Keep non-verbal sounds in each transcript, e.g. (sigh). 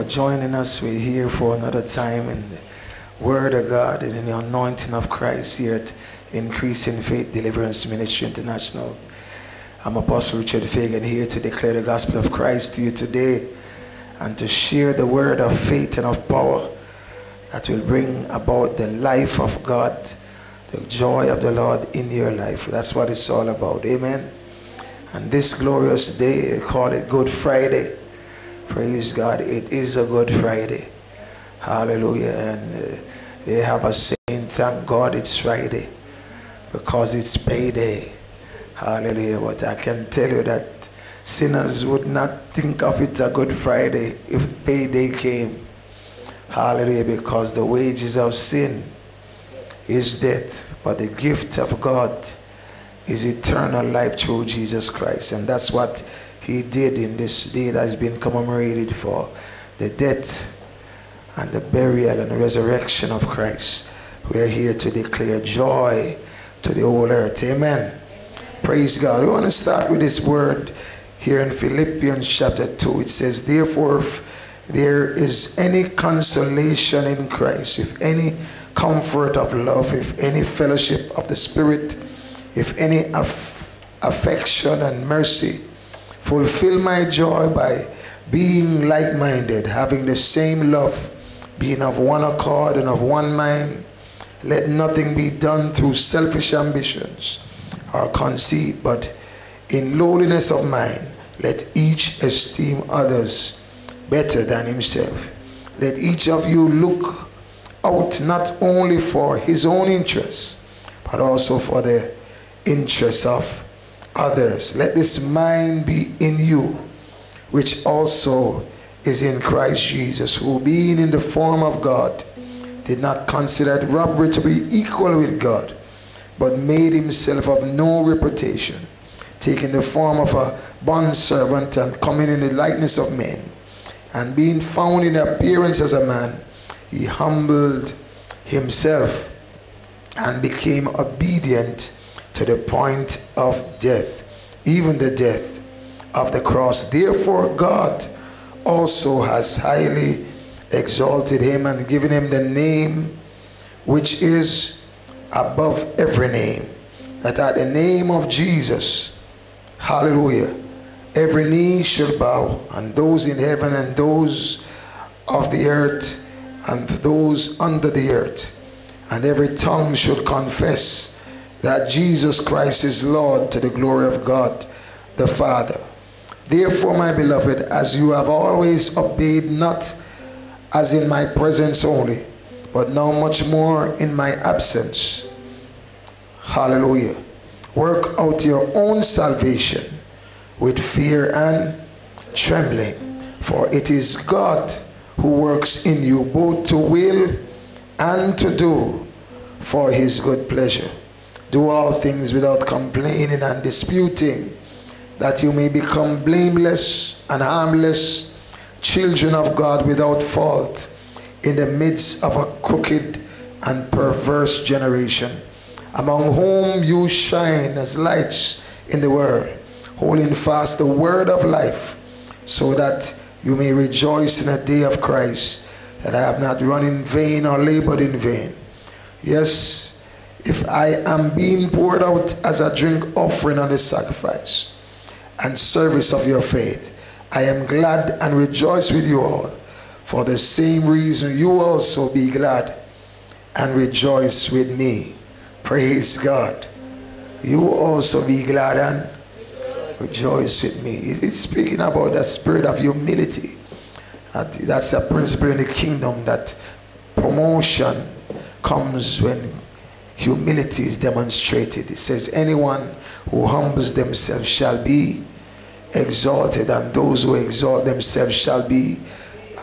for joining us. We're here for another time in the Word of God and in the anointing of Christ here at Increasing Faith Deliverance Ministry International. I'm Apostle Richard Fagan here to declare the gospel of Christ to you today and to share the word of faith and of power that will bring about the life of God, the joy of the Lord in your life. That's what it's all about. Amen. And this glorious day, they call it Good Friday. Praise God. It is a Good Friday. Hallelujah. And uh, they have a saying, thank God it's Friday because it's payday. Hallelujah. But I can tell you that sinners would not think of it a Good Friday if payday came. Hallelujah. Because the wages of sin is death, but the gift of God is eternal life through Jesus Christ. And that's what he did in this day that has been commemorated for the death and the burial and the resurrection of Christ. We are here to declare joy to the whole earth. Amen. Praise God. We want to start with this word here in Philippians chapter 2. It says, Therefore, if there is any consolation in Christ, if any comfort of love, if any fellowship of the Spirit, if any aff- affection and mercy, fulfill my joy by being like minded, having the same love, being of one accord and of one mind. Let nothing be done through selfish ambitions or conceit, but in lowliness of mind, let each esteem others better than himself. Let each of you look out not only for his own interests, but also for the interests of others. Let this mind be in you, which also is in Christ Jesus, who being in the form of God, did not consider robbery to be equal with God, but made himself of no reputation, taking the form of a bondservant and coming in the likeness of men. And being found in appearance as a man, he humbled himself and became obedient to the point of death, even the death of the cross. Therefore, God also has highly exalted him and given him the name which is above every name. That at the name of Jesus, hallelujah, every knee should bow, and those in heaven and those of the earth and those under the earth, and every tongue should confess that Jesus Christ is Lord to the glory of God the Father. Therefore, my beloved, as you have always obeyed, not as in my presence only, but now much more in my absence. Hallelujah. Work out your own salvation with fear and trembling, for it is God who works in you both to will and to do for his good pleasure. Do all things without complaining and disputing, that you may become blameless and harmless children of God without fault in the midst of a crooked and perverse generation, among whom you shine as lights in the world, holding fast the word of life, so that you may rejoice in the day of Christ, that I have not run in vain or labored in vain. Yes, if I am being poured out as a drink offering on the sacrifice and service of your faith, I am glad and rejoice with you all. For the same reason, you also be glad and rejoice with me. Praise God. You also be glad and rejoice with me. It's speaking about the spirit of humility. That's a principle in the kingdom that promotion comes when humility is demonstrated. It says, Anyone who humbles themselves shall be exalted, and those who exalt themselves shall be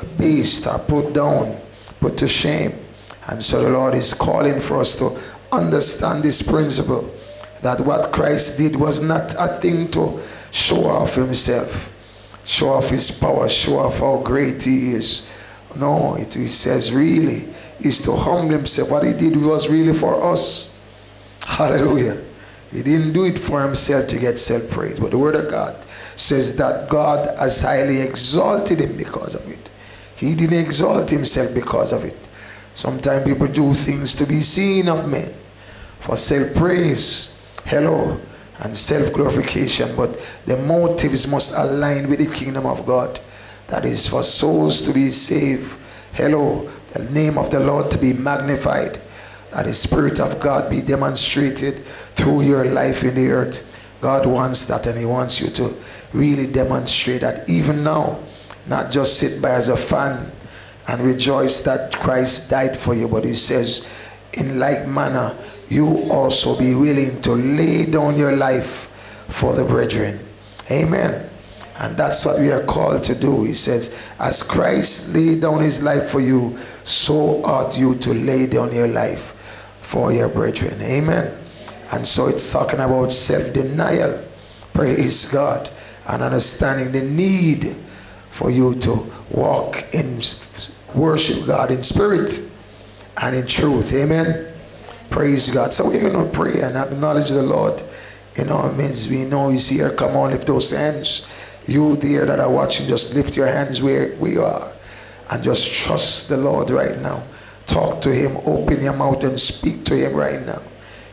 abased or put down, put to shame. And so the Lord is calling for us to understand this principle that what Christ did was not a thing to show off himself, show off his power, show off how great he is. No, it, it says really is to humble himself. What he did was really for us. Hallelujah. He didn't do it for himself to get self praise, but the word of God says that God has highly exalted him because of it. He didn't exalt himself because of it. Sometimes people do things to be seen of men for self praise, hello, and self glorification. But the motives must align with the kingdom of God. That is for souls to be saved. Hello, the name of the Lord to be magnified. That the Spirit of God be demonstrated through your life in the earth. God wants that and He wants you to really demonstrate that even now not just sit by as a fan and rejoice that Christ died for you, but he says, in like manner, you also be willing to lay down your life for the brethren. Amen. And that's what we are called to do. He says, as Christ laid down his life for you, so ought you to lay down your life for your brethren. Amen. And so it's talking about self denial. Praise God. And understanding the need for you to walk in worship God in spirit and in truth. Amen. Praise God. So we're going to pray and acknowledge the Lord in our midst. We know He's here. Come on, lift those hands. You there that are watching, just lift your hands where we are and just trust the Lord right now. Talk to Him. Open your mouth and speak to Him right now.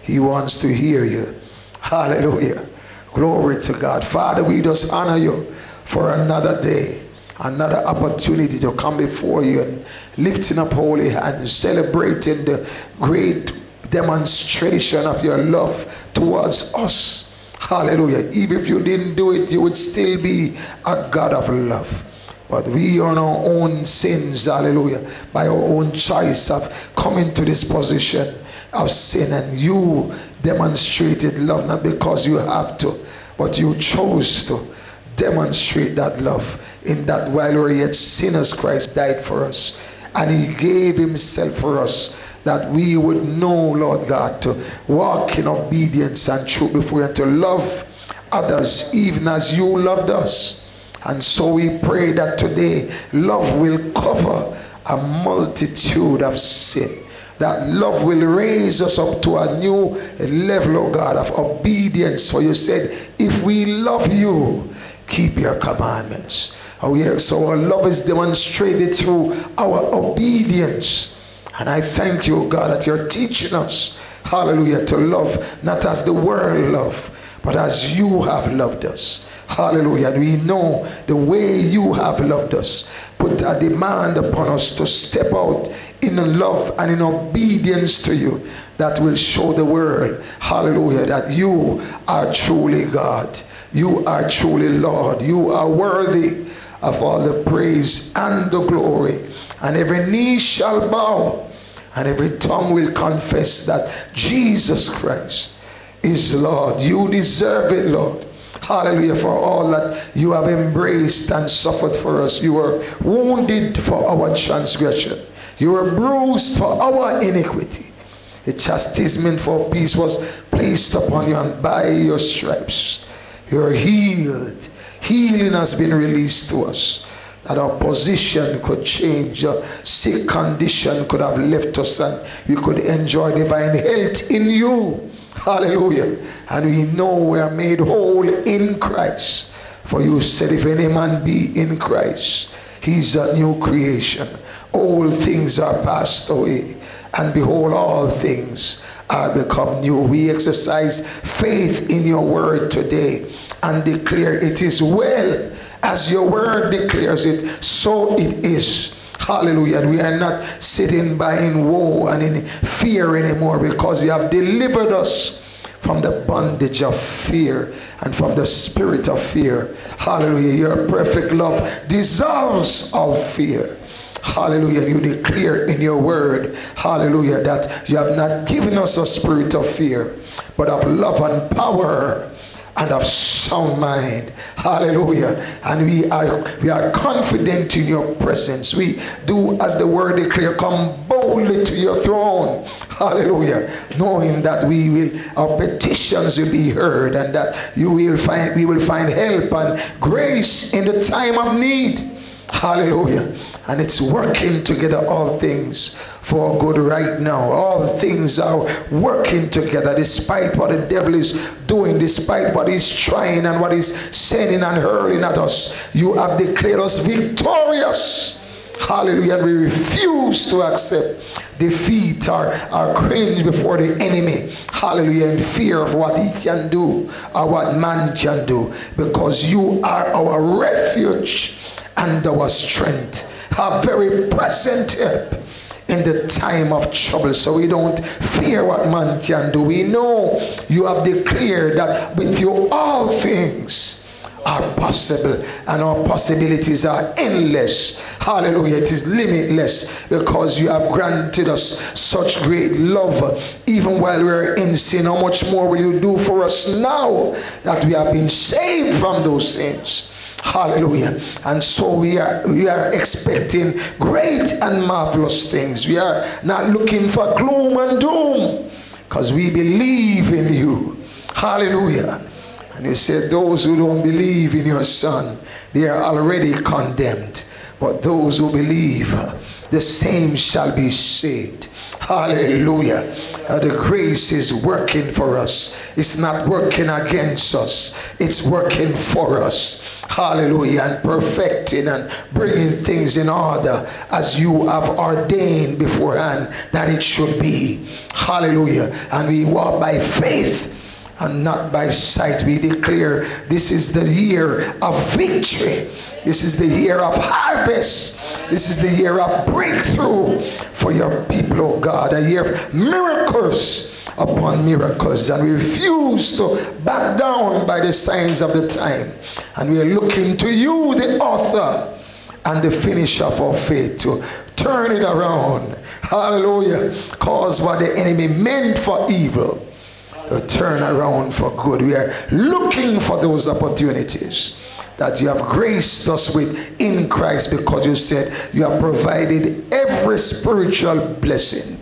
He wants to hear you. Hallelujah. Glory to God. Father, we just honor you for another day another opportunity to come before you and lifting up holy hands, celebrating the great demonstration of your love towards us. Hallelujah. Even if you didn't do it, you would still be a God of love. But we on our own sins, hallelujah, by our own choice have come into this position of sin and you demonstrated love not because you have to, but you chose to demonstrate that love in that while we were yet sinners, Christ died for us. And he gave himself for us that we would know, Lord God, to walk in obedience and truth before you and to love others even as you loved us. And so we pray that today love will cover a multitude of sin. That love will raise us up to a new level, oh God, of obedience. For you said, if we love you, keep your commandments. Oh, yes. So our love is demonstrated through our obedience. And I thank you, God, that you're teaching us, hallelujah, to love not as the world love, but as you have loved us. Hallelujah. And we know the way you have loved us. Put a demand upon us to step out in love and in obedience to you that will show the world, hallelujah, that you are truly God. You are truly Lord. You are worthy of all the praise and the glory. And every knee shall bow and every tongue will confess that Jesus Christ is Lord. You deserve it, Lord. Hallelujah for all that you have embraced and suffered for us. You were wounded for our transgression. You were bruised for our iniquity. The chastisement for peace was placed upon you, and by your stripes you're healed. Healing has been released to us. That our position could change, a sick condition could have left us, and we could enjoy divine health in you. Hallelujah. And we know we are made whole in Christ. For you said, if any man be in Christ, he's a new creation. All things are passed away, and behold, all things are become new. We exercise faith in your word today and declare it is well as your word declares it, so it is. Hallelujah. And we are not sitting by in woe and in fear anymore because you have delivered us from the bondage of fear and from the spirit of fear. Hallelujah. Your perfect love dissolves all fear. Hallelujah. You declare in your word, hallelujah, that you have not given us a spirit of fear, but of love and power and of sound mind. Hallelujah. And we are we are confident in your presence. We do as the word declare, come boldly to your throne. Hallelujah. Knowing that we will our petitions will be heard and that you will find we will find help and grace in the time of need. Hallelujah. And it's working together all things for good right now. All things are working together despite what the devil is doing, despite what he's trying and what he's sending and hurling at us. You have declared us victorious. Hallelujah. We refuse to accept defeat or, or cringe before the enemy. Hallelujah. In fear of what he can do or what man can do. Because you are our refuge and our strength. Our very present help in the time of trouble. So we don't fear what man can do. We know you have declared that with you all things are possible and our possibilities are endless. Hallelujah. It is limitless because you have granted us such great love even while we are in sin. How much more will you do for us now that we have been saved from those sins? Hallelujah. And so we are we are expecting great and marvelous things. We are not looking for gloom and doom because we believe in you. Hallelujah. And you said, Those who don't believe in your Son, they are already condemned. But those who believe, the same shall be saved. Hallelujah. Uh, the grace is working for us. It's not working against us. It's working for us. Hallelujah. And perfecting and bringing things in order as you have ordained beforehand that it should be. Hallelujah. And we walk by faith and not by sight. We declare this is the year of victory. This is the year of harvest. This is the year of breakthrough for your people, oh God. A year of miracles upon miracles. And we refuse to back down by the signs of the time. And we are looking to you, the author and the finisher of our faith, to turn it around. Hallelujah. Cause what the enemy meant for evil to turn around for good. We are looking for those opportunities that you have graced us with in Christ because you said you have provided every spiritual blessing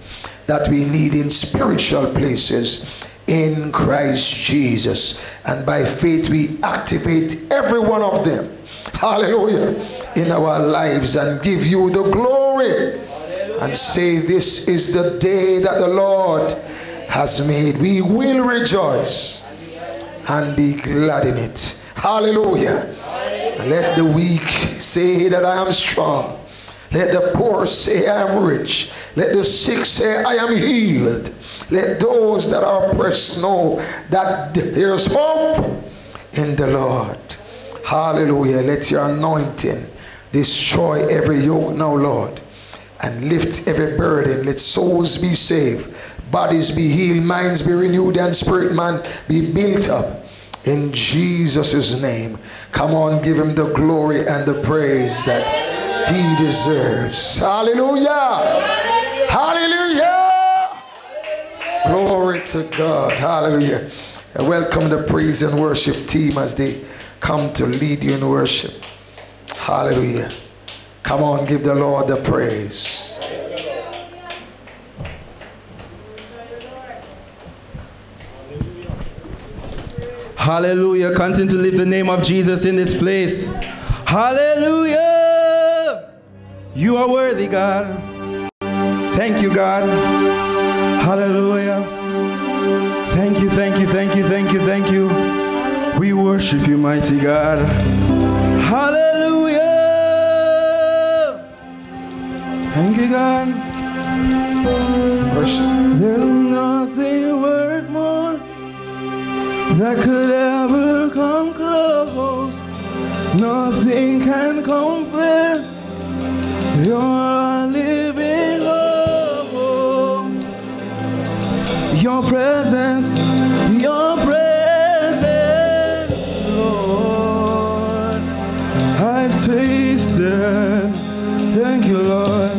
that we need in spiritual places in Christ Jesus. And by faith, we activate every one of them. Hallelujah. In our lives and give you the glory. And say, This is the day that the Lord has made. We will rejoice and be glad in it. Hallelujah. Let the weak say that I am strong. Let the poor say I am rich. Let the sick say I am healed. Let those that are oppressed know that there is hope in the Lord. Hallelujah. Let your anointing destroy every yoke now, Lord, and lift every burden. Let souls be saved bodies be healed, minds be renewed, and spirit man be built up. In Jesus' name. Come on, give him the glory and the praise that he deserves. Hallelujah. Hallelujah. Glory to God. Hallelujah. I welcome the praise and worship team as they come to lead you in worship. Hallelujah. Come on, give the Lord the praise. Hallelujah. Continue to lift the name of Jesus in this place. Hallelujah. You are worthy, God. Thank you, God. Hallelujah. Thank you, thank you, thank you, thank you, thank you. We worship you, mighty God. Hallelujah. Thank you, God. Worship. There's nothing worth that could ever come close. Nothing can compare. You're living hope. Your presence, your presence, Lord. I've tasted. Thank you, Lord.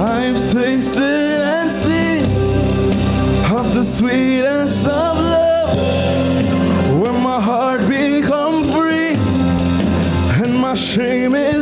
I've tasted and seen of the sweetest of shame is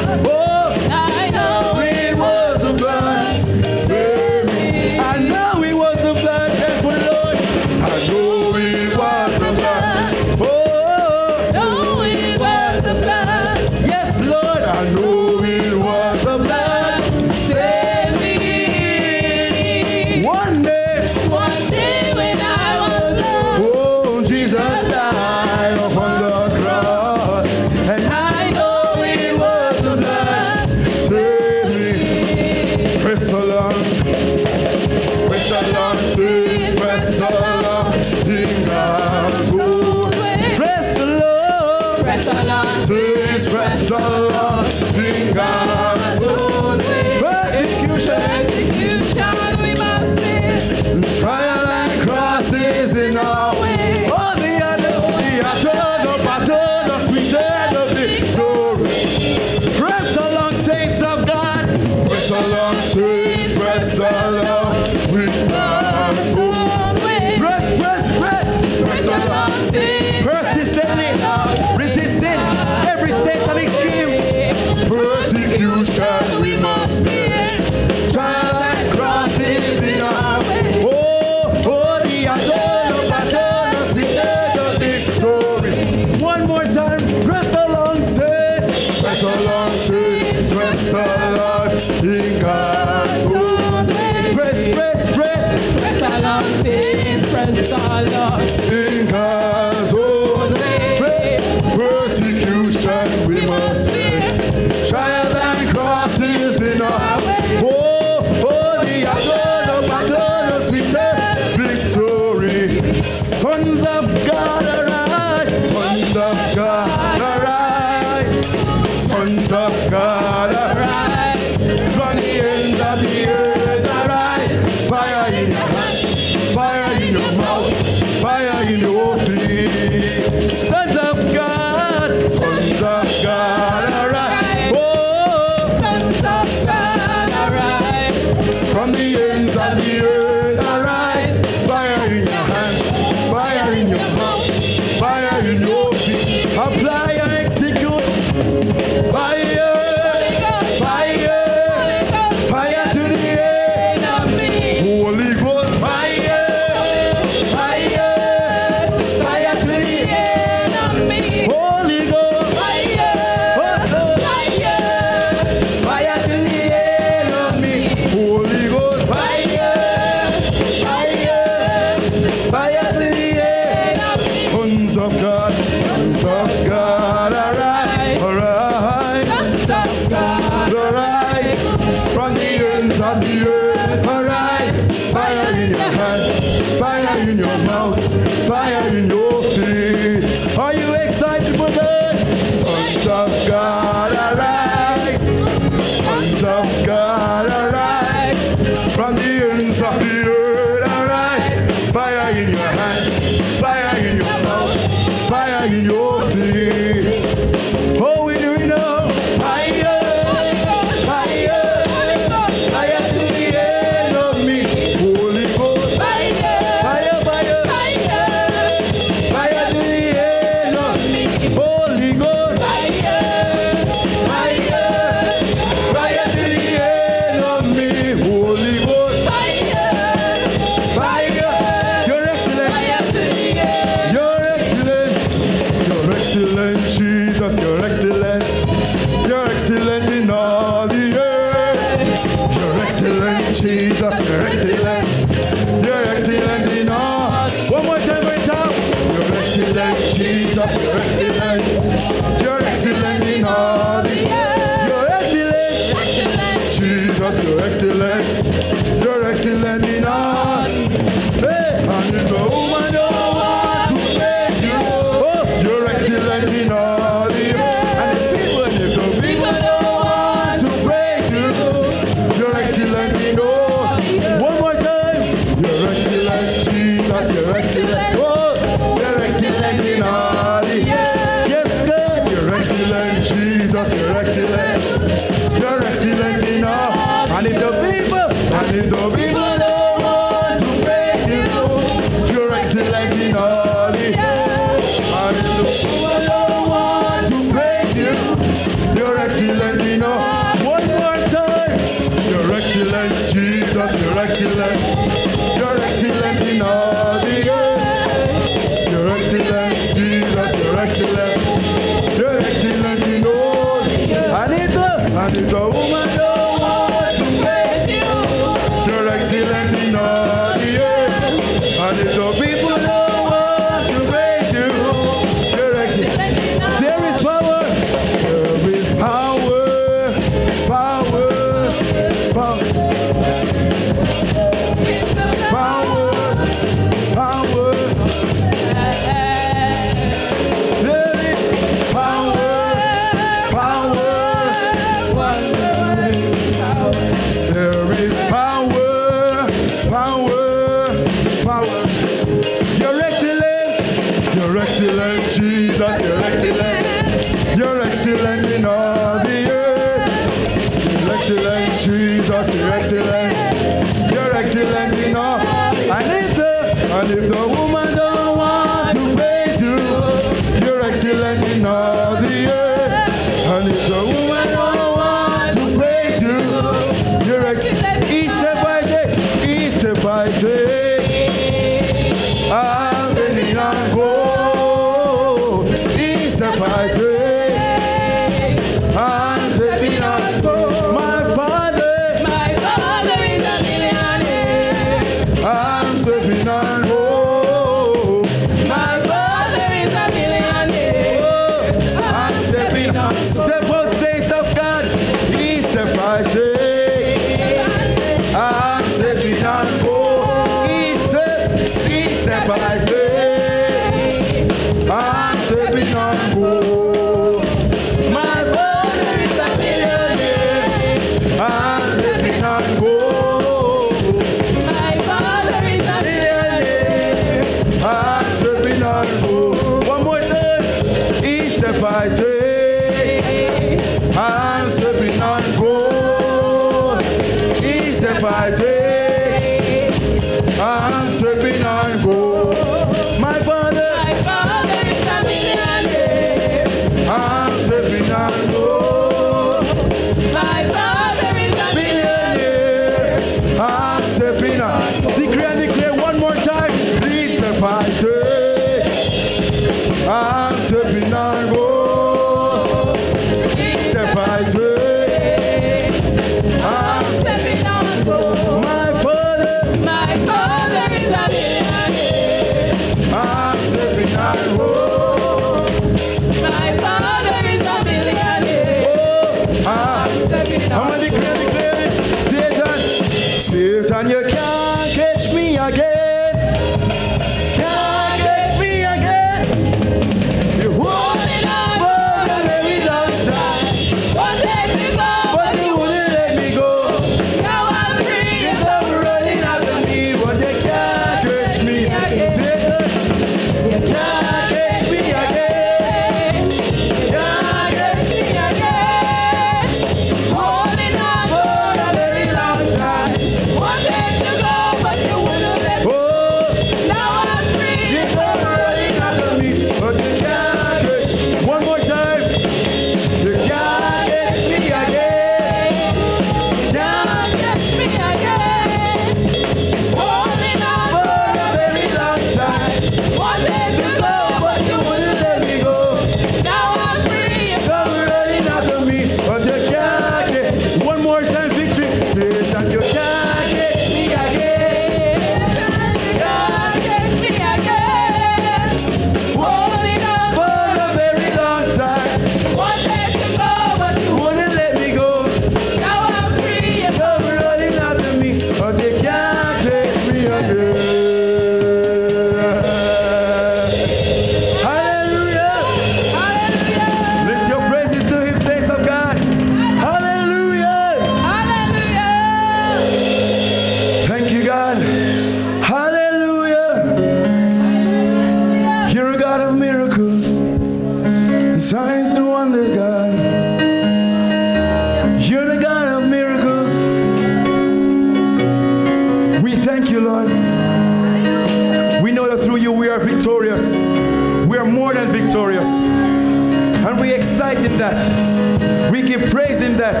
that. We give praise in that.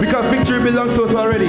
Because victory belongs to us already.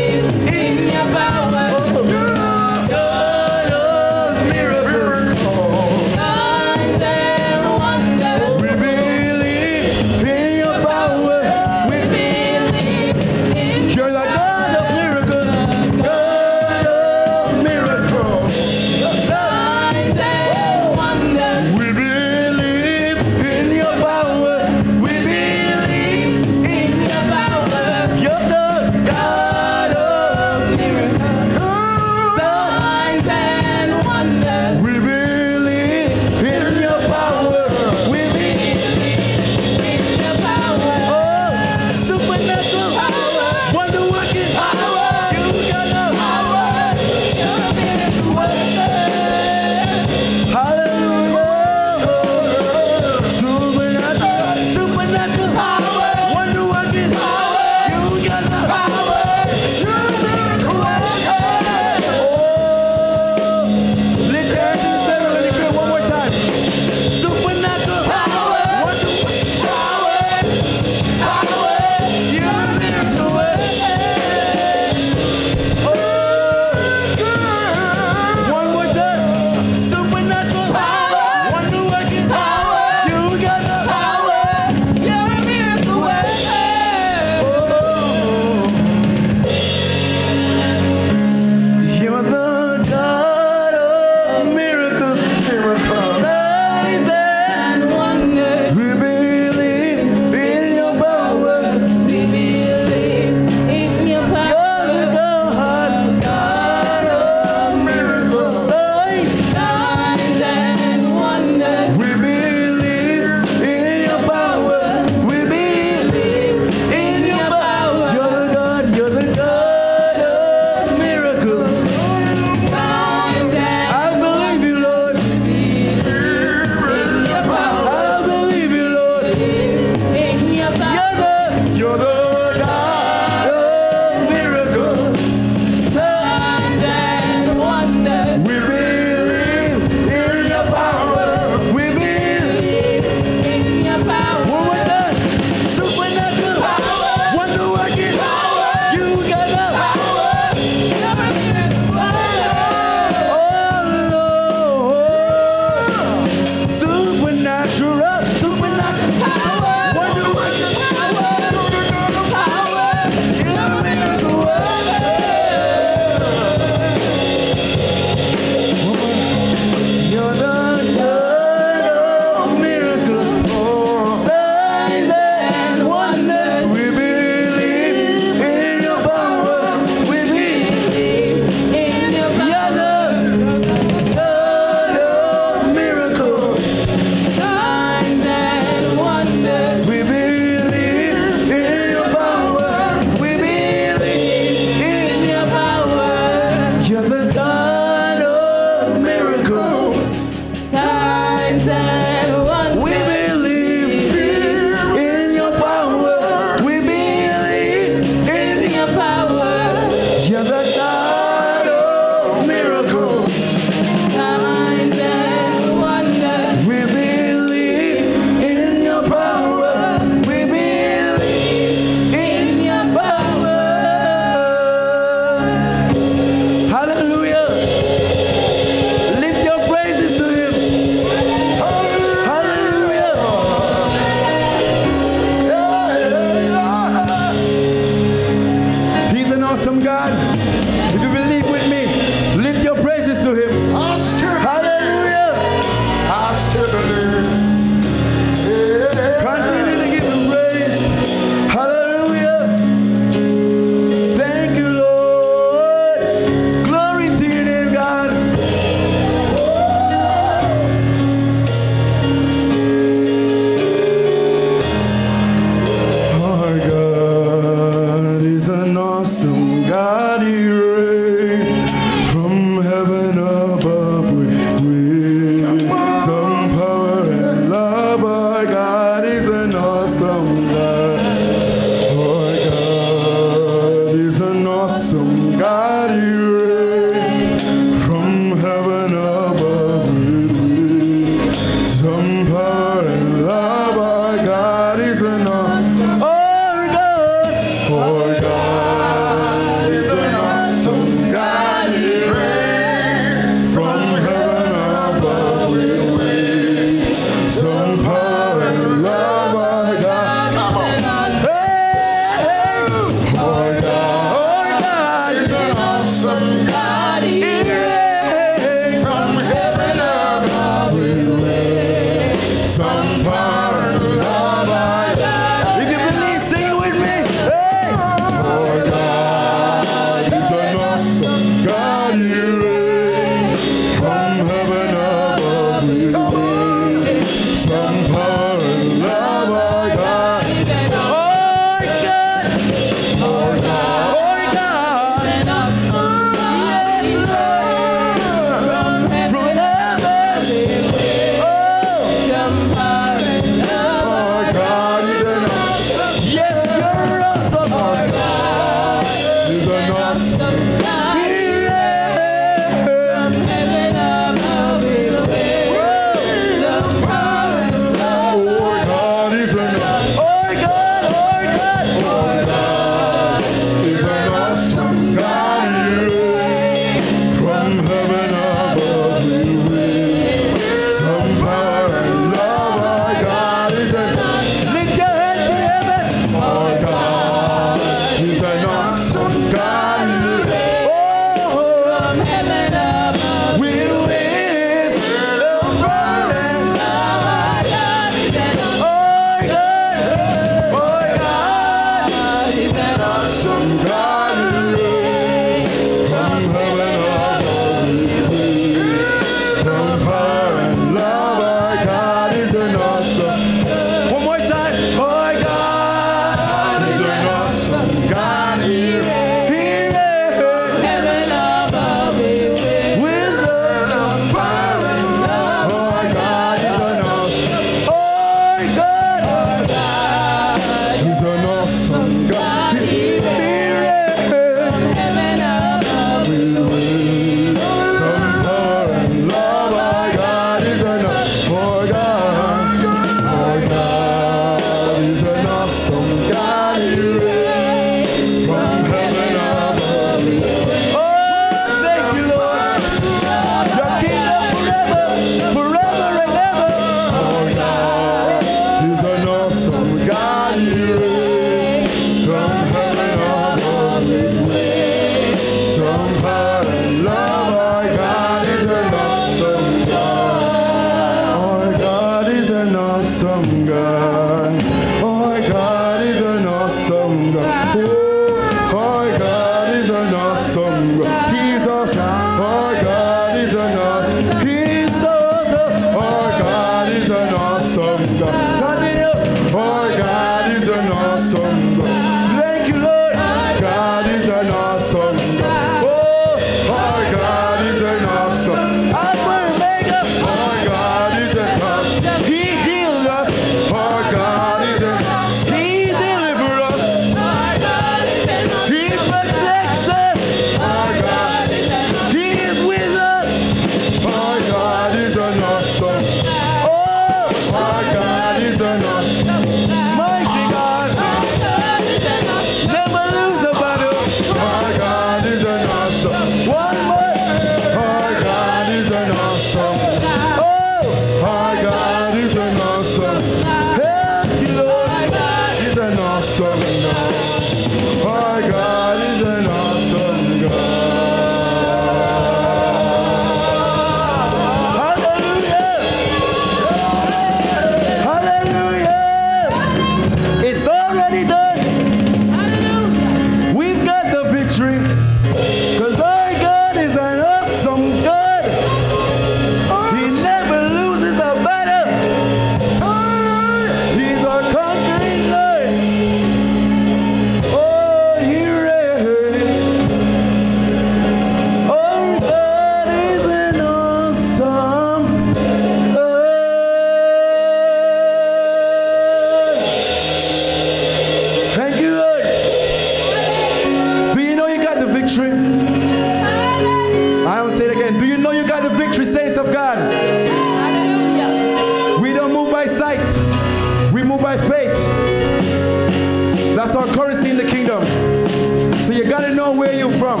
So you gotta know where you're from.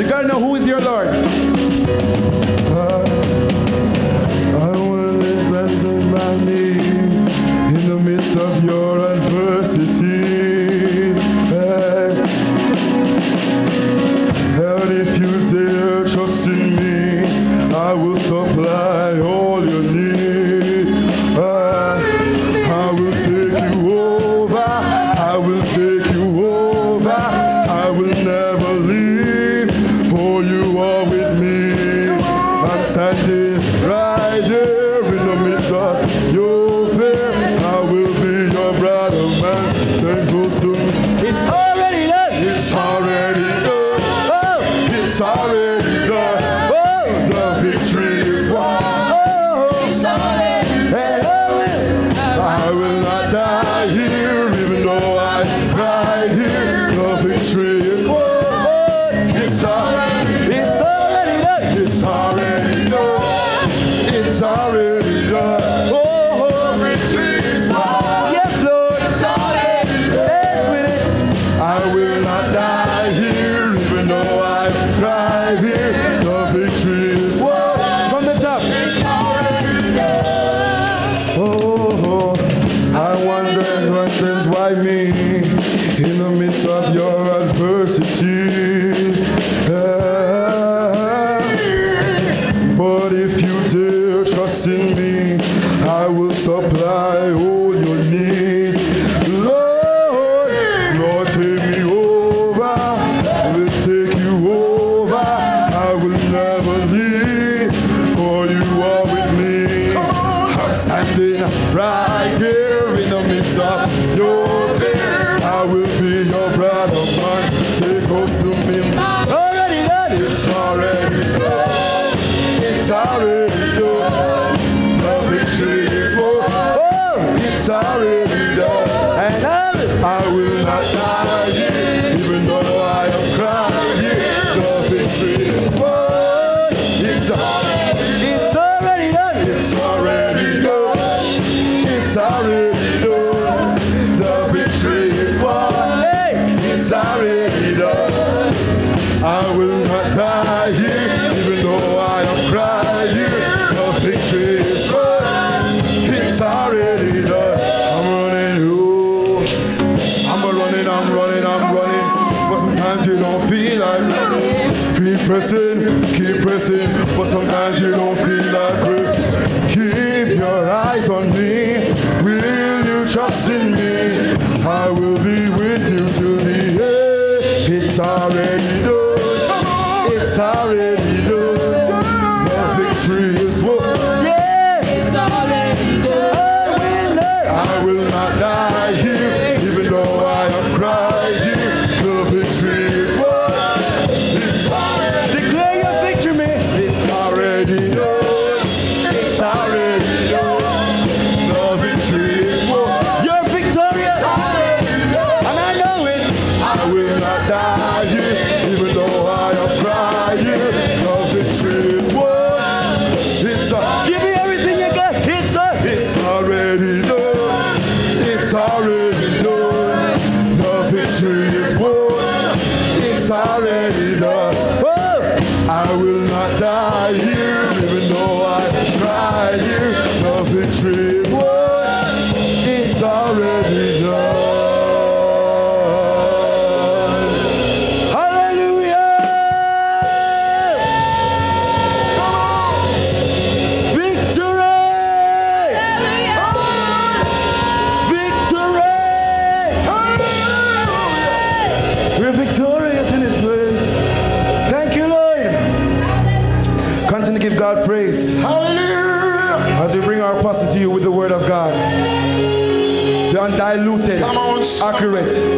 You gotta know who is your Lord. accurate.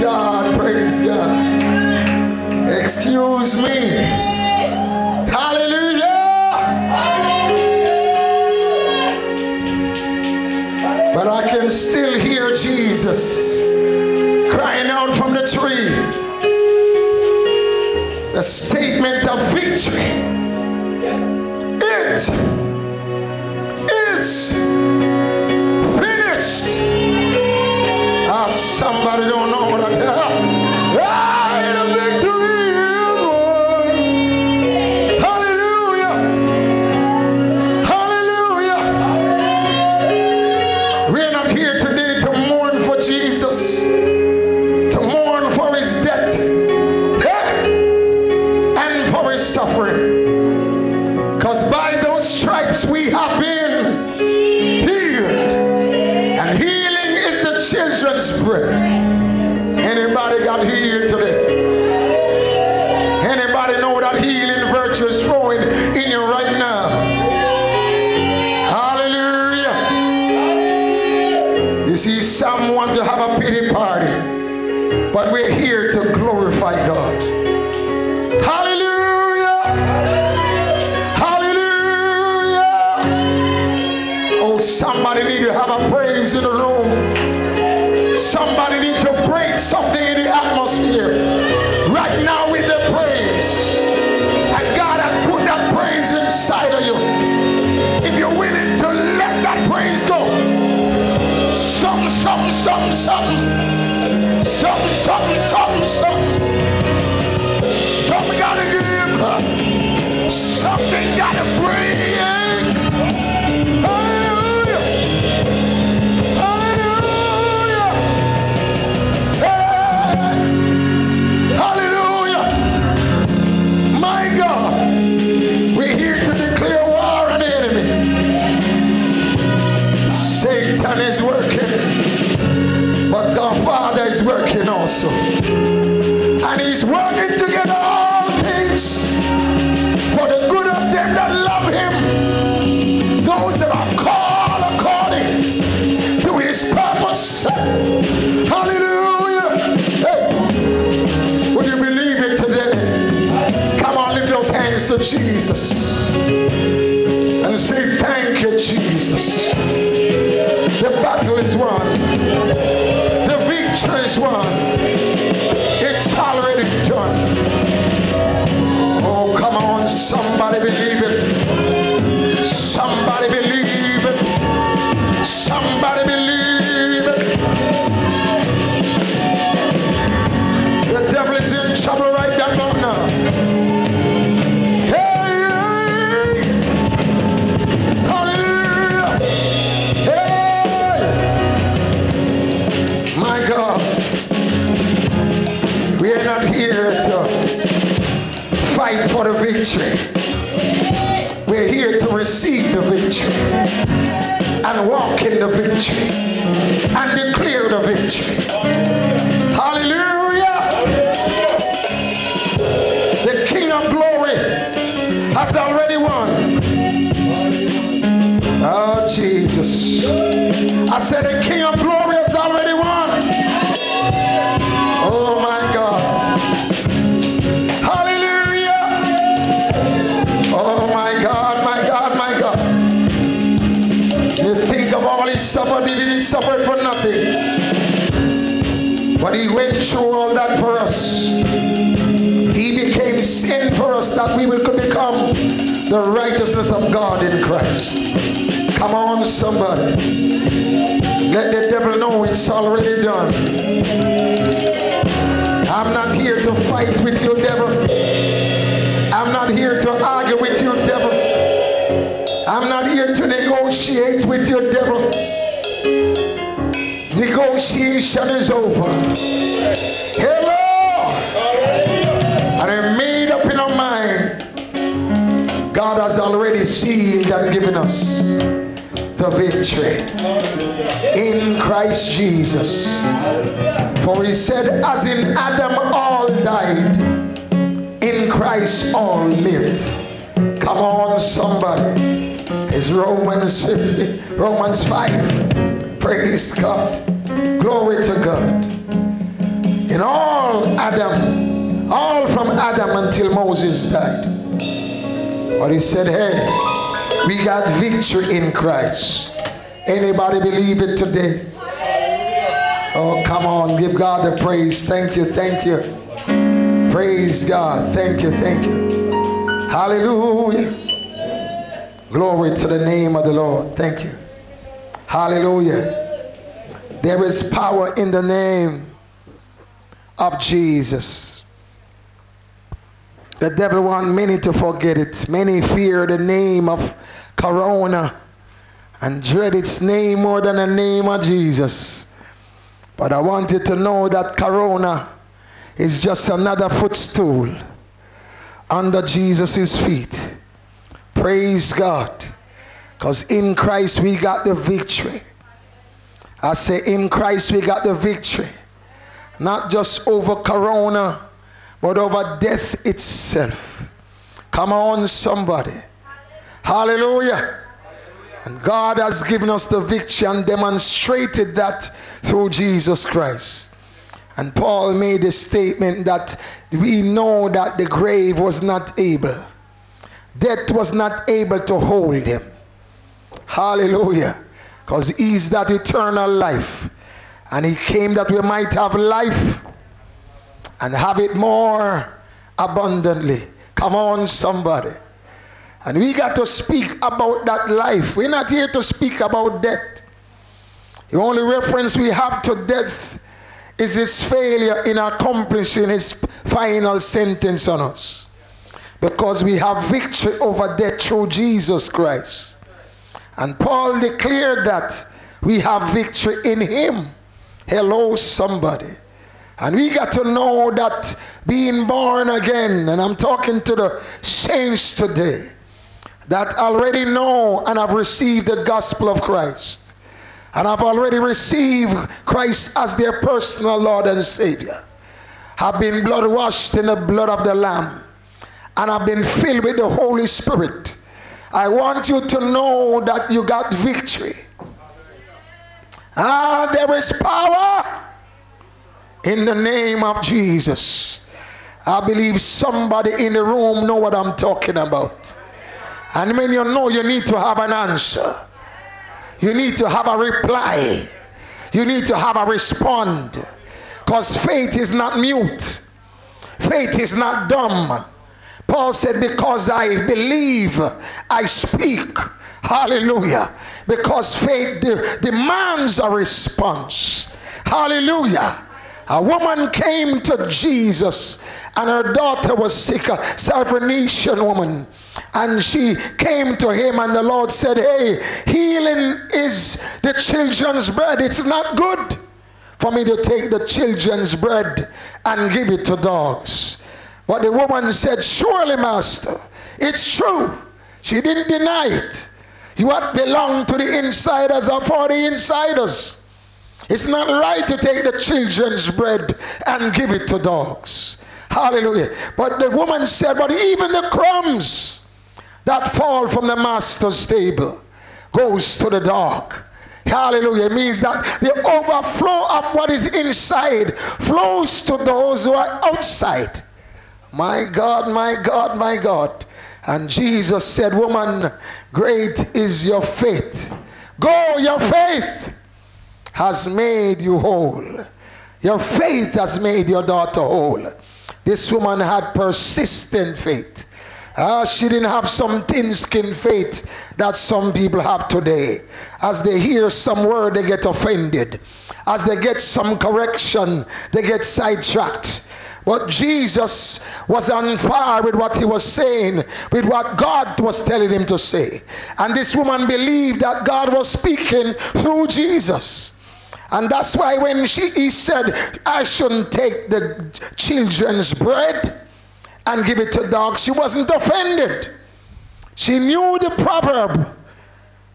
God, praise God. Excuse me. Hallelujah. But I can still hear Jesus crying out from the tree. The statement of victory. It something, something, something, something, something, something, something, gotta give. Something gotta break. Also. And He's working together all things for the good of them that love Him. Those that are called according to His purpose. Hallelujah. Hey, would you believe it today? Come on, lift those hands to Jesus and say, Thank you, Jesus. The battle is won, strange one. And be victory. of declared a victory. But he went through all that for us. He became sin for us that we could become the righteousness of God in Christ. Come on, somebody. Let the devil know it's already done. I'm not here to fight with you, devil. I'm not here to argue with you, devil. I'm not here to negotiate with you, devil. Negotiation is over. Hello! And I made up in our mind. God has already sealed and given us the victory in Christ Jesus. For he said, as in Adam all died, in Christ all lived. Come on, somebody. It's Romans, (laughs) Romans 5. Praise God. Glory to God. In all Adam, all from Adam until Moses died. But he said, hey, we got victory in Christ. Anybody believe it today? Oh, come on. Give God the praise. Thank you. Thank you. Praise God. Thank you. Thank you. Hallelujah. Glory to the name of the Lord. Thank you. Hallelujah. There is power in the name of Jesus. The devil want many to forget it. Many fear the name of Corona and dread its name more than the name of Jesus. But I want you to know that Corona is just another footstool under Jesus' feet. Praise God. Because in Christ we got the victory. I say, in Christ we got the victory. Not just over Corona, but over death itself. Come on, somebody. Hallelujah. And God has given us the victory and demonstrated that through Jesus Christ. And Paul made a statement that we know that the grave was not able, death was not able to hold him. Hallelujah. Because he's that eternal life. And he came that we might have life and have it more abundantly. Come on, somebody. And we got to speak about that life. We're not here to speak about death. The only reference we have to death is his failure in accomplishing his final sentence on us. Because we have victory over death through Jesus Christ. And Paul declared that we have victory in him. Hello, somebody. And we got to know that being born again, and I'm talking to the saints today, that already know and have received the gospel of Christ. And have already received Christ as their personal Lord and Savior. Have been blood washed in the blood of the Lamb. And have been filled with the Holy Spirit. I want you to know that you got victory. Ah, there is power in the name of Jesus. I believe somebody in the room know what I'm talking about. And when you know you need to have an answer. You need to have a reply. You need to have a respond. Because faith is not mute. Faith is not dumb. Paul said, Because I believe, I speak. Hallelujah. Because faith de- demands a response. Hallelujah. A woman came to Jesus and her daughter was sick, a Syrophoenician woman. And she came to him and the Lord said, Hey, healing is the children's bread. It's not good for me to take the children's bread and give it to dogs. But the woman said, Surely, Master, it's true. She didn't deny it. You what belonged to the insiders are for the insiders. It's not right to take the children's bread and give it to dogs. Hallelujah. But the woman said, But even the crumbs that fall from the master's table goes to the dog. Hallelujah. It means that the overflow of what is inside flows to those who are outside. My God, my God, my God. And Jesus said, Woman, great is your faith. Go, your faith has made you whole. Your faith has made your daughter whole. This woman had persistent faith. Uh, she didn't have some thin skin faith that some people have today. As they hear some word, they get offended. As they get some correction, they get sidetracked. But Jesus was on fire with what he was saying, with what God was telling him to say. And this woman believed that God was speaking through Jesus. And that's why when she he said, I shouldn't take the children's bread and give it to dogs, she wasn't offended. She knew the proverb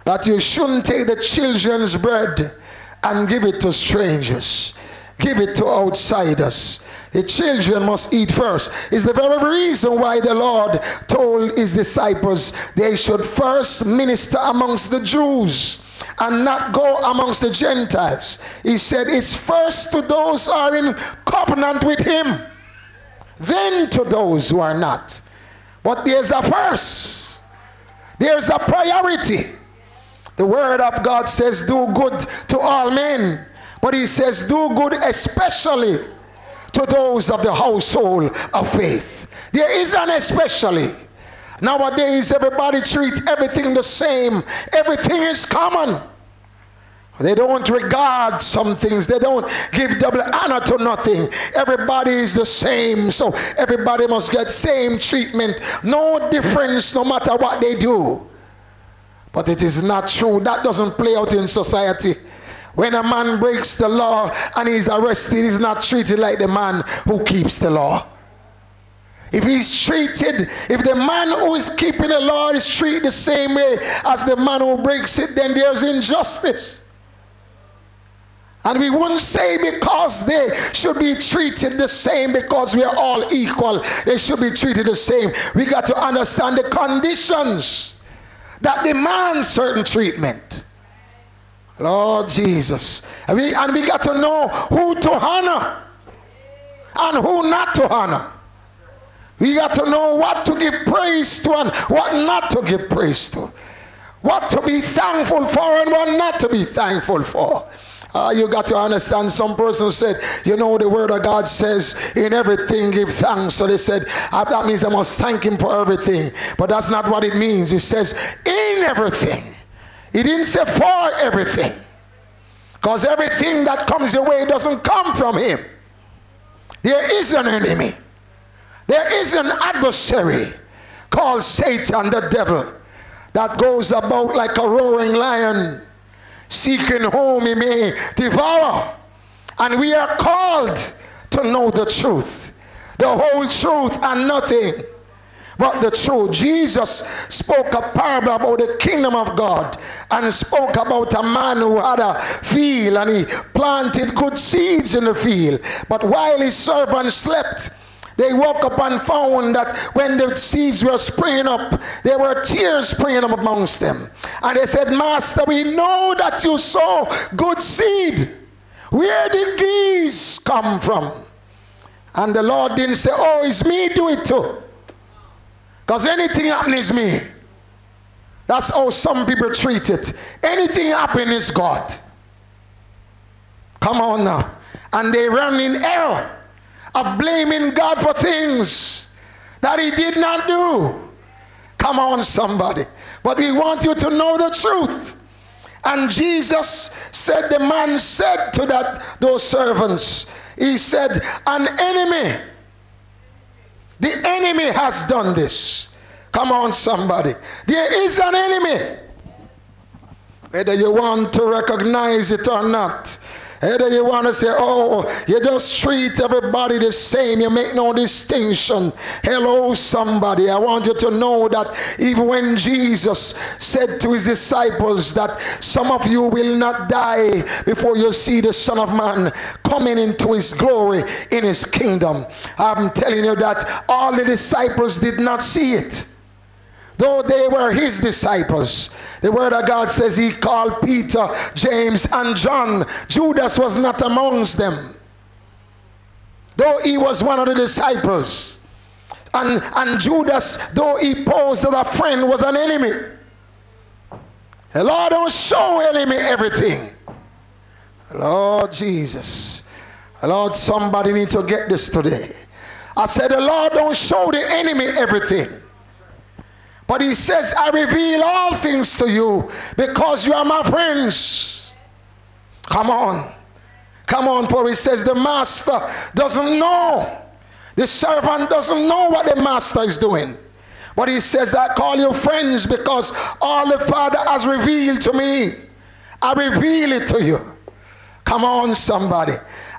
that you shouldn't take the children's bread and give it to strangers. Give it to outsiders. The children must eat first. Is the very reason why the Lord told his disciples they should first minister amongst the Jews and not go amongst the Gentiles. He said it's first to those who are in covenant with him, then to those who are not. But there's a first, there's a priority. The word of God says, Do good to all men, But he says, do good especially to those of the household of faith. There is an especially. Nowadays, everybody treats everything the same, everything is common. They don't regard some things. They don't give double honor to nothing. Everybody is the same. So everybody must get same treatment. No difference no matter what they do. But it is not true. That doesn't play out in society. When a man breaks the law and he's arrested, he's not treated like the man who keeps the law. If he's treated, if the man who is keeping the law is treated the same way as the man who breaks it, then there's injustice. And we wouldn't say because they should be treated the same because we are all equal, they should be treated the same. We got to understand the conditions that demand certain treatment. Lord Jesus. And we, and we got to know who to honor and who not to honor. We got to know what to give praise to and what not to give praise to. What to be thankful for and what not to be thankful for. Uh, you got to understand some person said you know the word of god says in everything give thanks so they said uh, that means i must thank him for everything but that's not what it means it says in everything he didn't say for everything. Because everything that comes your way doesn't come from him. There is an enemy. There is an adversary called satan the devil that goes about like a roaring lion seeking whom he may devour. And we are called to know the truth, the whole truth and nothing but the truth. Jesus spoke a parable about the kingdom of God and spoke about a man who had a field and he planted good seeds in the field. But while his servant slept, they woke up and found that when the seeds were springing up, there were tares springing up amongst them. And they said, Master, we know that you sow good seed. Where did these come from? And the Lord didn't say, Oh, it's me, do it too. Because anything happen is me. That's how some people treat it. Anything happen is God. Come on now. And they run in error of blaming God for things that He did not do. Come on, somebody. But we want you to know the truth. And Jesus said, the man said to that those servants, he said, an enemy. The enemy has done this. Come on, somebody. There is an enemy. Whether you want to recognize it or not. Either you want to say, oh, you just treat everybody the same, you make no distinction. Hello, somebody. I want you to know that even when Jesus said to his disciples that some of you will not die before you see the Son of Man coming into his glory in his kingdom, I'm telling you that all the disciples did not see it though they were his disciples. The word of God says he called Peter, James, and John. Judas was not amongst them, though he was one of the disciples. And, and Judas, though he posed as a friend, was an enemy. The Lord don't show enemy everything. Lord Jesus. Lord, somebody need to get this today. I said, the Lord don't show the enemy everything. But he says, I reveal all things to you because you are my friends. Come on. Come on, for he says the master doesn't know. The servant doesn't know what the master is doing. But he says, I call you friends because all the Father has revealed to me. I reveal it to you. Come on, somebody.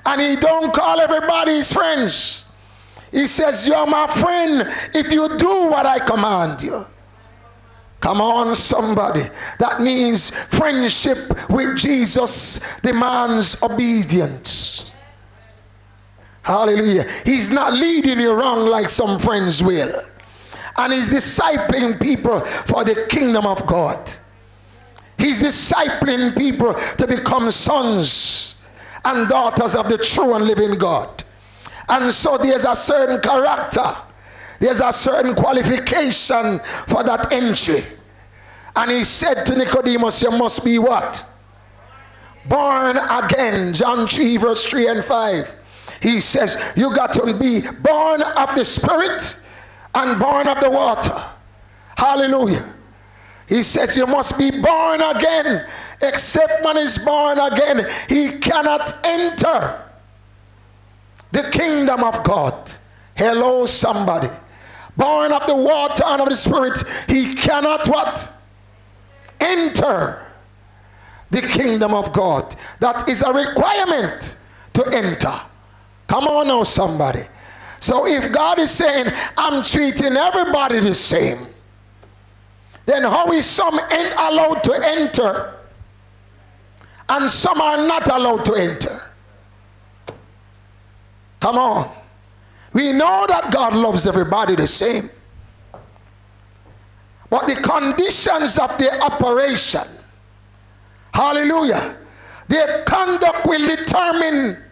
And he don't call everybody his friends. He says, You're my friend if you do what I command you. Come on, somebody. That means friendship with Jesus demands obedience. Hallelujah. He's not leading you wrong like some friends will. And he's discipling people for the kingdom of God. He's discipling people to become sons and daughters of the true and living God. And so there's a certain character there's a certain qualification for that entry. And he said to Nicodemus, You must be what? born again. John 3, verse 3 and 5. He says, You got to be born of the Spirit and born of the water. Hallelujah. He says, You must be born again. Except man is born again, he cannot enter the kingdom of God. Hello, somebody. Born of the water and of the Spirit, he cannot what? Enter the kingdom of God. That is a requirement to enter. Come on now, somebody. So if God is saying, I'm treating everybody the same, then how is some allowed to enter and some are not allowed to enter? Come on. We know that God loves everybody the same. But the conditions of the operation, hallelujah, their conduct will determine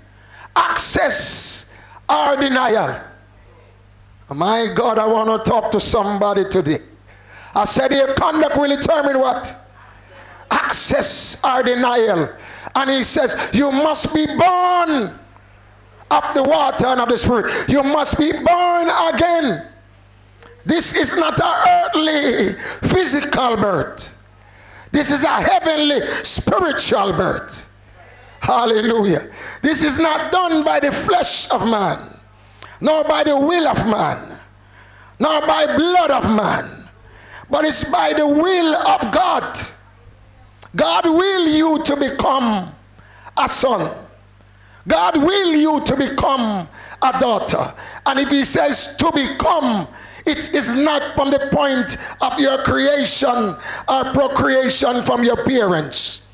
access or denial. My God, I want to talk to somebody today. I said your conduct will determine what? Access or denial. And he says, You must be born of the water and of the spirit. You must be born again. This is not an earthly physical birth. This is a heavenly spiritual birth. Hallelujah. This is not done by the flesh of man, nor by the will of man, nor by blood of man, but it's by the will of God. God will you to become a son. God will you to become a daughter. And if he says to become, it is not from the point of your creation or procreation from your parents.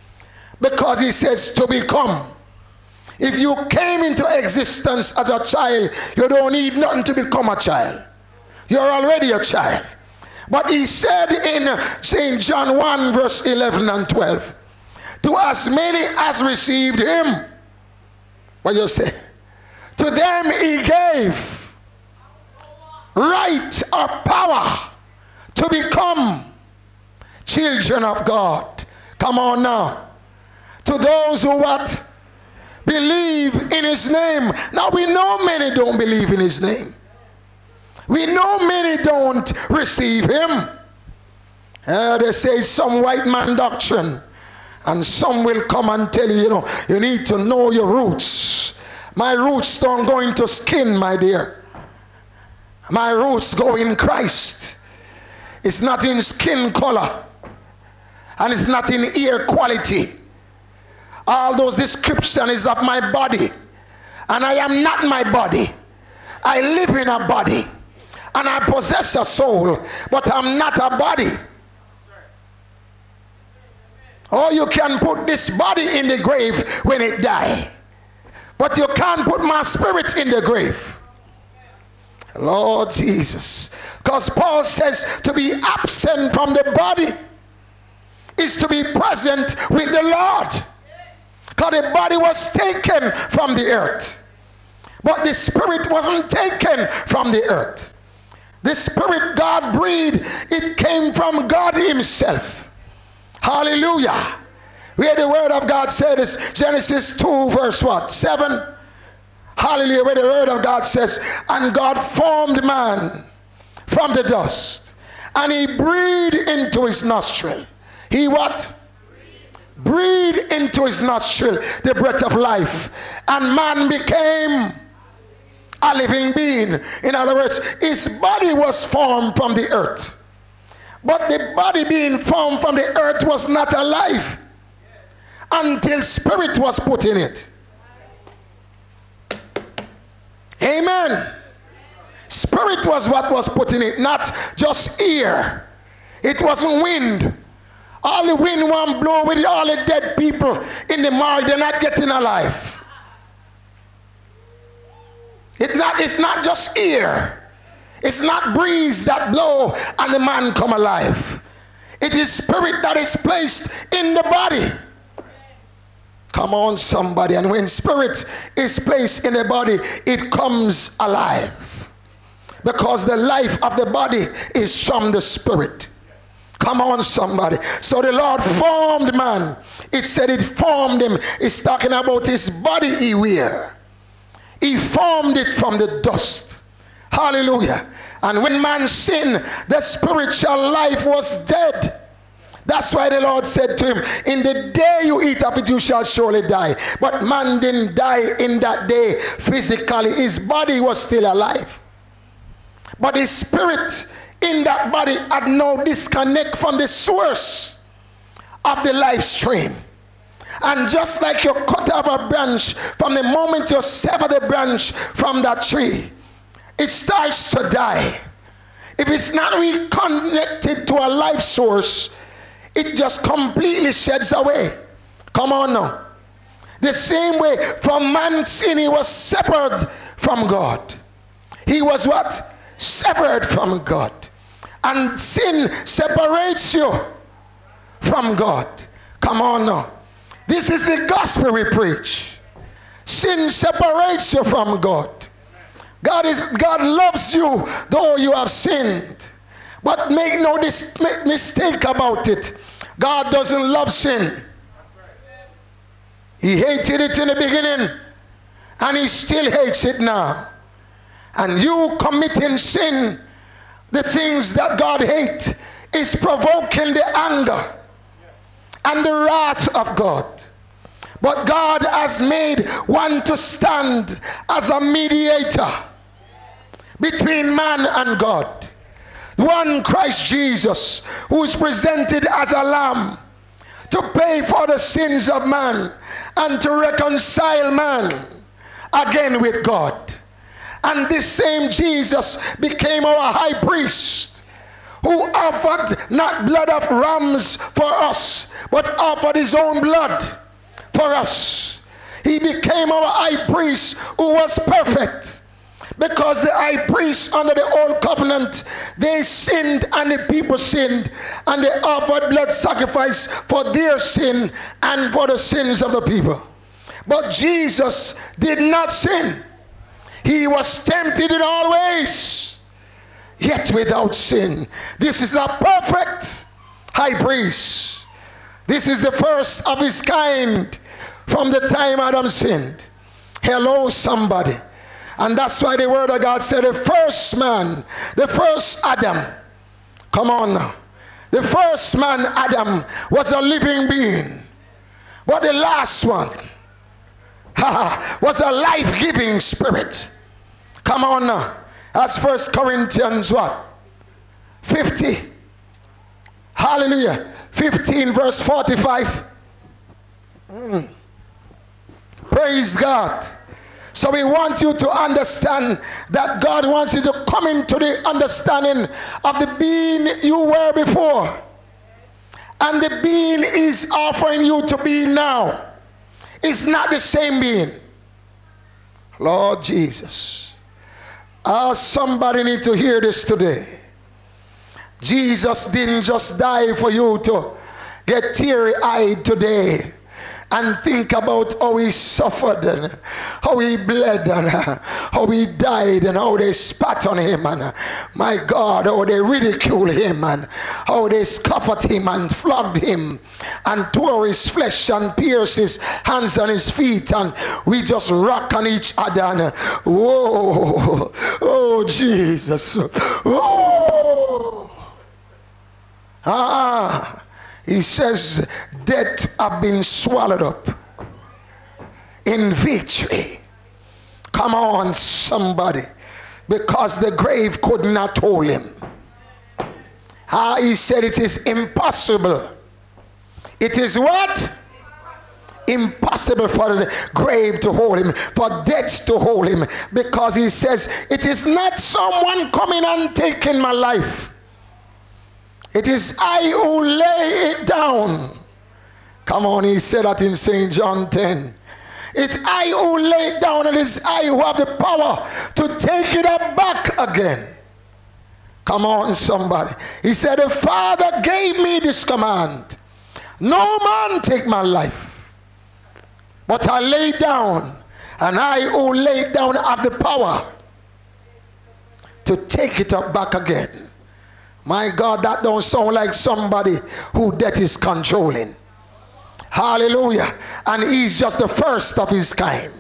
Because he says to become. If you came into existence as a child, you don't need nothing to become a child. You're already a child. But he said in St. John 1, verse 11 and 12, to as many as received him, what you say? To them he gave right or power to become children of God. Come on now. To those who what? Believe in his name. Now we know many don't believe in his name. We know many don't receive him. Uh, they say some white man doctrine. And some will come and tell you, you know, you need to know your roots. My roots don't go into skin, my dear. My roots go in Christ. It's not in skin color. And it's not in ear quality. All those description is of my body. And I am not my body. I live in a body. And I possess a soul. But I'm not a body. Or you can put this body in the grave when it die. But you can't put my spirit in the grave. Lord Jesus. Because Paul says to be absent from the body is to be present with the Lord. Because the body was taken from the earth. But the spirit wasn't taken from the earth. The spirit God breathed, it came from God Himself. Hallelujah. Where the word of God said is Genesis 2 verse what? 7. Hallelujah. Where the word of God says, and God formed man from the dust. And he breathed into his nostril. He what? Breathed into his nostril the breath of life. And man became a living being. In other words, his body was formed from the earth. But the body being formed from the earth was not alive until spirit was put in it. Amen. Spirit was what was put in it, not just air. It wasn't wind. All the wind won't blow with all the dead people in the morgue, they're not getting alive. It not, it's not just air. It's not breeze that blow and the man come alive. It is spirit that is placed in the body. Come on, somebody. And when spirit is placed in the body, it comes alive. Because the life of the body is from the spirit. Come on, somebody. So the Lord formed man. It said it formed him. It's talking about his body he wear. He formed it from the dust. Hallelujah. And when man sinned, the spiritual life was dead. That's why the Lord said to him, In the day you eat of it, you shall surely die. But man didn't die in that day physically, his body was still alive. But his spirit in that body had no disconnect from the source of the life stream. And just like you cut off a branch, from the moment you sever the branch from that tree, it starts to die. If it's not reconnected to a life source, it just completely sheds away. Come on now. The same way from man's sin, he was severed from God. He was what? Severed from God. And sin separates you from God. Come on now. This is the gospel we preach. Sin separates you from God. God is God loves you though you have sinned. But make no mistake about it. God doesn't love sin. He hated it in the beginning and he still hates it now. And you committing sin, the things that God hates, is provoking the anger and the wrath of God. But God has made one to stand as a mediator between man and God. One Christ Jesus, who is presented as a lamb to pay for the sins of man and to reconcile man again with God. And this same Jesus became our high priest who offered not blood of rams for us, but offered his own blood for us. He became our high priest who was perfect because the high priest under the old covenant, they sinned and the people sinned, and they offered blood sacrifice for their sin and for the sins of the people. But Jesus did not sin. He was tempted in all ways, yet without sin. This is a perfect high priest. This is the first of his kind from the time Adam sinned. Hello, somebody. And that's why the word of God said the first man, the first Adam, come on now. The first man, Adam, was a living being. But the last one (laughs) was a life giving spirit. Come on now. That's First Corinthians what? 50. Hallelujah. 15 verse 45. Mm. Praise God. So we want you to understand that God wants you to come into the understanding of the being you were before. And the being is offering you to be now. It's not the same being. Lord Jesus. Ah, somebody need to hear this today. Jesus didn't just die for you to get teary eyed today and think about how he suffered and how he bled and how he died and how they spat on him and my God, how they ridiculed him and how they scoffed him and flogged him and tore his flesh and pierced his hands and his feet and we just rock on each other and whoa, oh Jesus, oh. Ah, he says, Death have been swallowed up in victory. Come on, somebody. Because the grave could not hold him. Ah, he said it is impossible. It is what? Impossible for the grave to hold him, for death to hold him. Because he says, It is not someone coming and taking my life. It is I who lay it down. Come on, he said that in St. John 10. It's I who lay it down, and it's I who have the power to take it up back again. Come on, somebody. He said, The Father gave me this command No man take my life, but I lay down, and I who lay down have the power to take it up back again. My God, that don't sound like somebody who death is controlling. Hallelujah. And he's just the first of his kind.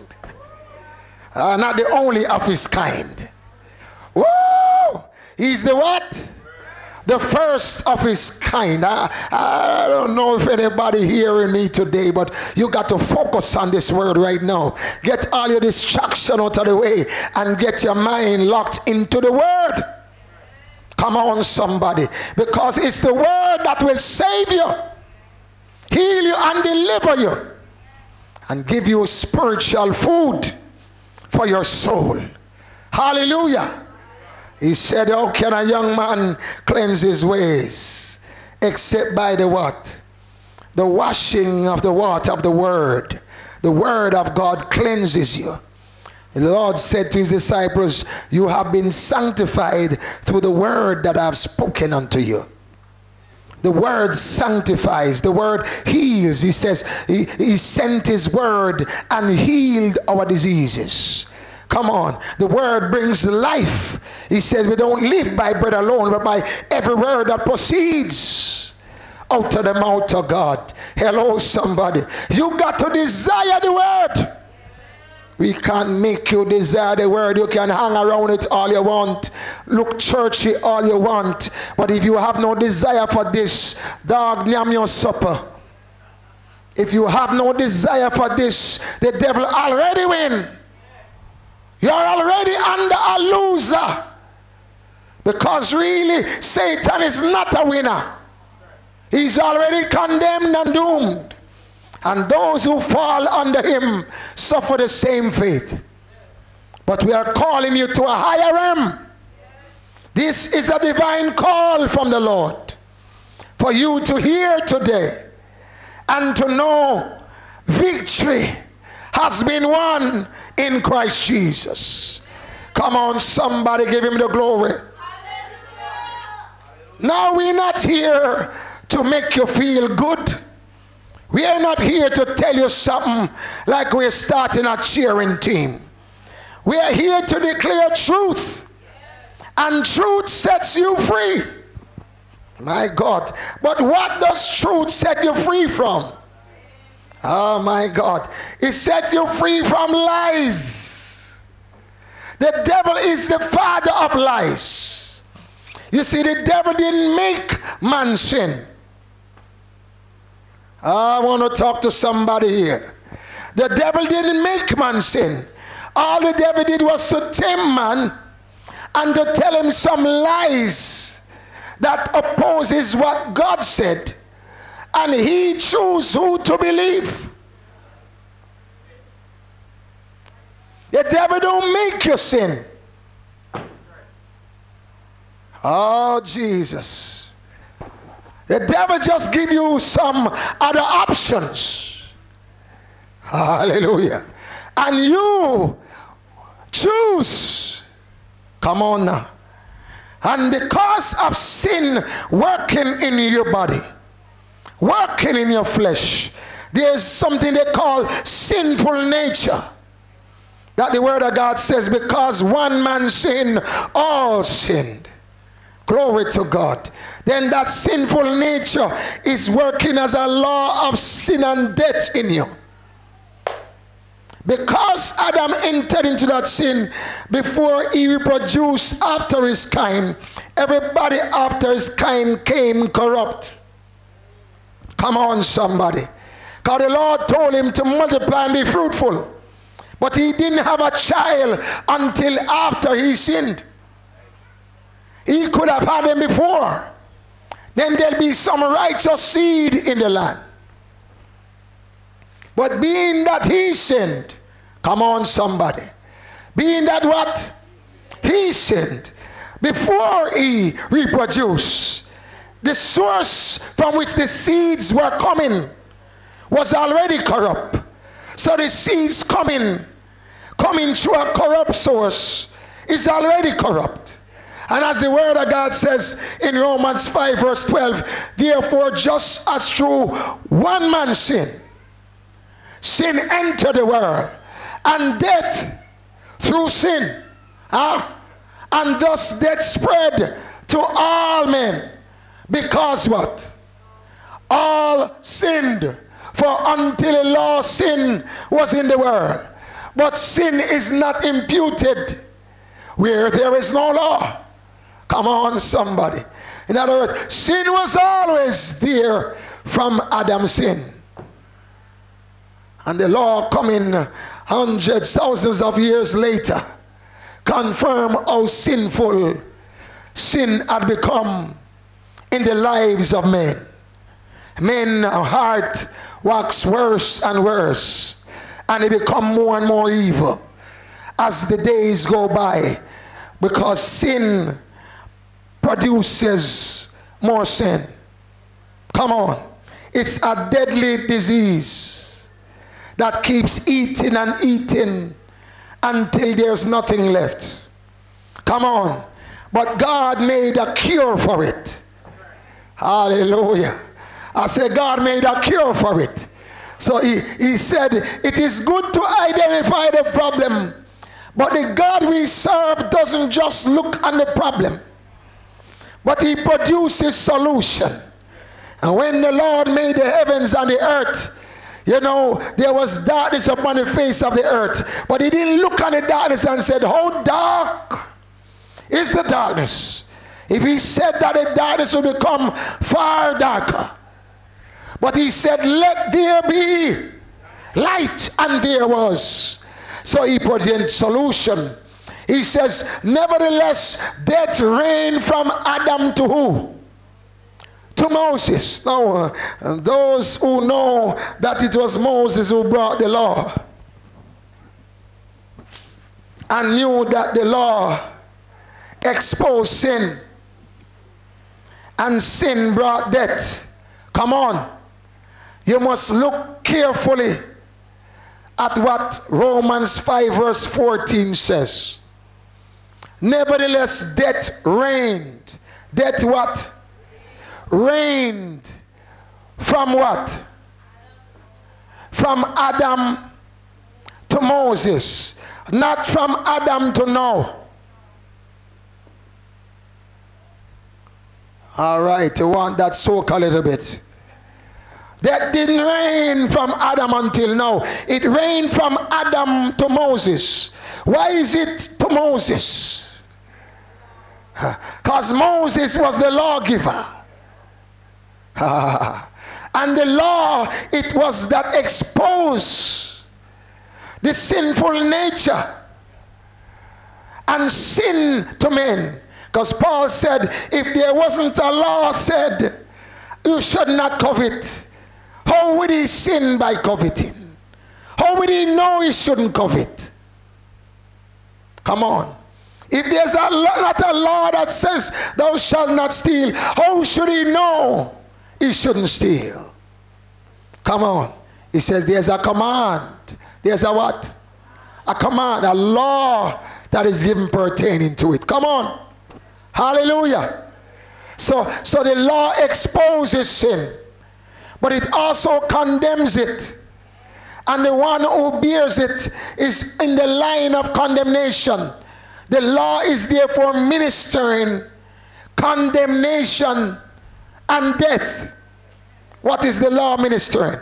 Uh, not the only of his kind. Woo! He's the what? The first of his kind. I, I don't know if anybody hearing me today, but you got to focus on this word right now. Get all your distraction out of the way and get your mind locked into the word. Come on, somebody. Because it's the word that will save you, heal you, and deliver you, and give you spiritual food for your soul. Hallelujah. He said, How can a young man cleanse his ways except by the what? The washing of the water of the word. The word of God cleanses you. The Lord said to his disciples, You have been sanctified through the word that I have spoken unto you. The word sanctifies, the word heals. He says, He, he sent His word and healed our diseases. Come on. The word brings life. He says, We don't live by bread alone, but by every word that proceeds out of the mouth of God. Hello, somebody. You got to desire the word. We can't make you desire the word. You can hang around it all you want. Look churchy all you want. But if you have no desire for this, dog, name your supper. If you have no desire for this, the devil already win. You're already under a loser. Because really, Satan is not a winner. He's already condemned and doomed. And those who fall under him suffer the same fate. But we are calling you to a higher realm. This is a divine call from the Lord for you to hear today and to know victory has been won in Christ Jesus. Come on, somebody give him the glory. Now we're not here to make you feel good. We are not here to tell you something like we're starting a cheering team. We are here to declare truth. And truth sets you free. My God. But what does truth set you free from? Oh my God. It sets you free from lies. The devil is the father of lies. You see, the devil didn't make man sin. I want to talk to somebody here. The devil didn't make man sin. All the devil did was to tempt man and to tell him some lies that opposes what God said. And he chose who to believe. The devil don't make you sin. Oh, Jesus. The devil just give you some other options. Hallelujah. And you choose. Come on now. And because of sin working in your body, working in your flesh, there's something they call sinful nature. That the word of God says, because one man sinned, all sinned. Glory to God then that sinful nature is working as a law of sin and death in you. Because Adam entered into that sin before he reproduced after his kind, everybody after his kind came corrupt. Come on, somebody. God the Lord told him to multiply and be fruitful. But he didn't have a child until after he sinned. He could have had him before then there'll be some righteous seed in the land. But being that he sinned, come on, somebody. Being that what? He sinned before he reproduced. The source from which the seeds were coming was already corrupt. So the seeds coming, coming through a corrupt source is already corrupt. And as the word of God says in Romans 5, verse 12, therefore, just as through one man sin, sin entered the world, and death through sin, huh? and thus death spread to all men. Because what? All sinned. For until law sin was in the world. But sin is not imputed where there is no law. Come on, somebody. In other words, sin was always there from Adam's sin. And the law coming hundreds, thousands of years later confirm how sinful sin had become in the lives of men. Men heart wax worse and worse and they become more and more evil as the days go by because sin produces more sin. Come on. It's a deadly disease that keeps eating and eating until there's nothing left. Come on. But God made a cure for it. Hallelujah. I said, God made a cure for it. So he, he said, It is good to identify the problem, but the God we serve doesn't just look on the problem, but he produces solution. And when the Lord made the heavens and the earth, you know, there was darkness upon the face of the earth. But he didn't look on the darkness and said, How dark is the darkness? If he said that the darkness will become far darker. But he said, Let there be light, and there was. So he in solution. He says, Nevertheless, death reigned from Adam to who? To Moses. Now, uh, those who know that it was Moses who brought the law and knew that the law exposed sin and sin brought death. Come on. You must look carefully at what Romans 5 verse 14 says. Nevertheless, death reigned. Death what? Reigned. From what? From Adam to Moses. Not from Adam to Noah. All right, you want that soak a little bit. That didn't reign from Adam until now. It reigned from Adam to Moses. Why is it to Moses? Because Moses was the lawgiver. (laughs) and the law, it was that exposed the sinful nature and sin to men. Because Paul said, if there wasn't a law said, you should not covet. How would he sin by coveting? How would he know he shouldn't covet? Come on. If there's a, not a law that says thou shalt not steal, how should he know he shouldn't steal? Come on. He says there's a command. There's a what? A command, a law that is given pertaining to it. Come on. Hallelujah. So, so the law exposes sin but it also condemns it. And the one who bears it is in the line of condemnation. The law is therefore ministering condemnation and death. What is the law ministering?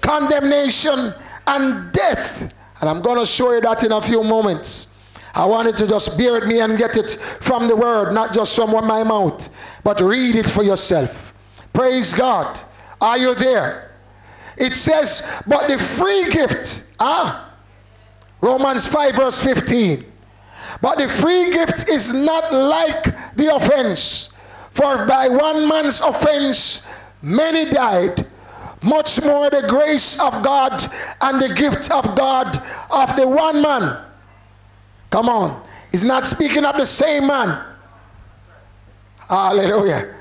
Condemnation and death. And I'm going to show you that in a few moments. I wanted to just bear with me and get it from the word, not just from my mouth, but read it for yourself. Praise God. Are you there? It says, but the free gift, ah, Romans 5 verse 15. But the free gift is not like the offense. For by one man's offense many died. Much more the grace of God and the gift of God of the one man. Come on. He's not speaking of the same man. Hallelujah.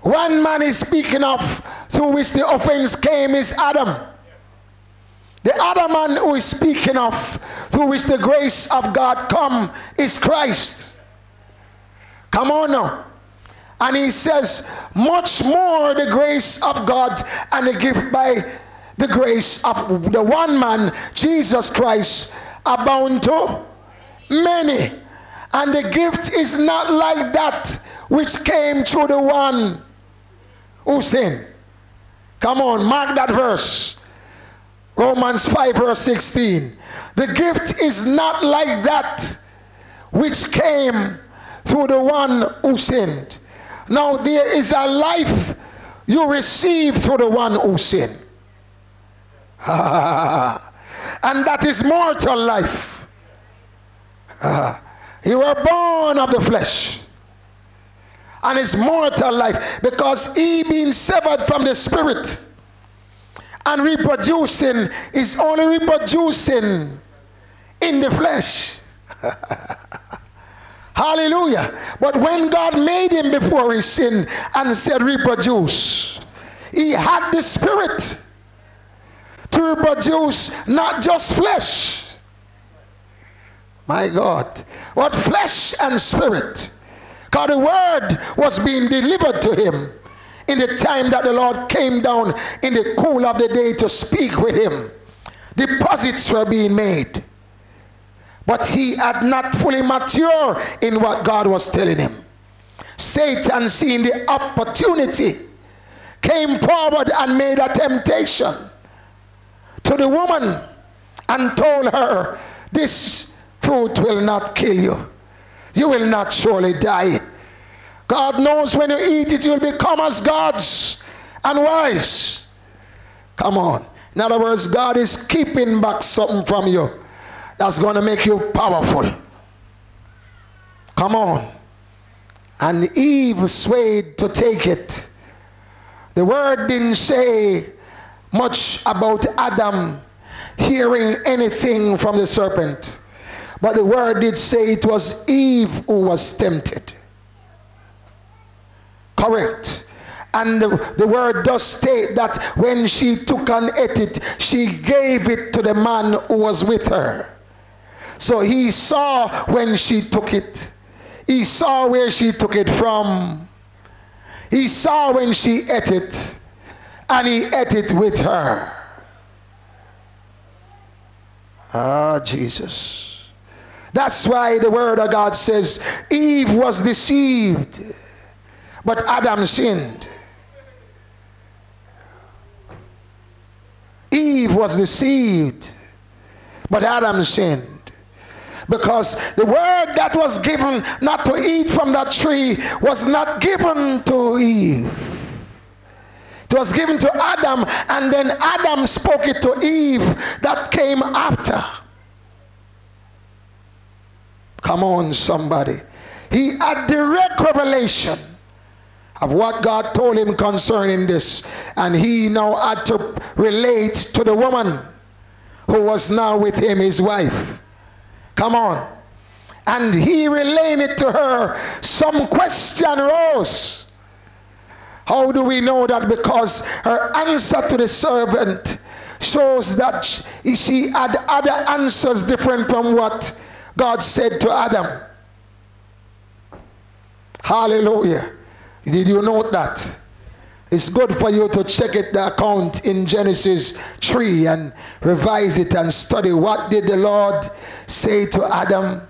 One man is speaking of through which the offense came is Adam. The other man who is speaking of, through which the grace of God come, is Christ. Come on now. And he says, much more the grace of God and the gift by the grace of the one man, Jesus Christ, abound to many. And the gift is not like that which came through the one who sinned. Come on, mark that verse. Romans 5, verse 16. The gift is not like that which came through the one who sinned. Now, there is a life you receive through the one who sinned. (laughs) and that is mortal life. (laughs) you are born of the flesh and his mortal life because he being severed from the spirit and reproducing is only reproducing in the flesh. (laughs) Hallelujah. But when God made him before he sinned and said reproduce, he had the spirit to reproduce not just flesh. My God. What flesh and spirit. God, the word was being delivered to him in the time that the Lord came down in the cool of the day to speak with him. Deposits were being made. But he had not fully matured in what God was telling him. Satan, seeing the opportunity, came forward and made a temptation to the woman and told her, This fruit will not kill you. You will not surely die. God knows when you eat it, you'll become as gods and wise. Come on. In other words, God is keeping back something from you that's going to make you powerful. Come on. And Eve swayed to take it. The word didn't say much about Adam hearing anything from the serpent. But the word did say it was Eve who was tempted. Correct. And the, the, word does state that when she took and ate it, she gave it to the man who was with her. So he saw when she took it. He saw where she took it from. He saw when she ate it. And he ate it with her. Ah, Jesus. That's why the word of God says Eve was deceived, but Adam sinned. Eve was deceived, but Adam sinned. Because the word that was given not to eat from that tree was not given to Eve. It was given to Adam, and then Adam spoke it to Eve that came after. Come on, somebody. He had direct revelation of what God told him concerning this, and he now had to relate to the woman who was now with him, his wife. Come on. And he relayed it to her. Some question rose. How do we know that? Because her answer to the servant shows that she had other answers different from what God said to Adam. Hallelujah. Did you note that? It's good for you to check it the account in Genesis 3 and revise it and study what did the Lord say to Adam?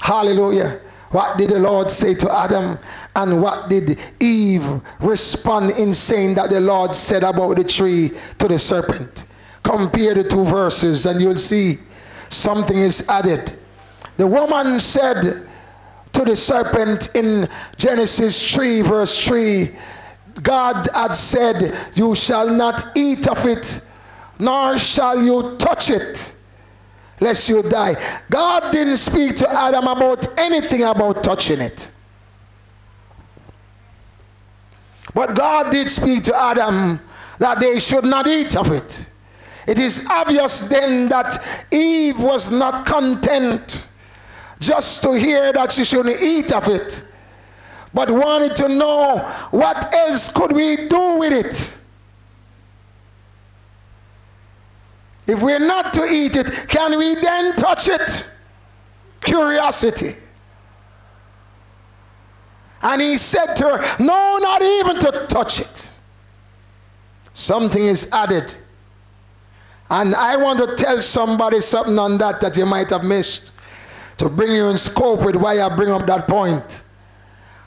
Hallelujah. What did the Lord say to Adam? And what did Eve respond in saying that the Lord said about the tree to the serpent? Compare the two verses and you'll see something is added. The woman said to the serpent in Genesis 3, verse 3, God had said, You shall not eat of it, nor shall you touch it, lest you die. God didn't speak to Adam about anything about touching it. But God did speak to Adam that they should not eat of it. It is obvious then that Eve was not content just to hear that she shouldn't eat of it but wanted to know what else could we do with it. If we're not to eat it, can we then touch it? Curiosity. And he said to her, No, not even to touch it. Something is added. And I want to tell somebody something on that that you might have missed to bring you in scope with why I bring up that point.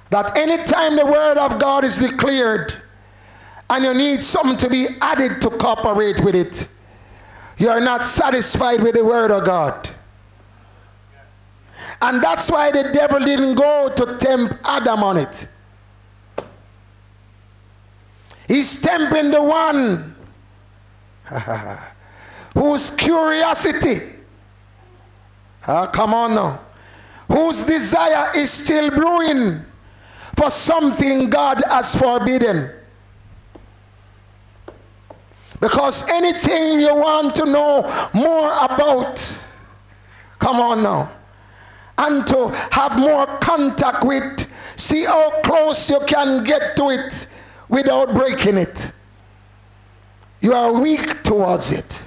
that anytime the word of God is declared and you need something to be added to cooperate with it, you are not satisfied with the word of God. And that's why the devil didn't go to tempt Adam on it. He's tempting the one (laughs) whose curiosity, ah, come on now, whose desire is still brewing for something God has forbidden. Because anything you want to know more about, come on now, and to have more contact with, see how close you can get to it without breaking it. You are weak towards it.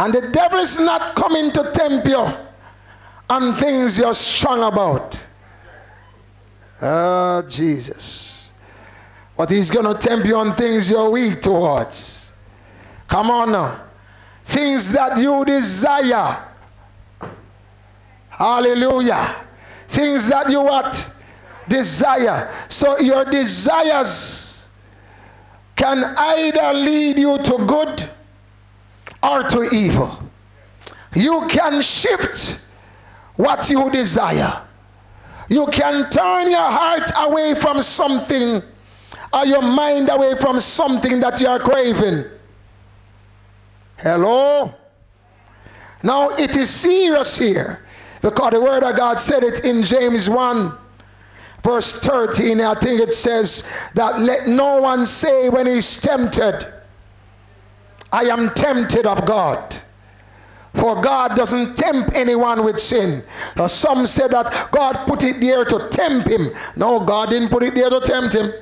And the devil is not coming to tempt you on things you're strong about. Oh, Jesus. But he's going to tempt you on things you're weak towards. Come on now. Things that you desire. Hallelujah. Things that you what? Desire. So your desires can either lead you to good or to evil. You can shift what you desire. You can turn your heart away from something or your mind away from something that you are craving. Hello? Now it is serious here because the word of God said it in James 1 verse 13. I think it says that let no one say when he's tempted, I am tempted of God. For God doesn't tempt anyone with sin. Now some say that God put it there to tempt him. No, God didn't put it there to tempt him.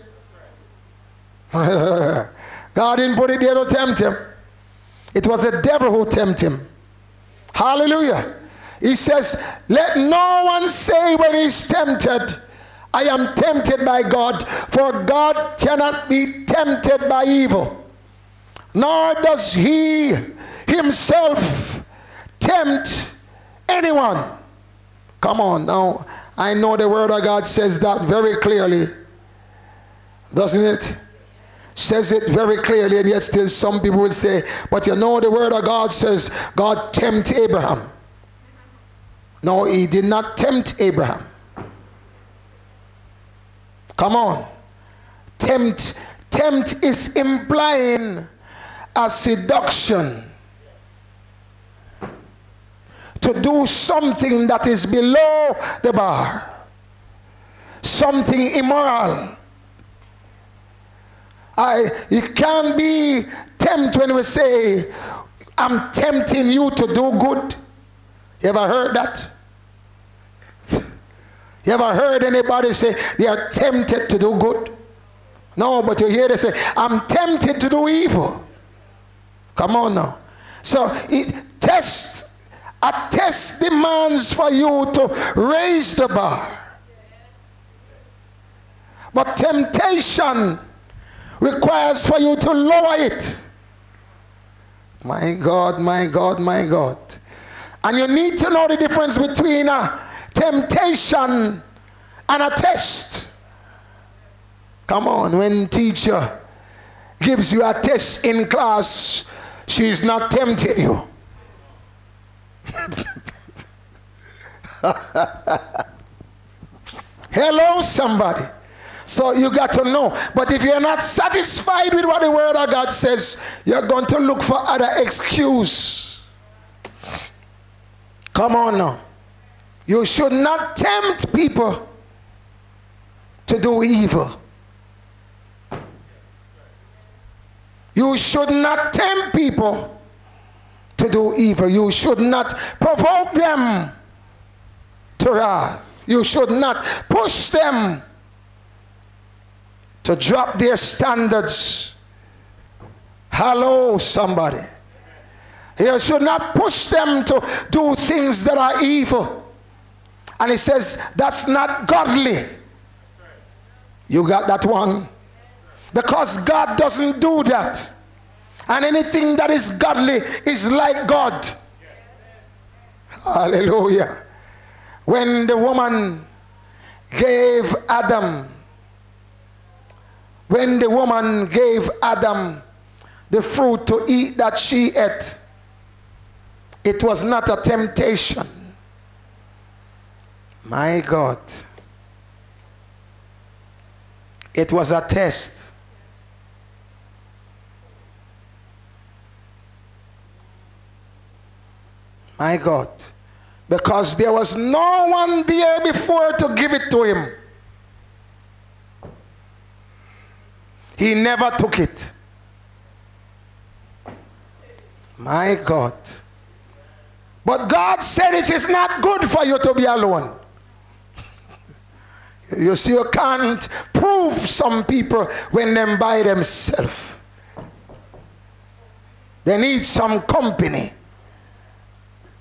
(laughs) God didn't put it there to tempt him. It was the devil who tempted him. Hallelujah. He says, Let no one say when he's tempted, I am tempted by God, for God cannot be tempted by evil, nor does he himself tempt anyone. Come on now. I know the word of God says that very clearly. Doesn't it? Says it very clearly, and yet still some people would say, but you know the word of God says God tempt Abraham. No, he did not tempt Abraham. Come on. Tempt tempt is implying a seduction to do something that is below the bar, something immoral. I, it can't be tempt when we say, I'm tempting you to do good. You ever heard that? (laughs) You ever heard anybody say they are tempted to do good? No, but you hear they say, I'm tempted to do evil. Come on now. So it tests a test demands for you to raise the bar. But temptation requires for you to lower it. My God, my God, my God. And you need to know the difference between a temptation and a test. Come on, when teacher gives you a test in class, she's not tempting you. Hello, somebody. So you got to know. But if you're not satisfied with what the word of God says, you're going to look for other excuse. Come on now. You should not tempt people to do evil. You should not tempt people to do evil. You should not provoke them to wrath. You should not push them to drop their standards. Hello, somebody. You should not push them to do things that are evil. And he says, that's not godly. You got that one? Because God doesn't do that. And anything that is godly is like God. Hallelujah. When the woman gave Adam, when the woman gave Adam the fruit to eat that she ate, it was not a temptation. My God. It was a test. My God. Because there was no one there before to give it to him. He never took it. My God. But God said it is not good for you to be alone. (laughs) You see, you can't prove some people when them by themselves. They need some company.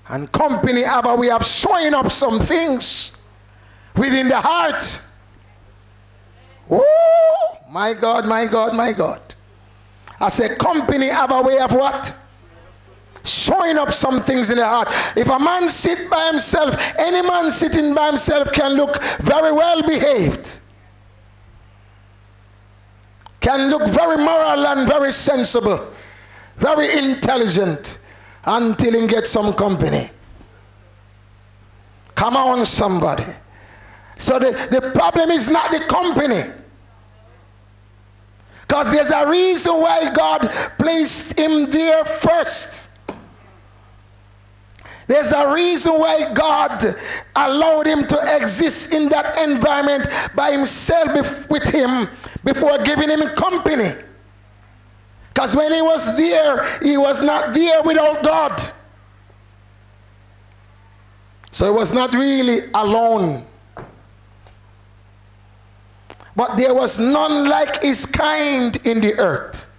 And company have a way of showing up some things within the heart. Oh, my God, my God, my God. I say company have a way of what? Showing up some things in the heart. If a man sit by himself, any man sitting by himself can look very well behaved. Can look very moral and very sensible. Very intelligent until he gets some company. Come on, somebody. So the, the problem is not the company. Because there's a reason why God placed him there first. There's a reason why God allowed him to exist in that environment by himself with him before giving him company. Because when he was there, he was not there without God. So he was not really alone. But there was none like his kind in the earth.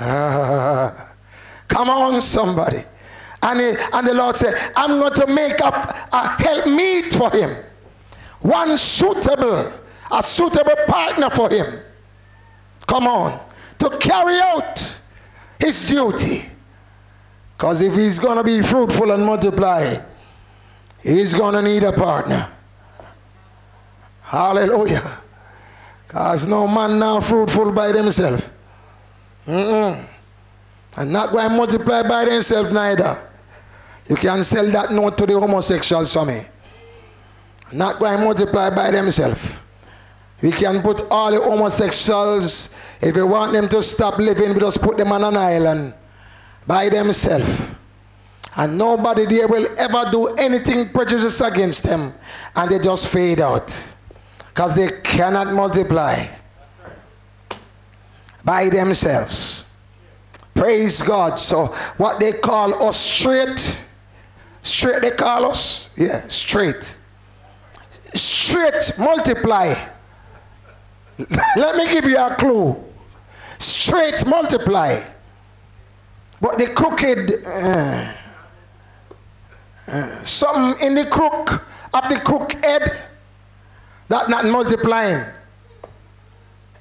(laughs) Come on, somebody. And, he, and the Lord said, I'm going to make up a help meet for him. One suitable, a suitable partner for him. Come on to carry out his duty. Because if he's going to be fruitful and multiply, he's going to need a partner. Hallelujah. Because no man now fruitful by themselves. Mm-mm. And not going to multiply by themselves neither. You can sell that note to the homosexuals for me. Not going to multiply by themselves. We can put all the homosexuals, if we want them to stop living, we just put them on an island by themselves. And nobody there will ever do anything prejudiced against them. And they just fade out. Because they cannot multiply by themselves. Praise God. So what they call us straight, straight they call us? Yeah, straight. Straight multiply Let me give you a clue. Straight multiply. But the crooked, uh, uh, something in the crook of the crook head, that not multiplying.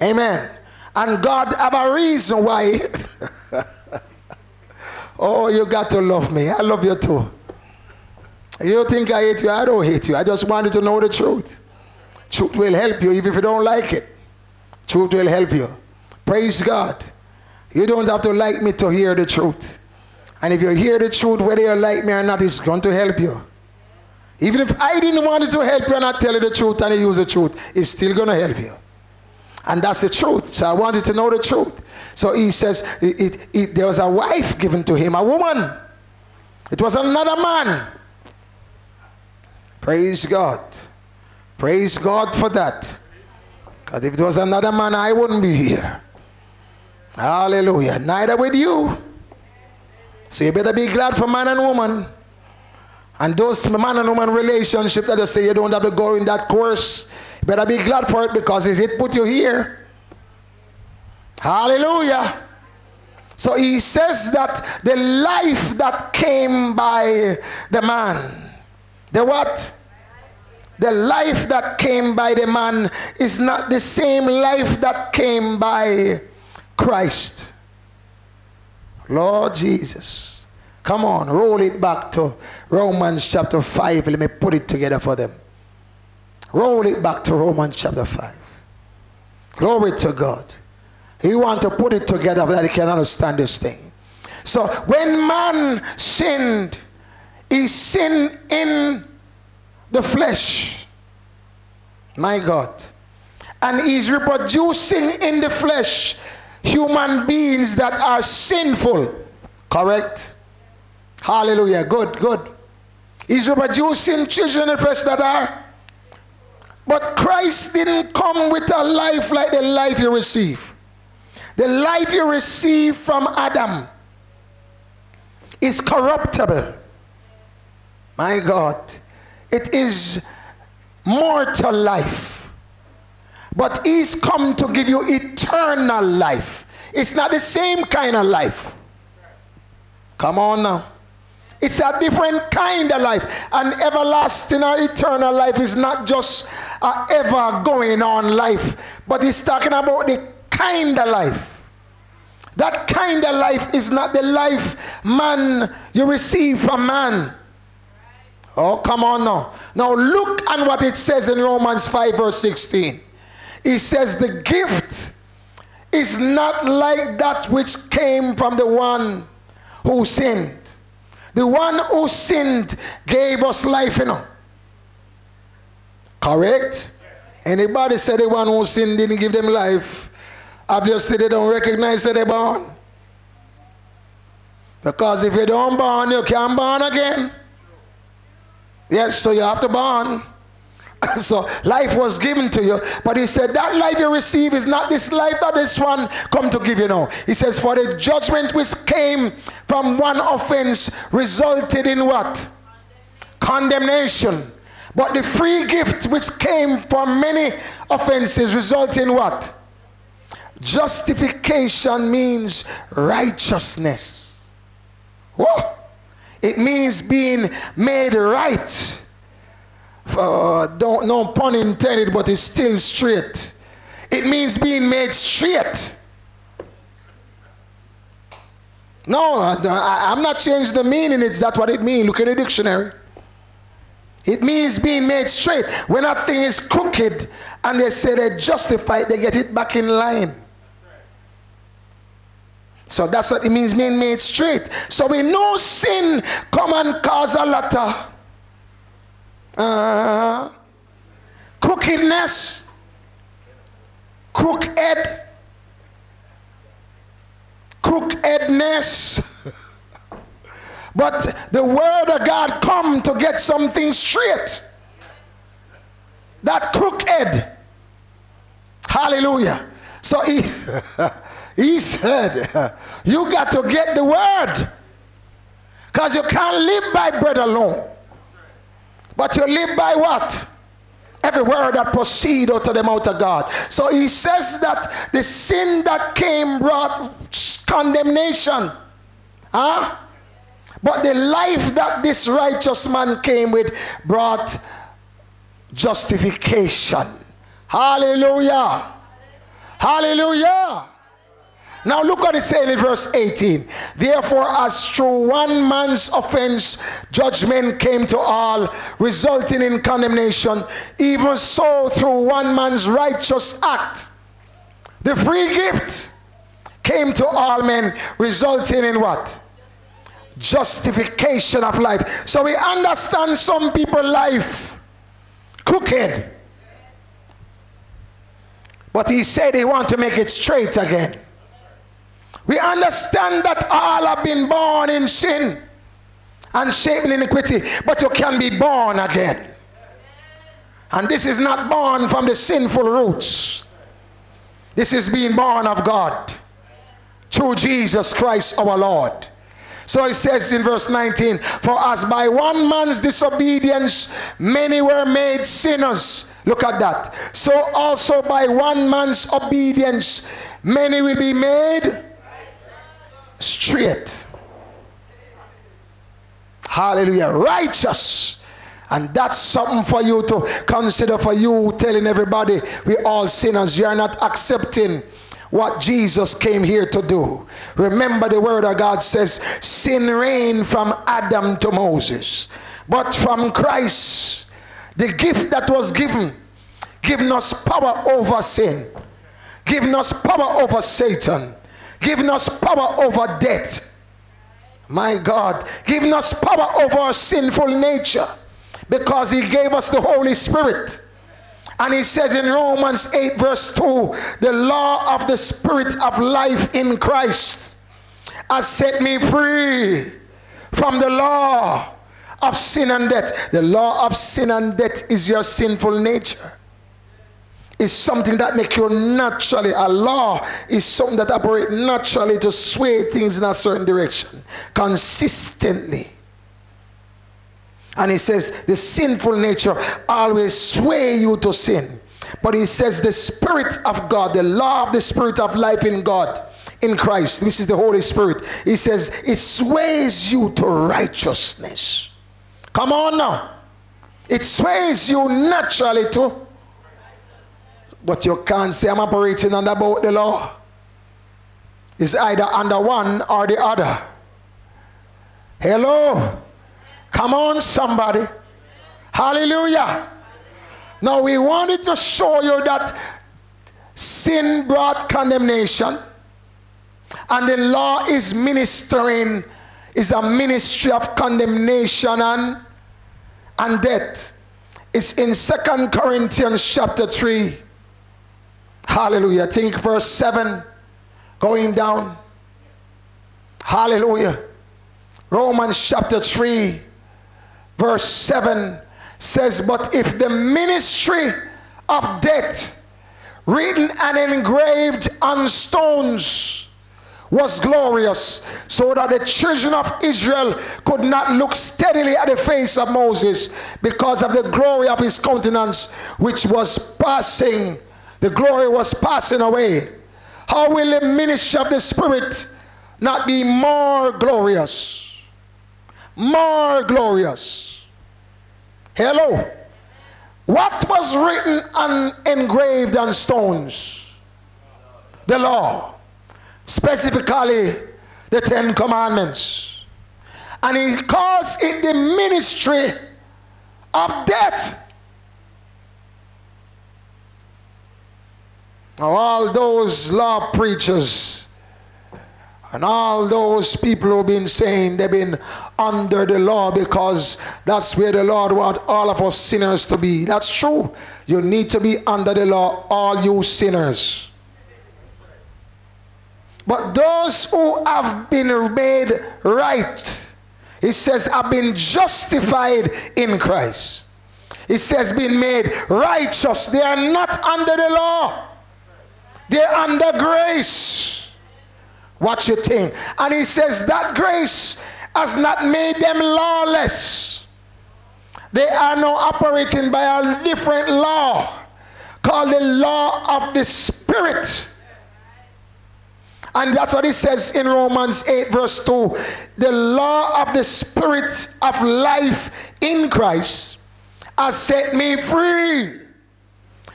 Amen. And God have a reason why. (laughs) oh, you got to love me. I love you too. You think I hate you? I don't hate you. I just wanted to know the truth. Truth will help you even if you don't like it. Truth will help you. Praise God. You don't have to like me to hear the truth. And if you hear the truth, whether you like me or not, it's going to help you. Even if I didn't want to help you and I tell you the truth and you use the truth, it's still going to help you. And that's the truth. So I wanted to know the truth. So he says it, it, it, there was a wife given to him, a woman. It was another man. Praise God. Praise God for that. Because if it was another man, I wouldn't be here. Hallelujah. Neither with you. So you better be glad for man and woman. And those man and woman relationship that they say you don't have to go in that course, you better be glad for it because it put you here. Hallelujah. So he says that the life that came by the man, the what? The life that came by the man is not the same life that came by Christ. Lord Jesus. Come on, roll it back to Romans chapter 5. Let me put it together for them. Roll it back to Romans chapter 5. Glory to God. He want to put it together that he can understand this thing. So when man sinned, he sinned in the flesh. My God. And he's reproducing in the flesh human beings that are sinful. Correct? Hallelujah. Good, good. He's reproducing children in the flesh that are. But Christ didn't come with a life like the life you receive. The life you receive from Adam is corruptible. My God. It is mortal life. But He's come to give you eternal life. It's not the same kind of life. Come on now. It's a different kind of life. And everlasting or eternal life is not just a ever going on life, but it's talking about the kind of life. That kind of life is not the life man you receive from man. Oh, come on now. Now look at what it says in Romans 5 verse 16. It says the gift is not like that which came from the one who sinned. The one who sinned gave us life, you know. Correct? Anybody say the one who sinned didn't give them life? Obviously, they don't recognize that they're born. Because if you don't born, you can't born again. Yes, so you have to born. (laughs) so life was given to you. But he said that life you receive is not this life that this one come to give you now. He says, for the judgment which came from one offense resulted in what? Condemnation. But the free gift which came from many offenses resulted in what? Justification means righteousness. Whoa. It means being made right. Uh, don't, no pun intended, but it's still straight. It means being made straight. No, I, am not changing the meaning. It's that's what it means. Look at the dictionary. It means being made straight. When a thing is crooked and they say they justify it, they get it back in line. So that's what it means being made straight. So we know sin come and cause a lot of uh, crookedness, crooked, crookedness. (laughs) but the word of God come to get something straight. That crooked. Hallelujah. So he (laughs) He said, You got to get the word. Because you can't live by bread alone. But you live by what? Every word that proceed out of the mouth of God. So he says that the sin that came brought condemnation. Huh? But the life that this righteous man came with brought justification. Hallelujah. Hallelujah. Now look what it says in verse 18. Therefore, as through one man's offense judgment came to all, resulting in condemnation, even so through one man's righteous act, the free gift came to all men, resulting in what? Justification of life. So we understand some people life crooked. But he said he want to make it straight again. We understand that all have been born in sin and shaped in iniquity, but you can be born again. And this is not born from the sinful roots. This is being born of God through Jesus Christ our Lord. So it says in verse 19, For as by one man's disobedience many were made sinners. Look at that. So also by one man's obedience many will be made straight. Hallelujah. Righteous. And that's something for you to consider for you telling everybody we all sinners. You are not accepting what Jesus came here to do. Remember the word of God says sin reigned from Adam to Moses. But from Christ, the gift that was given giving us power over sin, giving us power over Satan, giving us power over death. My God, giving us power over our sinful nature because He gave us the Holy Spirit. And He says in Romans 8, verse 2 the law of the Spirit of life in Christ has set me free from the law of sin and death. The law of sin and death is your sinful nature. It's something that make you naturally a law is something that operate naturally to sway things in a certain direction consistently. And he says the sinful nature always sway you to sin. But he says the spirit of God, the law of the spirit of life in God, in Christ, this is the Holy Spirit. He says it sways you to righteousness. Come on now. It sways you naturally to. But you can't say I'm operating under both the law. It's either under one or the other. Hello. Come on, somebody. Hallelujah. Now we wanted to show you that sin brought condemnation and the law is ministering is a ministry of condemnation and, and death. It's in Second Corinthians chapter 3. Hallelujah. I think verse 7 going down. Hallelujah. Romans chapter 3 verse 7 says, But if the ministry of death, written and engraved on stones, was glorious, so that the children of Israel could not look steadily at the face of Moses because of the glory of his countenance, which was passing. The glory was passing away. How will the ministry of the Spirit not be more glorious? More glorious. Hello. What was written and engraved on stones? The law specifically the Ten Commandments. And he calls it the ministry of death. Now, all those law preachers and all those people who've been saying they've been under the law because that's where the Lord want all of us sinners to be. That's true. You need to be under the law, all you sinners. But those who have been made right, he says, have been justified in Christ. He says, been made righteous. They are not under the law, they're under grace. What you think? And he says, that grace has not made them lawless. They are now operating by a different law called the law of the Spirit. And that's what it says in Romans 8, verse 2. The law of the Spirit of life in Christ has set me free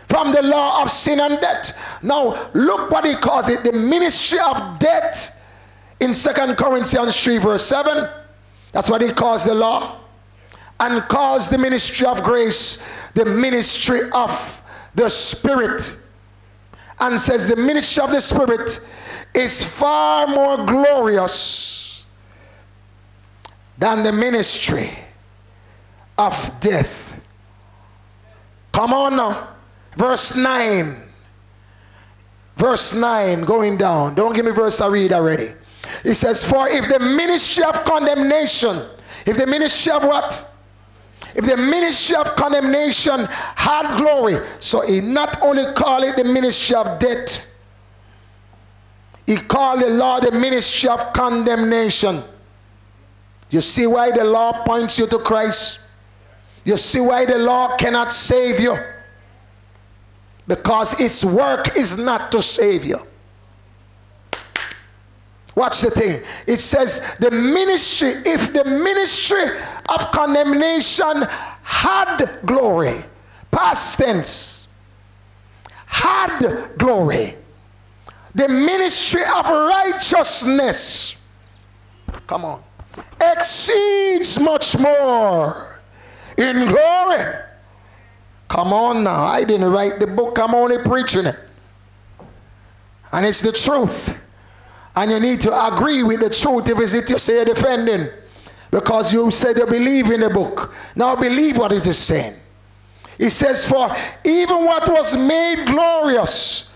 from the law of sin and death. Now, look what he calls it the ministry of death in Second Corinthians 3, verse 7. That's what he calls the law. And calls the ministry of grace the ministry of the Spirit. And says the ministry of the Spirit is far more glorious than the ministry of death. Come on now. Verse 9. Verse 9 going down. Don't give me verse I read already. It says, For if the ministry of condemnation, if the ministry of what? If the ministry of condemnation had glory, so he not only called it the ministry of death, he called the law the ministry of condemnation. You see why the law points you to Christ? You see why the law cannot save you? Because its work is not to save you. Watch the thing. It says the ministry, if the ministry of condemnation had glory, past tense, had glory, the ministry of righteousness, come on, exceeds much more in glory Come on now. I didn't write the book, I'm only preaching it. And it's the truth. And you need to agree with the truth if it's it you say you're defending. Because you said you believe in the book. Now believe what it is saying. It says, For even what was made glorious,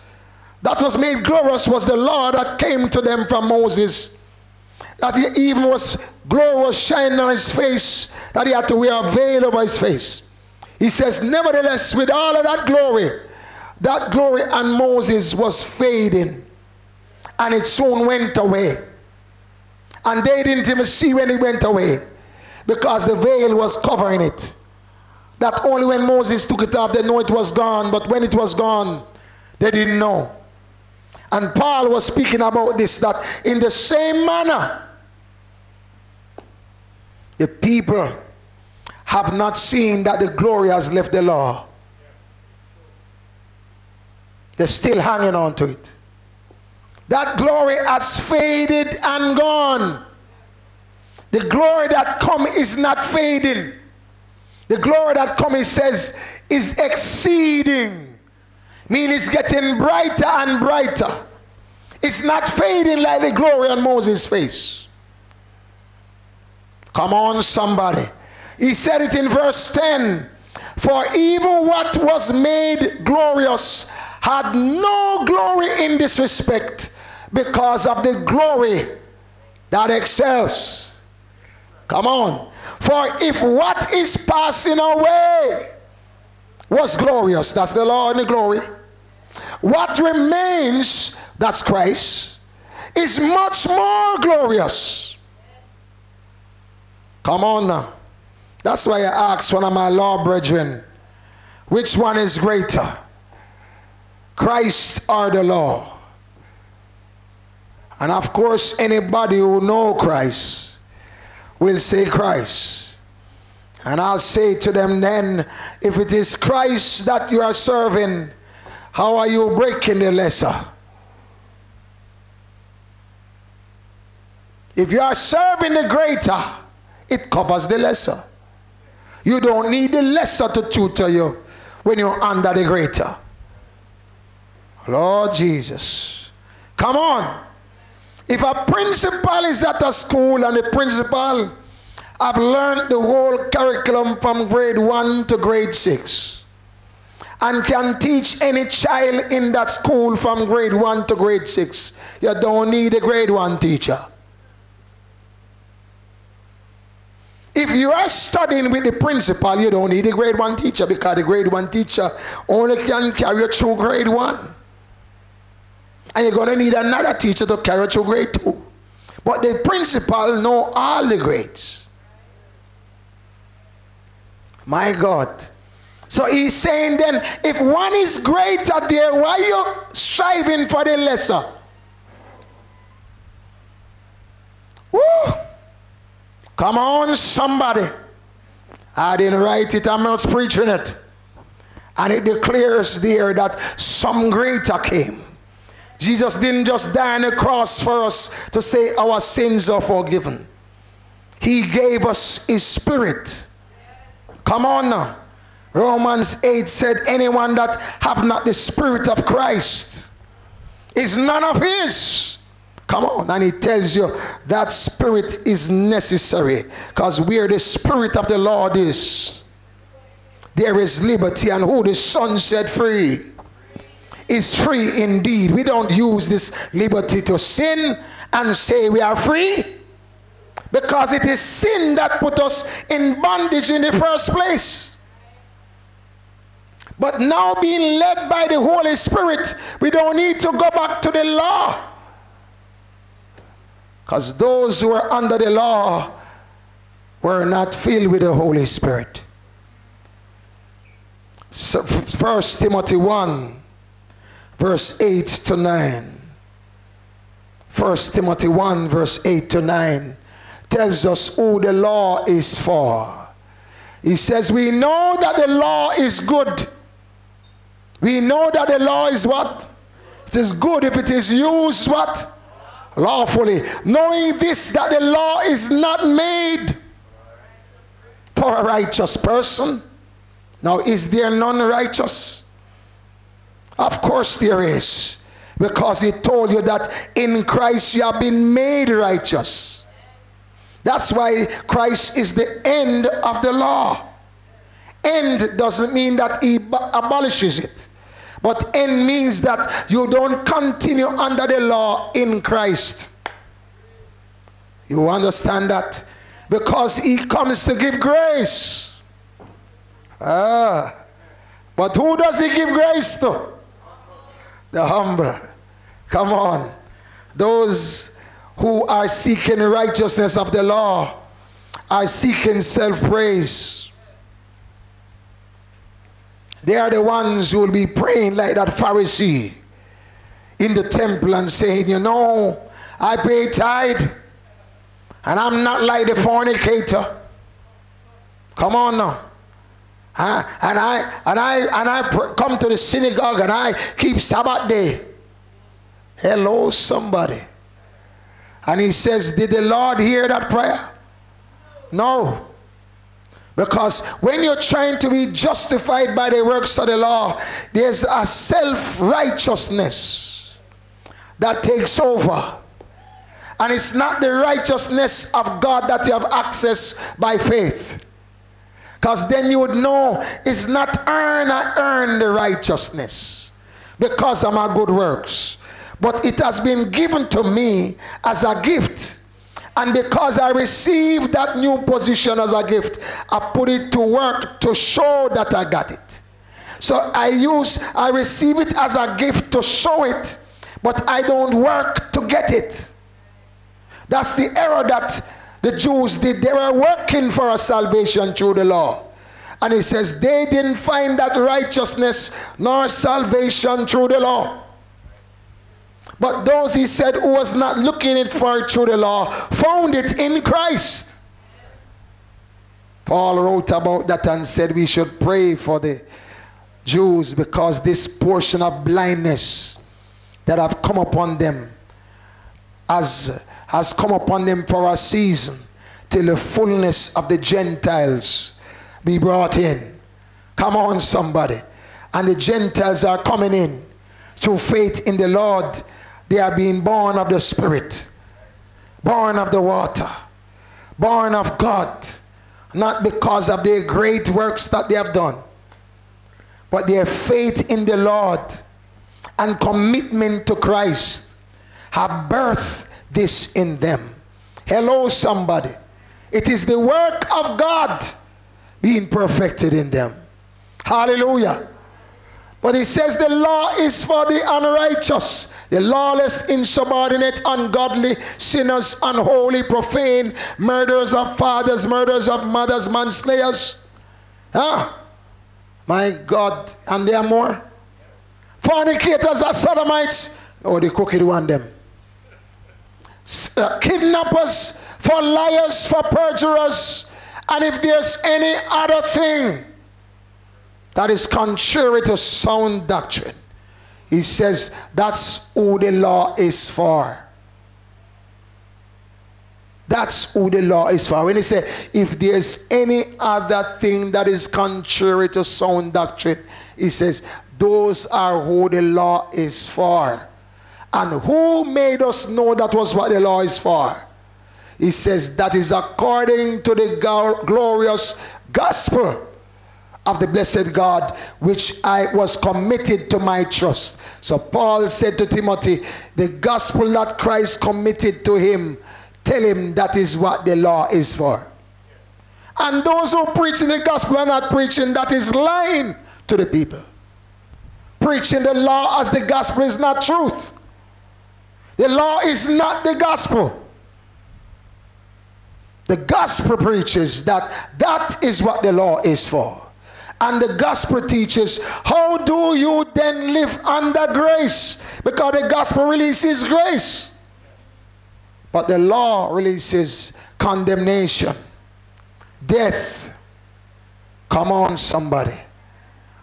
that was made glorious was the law that came to them from Moses. That he even was glory was shining on his face, that he had to wear a veil over his face. He says, Nevertheless, with all of that glory, that glory on Moses was fading and it soon went away. And they didn't even see when it went away because the veil was covering it. That only when Moses took it off, they know it was gone, but when it was gone, they didn't know. And Paul was speaking about this that in the same manner, the people have not seen that the glory has left the law. They're still hanging on to it. That glory has faded and gone. The glory that come is not fading. The glory that come, he says, is exceeding. Meaning it's getting brighter and brighter. It's not fading like the glory on Moses' face. Come on, somebody. He said it in verse 10 For even what was made glorious had no glory in this respect because of the glory that excels. Come on. For if what is passing away was glorious, that's the law and the glory, what remains, that's Christ, is much more glorious. Come on now. That's why I asked one of my law brethren, which one is greater? Christ or the law? And of course, anybody who know Christ will say Christ. And I'll say to them then, if it is Christ that you are serving, how are you breaking the lesser? If you are serving the greater, it covers the lesser. You don't need the lesser to tutor you when you're under the greater. Lord Jesus. Come on. If a principal is at a school and the principal have learned the whole curriculum from grade 1 to grade 6 and can teach any child in that school from grade 1 to grade 6, you don't need a grade 1 teacher. If you are studying with the principal, you don't need a grade 1 teacher because the grade 1 teacher only can carry you through grade 1. And you're going to need another teacher to carry through grade 2. But the principal know all the grades. My God. So he's saying then, if one is greater there, why are you striving for the lesser? Woo! Come on, somebody. I didn't write it, I'm not preaching it. And it declares there that some greater came. Jesus didn't just die on the cross for us to say our sins are forgiven. He gave us his spirit. Come on now. Romans 8 said, Anyone that have not the spirit of Christ is none of his. Come on. And he tells you that spirit is necessary. Because where the spirit of the Lord is, there is liberty. And who the Son set free is free indeed. We don't use this liberty to sin and say we are free. Because it is sin that put us in bondage in the first place. But now being led by the Holy Spirit, we don't need to go back to the law. Because those who were under the law were not filled with the Holy Spirit. First Timothy 1, verse 8 to 9. First Timothy 1, verse 8 to 9 tells us who the law is for. He says, We know that the law is good. We know that the law is what? It is good if it is used what? Lawfully. Knowing this, that the law is not made for a righteous person. Now, is there none righteous? Of course there is. Because he told you that in Christ you have been made righteous. That's why Christ is the end of the law. End doesn't mean that he abolishes it. But end means that you don't continue under the law in Christ. You understand that? Because he comes to give grace. Ah. But who does he give grace to? The humble. Come on. Those who are seeking righteousness of the law are seeking self praise. They are the ones who will be praying like that Pharisee in the temple and saying, You know, I pay tithe and I'm not like the fornicator. Come on now. Huh? And I and I and I come to the synagogue and I keep Sabbath day. Hello, somebody. And he says, Did the Lord hear that prayer? No. Because when you're trying to be justified by the works of the law, there's a self righteousness that takes over. And it's not the righteousness of God that you have access by faith. Because then you would know it's not earn I earn the righteousness because of my good works. But it has been given to me as a gift and because I received that new position as a gift, I put it to work to show that I got it. So I use, I receive it as a gift to show it, but I don't work to get it. That's the error that the Jews did. They were working for a salvation through the law. And he says they didn't find that righteousness nor salvation through the law. But those he said who was not looking it for through the law found it in Christ. Paul wrote about that and said we should pray for the Jews because this portion of blindness that have come upon them has, has come upon them for a season till the fullness of the Gentiles be brought in. Come on, somebody. And the Gentiles are coming in through faith in the Lord they are being born of the Spirit, born of the water, born of God, not because of their great works that they have done, but their faith in the Lord and commitment to Christ have birthed this in them. Hello, somebody. It is the work of God being perfected in them. Hallelujah. But he says the law is for the unrighteous, the lawless, insubordinate, ungodly, sinners, unholy, profane, murderers of fathers, murderers of mothers, manslayers. Huh? My God. And there are more. Fornicators are sodomites. Oh, the cookie one them. Uh, kidnappers, for liars, for perjurers. And if there's any other thing that is contrary to sound doctrine. He says that's who the law is for. That's who the law is for. When he said, if there's any other thing that is contrary to sound doctrine, he says, those are who the law is for. And who made us know that was what the law is for? He says, that is according to the glorious gospel of the blessed God, which I was committed to my trust. So Paul said to Timothy, the gospel that Christ committed to him, tell him that is what the law is for. And those who preach the gospel are not preaching, that is lying to the people. Preaching the law as the gospel is not truth. The law is not the gospel. The gospel preaches that that is what the law is for and the gospel teaches how do you then live under grace? Because the gospel releases grace but the law releases condemnation. Death. Come on somebody.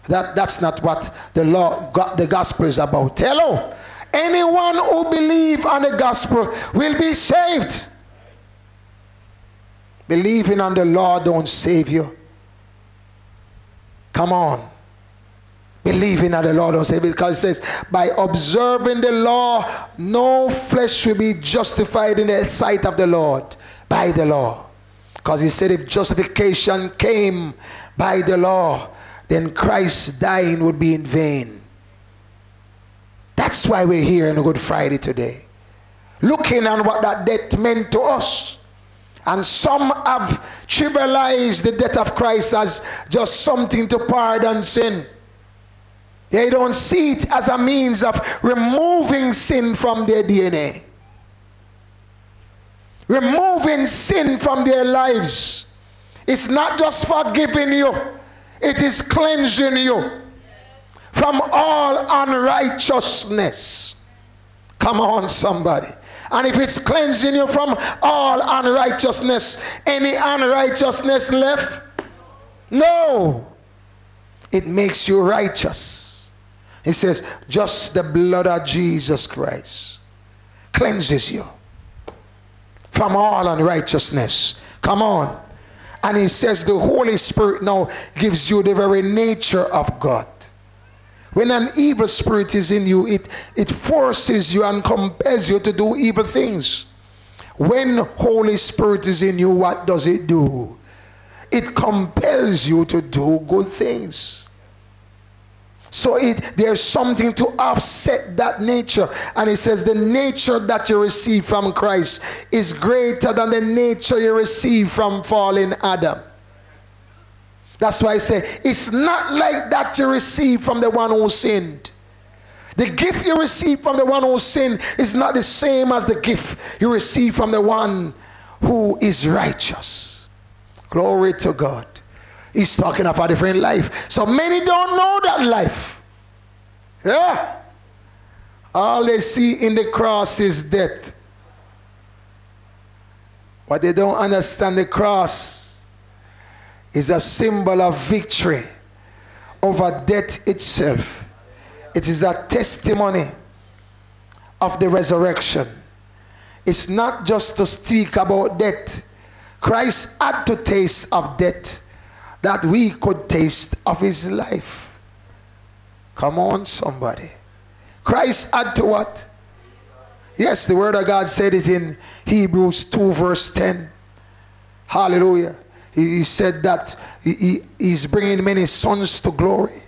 That that's not what the law the gospel is about. Hello? Anyone who believe on the gospel will be saved. Believing on the law don't save you Come on. Believing that the Lord will say because it says, by observing the law, no flesh will be justified in the sight of the Lord by the law. Because he said if justification came by the law, then Christ's dying would be in vain. That's why we're here on Good Friday today. Looking at what that debt meant to us. And some have trivialized the death of Christ as just something to pardon sin. They don't see it as a means of removing sin from their DNA, removing sin from their lives. It's not just forgiving you, it is cleansing you from all unrighteousness. Come on, somebody. And if it's cleansing you from all unrighteousness, any unrighteousness left? No. It makes you righteous. He says, just the blood of Jesus Christ cleanses you from all unrighteousness. Come on. And he says the Holy Spirit now gives you the very nature of God. When an evil spirit is in you, it, it forces you and compels you to do evil things. When Holy Spirit is in you, what does it do? It compels you to do good things. So it there's something to offset that nature. And it says the nature that you receive from Christ is greater than the nature you receive from fallen Adam. That's why I say it's not like that you receive from the one who sinned. The gift you receive from the one who sinned is not the same as the gift you receive from the one who is righteous. Glory to God. He's talking about a different life. So many don't know that life. Yeah. All they see in the cross is death. But they don't understand the cross is a symbol of victory over death itself. It is a testimony of the resurrection. It's not just to speak about death. Christ had to taste of death that we could taste of his life. Come on, somebody. Christ had to what? Yes, the word of God said it in Hebrews 2, verse 10. Hallelujah. He, said that he, he, he's bringing many sons to glory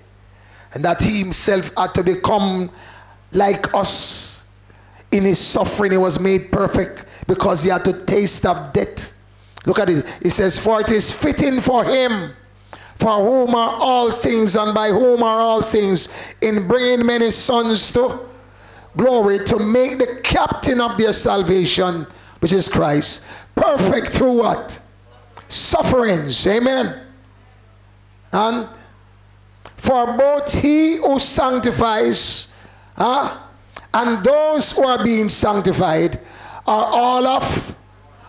and that he himself had to become like us. In his suffering he was made perfect because he had to taste of death. Look at it. He says for it is fitting for him for whom are all things and by whom are all things in bringing many sons to glory to make the captain of their salvation which is christ. Perfect through what sufferings. Amen. And for both he who sanctifies uh, and those who are being sanctified are all of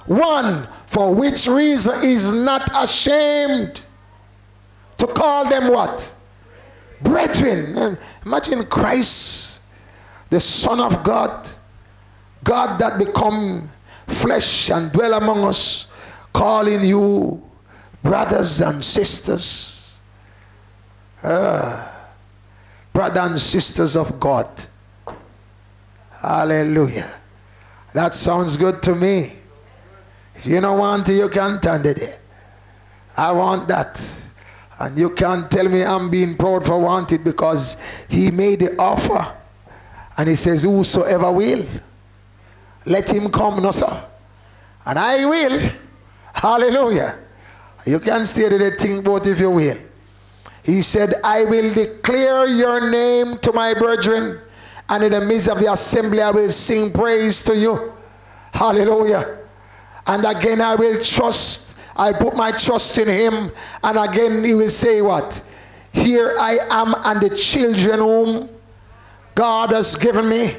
one, for which reason is not ashamed to call them what? Brethren. Imagine Christ, the Son of God, God that become flesh and dwell among us, calling you brothers and sisters. Uh, brothers and sisters of God. Hallelujah. That sounds good to me. If you don't want it, you can turn it. I want that. And you can't tell me I'm being proud for wanting because he made the offer. And he says, Whosoever will, let him come, no sir. And I will. Hallelujah. You can stay there and think about if you will. He said, I will declare your name to my brethren, and in the midst of the assembly I will sing praise to you. Hallelujah. And again I will trust, I put my trust in him, and again he will say what? Here I am and the children whom God has given me.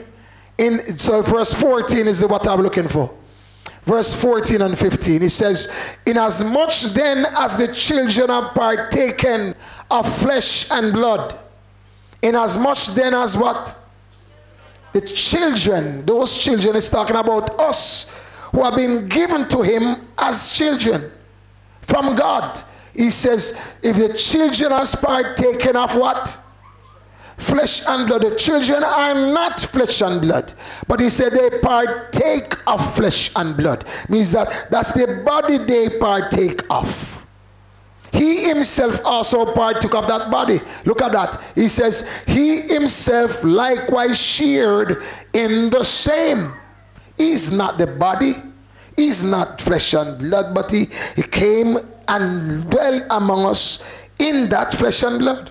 In so verse 14 is what I'm looking for verse 14 and 15. He says, Inasmuch then as the children have partaken of flesh and blood, inasmuch then as what? The children, those children is talking about us who have been given to him as children from God. He says, if the children are partaken of what? Flesh and blood. The children are not flesh and blood. But he said they partake of flesh and blood. Means that that's the body they partake of. He himself also partook of that body. Look at that. He says, He himself likewise shared in the same. He's not the body, he's not flesh and blood, but he, he came and dwelt among us in that flesh and blood.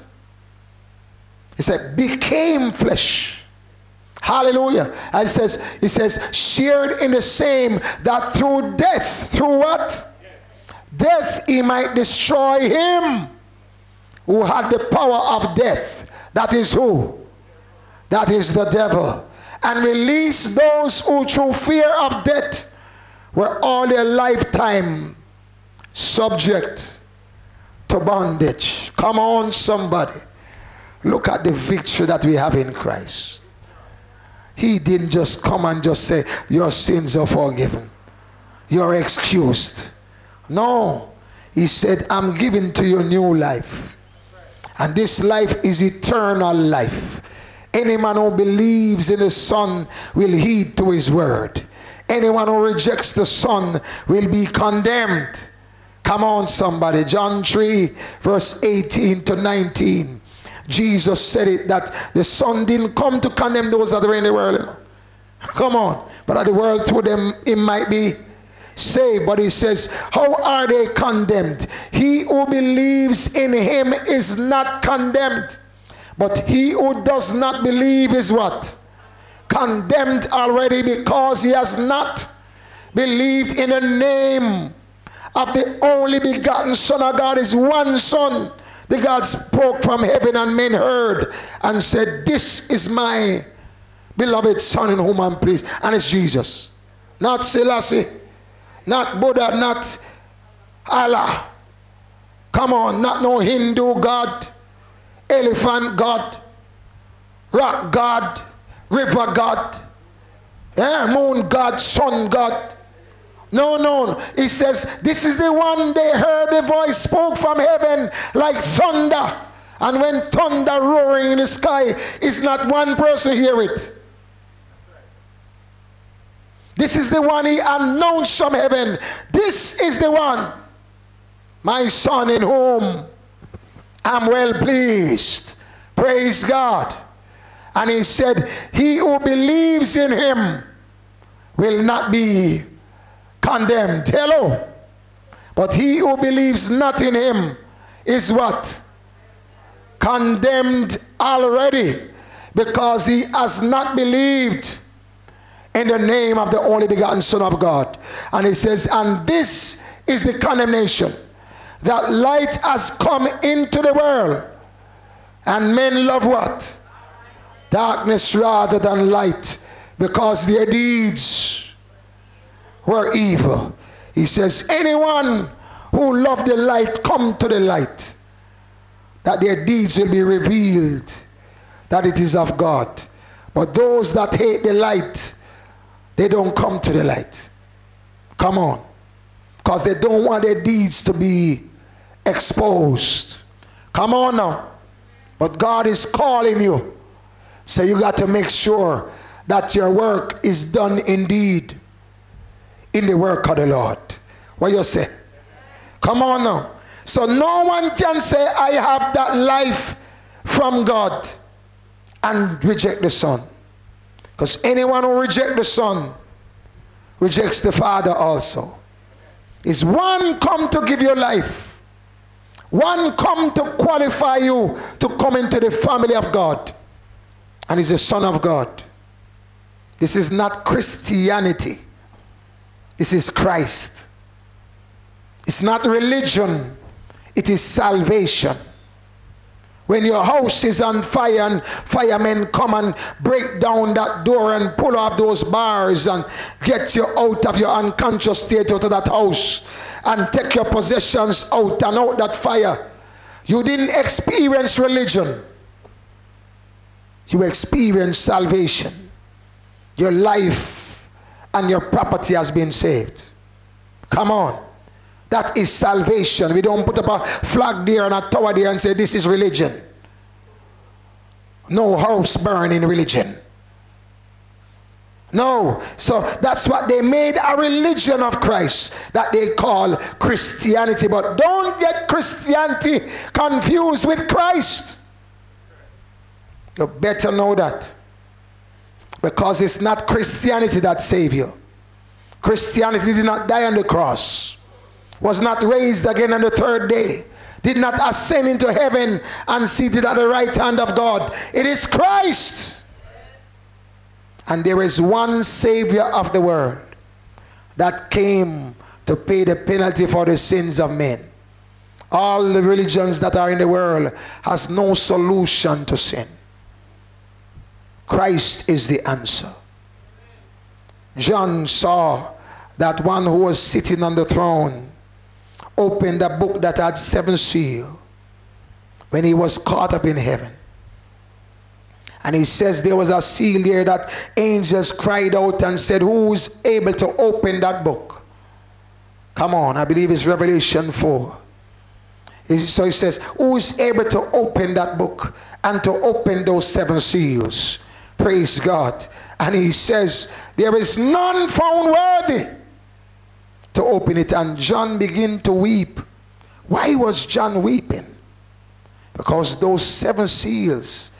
He said, became flesh. Hallelujah. And it says, he says, shared in the same that through death, through what? death he might destroy him who had the power of death. That is who? That is the devil. And release those who through fear of death were all their lifetime subject to bondage. Come on, somebody. Look at the victory that we have in Christ. He didn't just come and just say, Your sins are forgiven. You're excused. No. He said, I'm giving to you new life. And this life is eternal life. Any man who believes in the Son will heed to his word. Anyone who rejects the Son will be condemned. Come on, somebody. John 3, verse 18 to 19. Jesus said it that the Son didn't come to condemn those that are in the world. Come on. But that the world through them, it might be saved. But he says, How are they condemned? He who believes in him is not condemned. But he who does not believe is what? Condemned already because he has not believed in the name of the only begotten Son of God, is one Son. The God spoke from heaven and men heard and said, This is my beloved Son in whom I'm pleased. And it's Jesus. Not Selassie not Buddha, not Allah. Come on, not no Hindu God, elephant God, rock God, river God, yeah, moon God, sun God. No, no. He says, This is the one they heard the voice spoke from heaven like thunder. And when thunder roaring in the sky, it's not one person hear it. This is the one he announced from heaven. This is the one, my son, in whom I'm well pleased. Praise God. And he said, He who believes in him will not be condemned. Hello. But he who believes not in him is what? Condemned already because he has not believed in the name of the only begotten Son of God. And he says, And this is the condemnation that light has come into the world, and men love what? Darkness rather than light, because their deeds were evil. He says, Anyone who love the light, come to the light, that their deeds will be revealed, that it is of God. But those that hate the light, they don't come to the light. Come on. Because they don't want their deeds to be exposed. Come on now. But God is calling you. So you got to make sure that your work is done indeed in the work of the Lord. What you say? Come on now. So no one can say, I have that life from God and reject the Son. Because anyone who rejects the Son rejects the Father also. Is one come to give you life. One come to qualify you to come into the family of God. And is the Son of God. This is not Christianity. This is Christ. It's not religion. It is salvation. When your house is on fire and firemen come and break down that door and pull off those bars and get you out of your unconscious state out of that house and take your possessions out and out that fire. You didn't experience religion. You experienced salvation. Your life and your property has been saved. Come on. That is salvation. We don't put up a flag there and a tower there and say this is religion. No house burning religion. No. So that's what they made a religion of Christ that they call Christianity. But don't get Christianity confused with Christ. You better know that. Because it's not Christianity that saved you. Christianity did not die on the cross, was not raised again on the third day, did not ascend into heaven and seated at the right hand of God. It is Christ. And there is one Savior of the world that came to pay the penalty for the sins of men. All the religions that are in the world has no solution to sin. Christ is the answer. John saw that one who was sitting on the throne opened a book that had seven seals when he was caught up in heaven. And he says there was a seal there that angels cried out and said, Who's able to open that book? Come on, I believe it's Revelation 4. So he says, Who's able to open that book and to open those seven seals? Praise God. And he says, There is none found worthy to open it. And John began to weep. Why was John weeping? Because those seven seals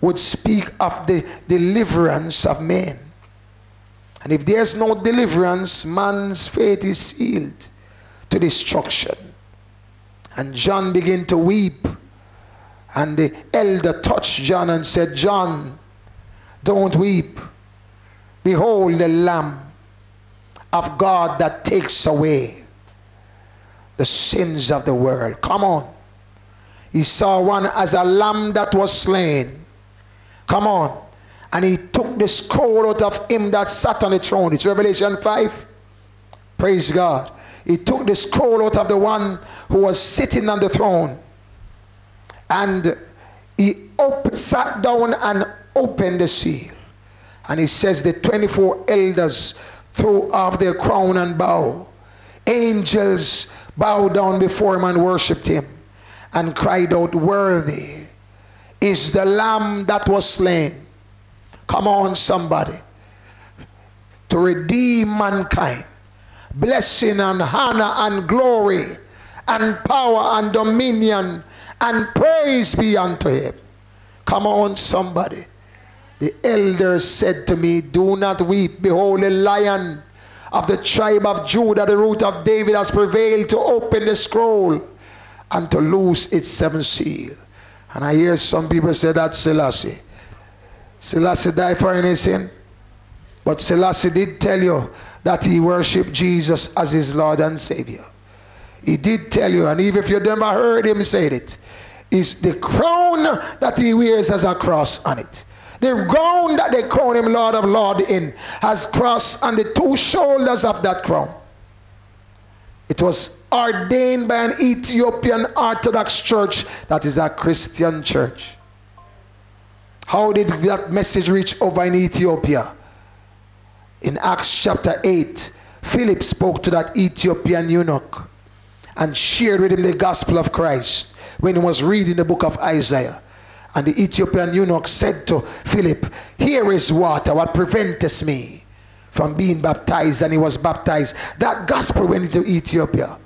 would speak of the deliverance of men. And if there's no deliverance, man's fate is sealed to destruction. And John began to weep. And the elder touched John and said, John, don't weep. Behold the Lamb of God that takes away the sins of the world. Come on. He saw one as a lamb that was slain. Come on. And he took the scroll out of him that sat on the throne. It's Revelation 5. Praise God. He took the scroll out of the one who was sitting on the throne. And he opened, sat down and opened the seal. And he says, The 24 elders threw off their crown and bow. Angels bowed down before him and worshipped him and cried out, Worthy is the lamb that was slain. Come on, somebody. To redeem mankind. Blessing and honor and glory and power and dominion and praise be unto him. Come on, somebody. The elders said to me, Do not weep. Behold, the lion of the tribe of Judah, the root of David, has prevailed to open the scroll and to loose its seven seal. And I hear some people say that Selassie. Selassie died for any sin. But Selassie did tell you that he worshiped Jesus as his Lord and Savior. He did tell you, and even if you never heard him say it, is the crown that he wears has a cross on it. The crown that they crown him Lord of Lord in has cross on the two shoulders of that crown. It was ordained by an Ethiopian Orthodox church that is a Christian church. How did that message reach over in Ethiopia? In Acts chapter 8, Philip spoke to that Ethiopian eunuch and shared with him the gospel of Christ when he was reading the book of Isaiah. And the Ethiopian eunuch said to Philip, Here is water, what preventeth me from being baptized? And he was baptized. That gospel went into Ethiopia.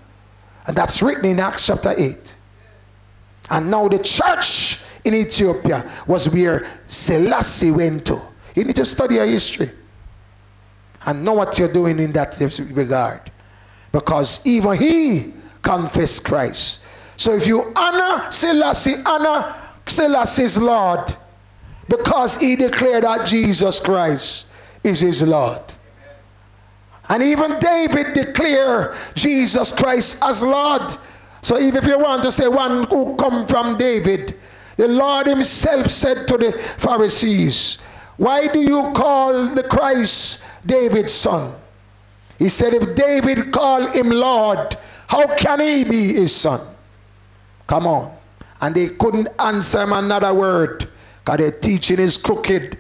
And that's written in Acts chapter 8. And now the church in Ethiopia was where Selassie went to. You need to study your history and know what you're doing in that regard. Because even he confessed Christ. So if you honor Selassie, honor Selassie's Lord because he declared that Jesus Christ is his Lord. And even David declared Jesus Christ as Lord. So even if you want to say one who come from David, the Lord himself said to the Pharisees, why do you call the Christ David's son? He said, if David called him Lord, how can he be his son? Come on and they couldn't answer him another word because their teaching is crooked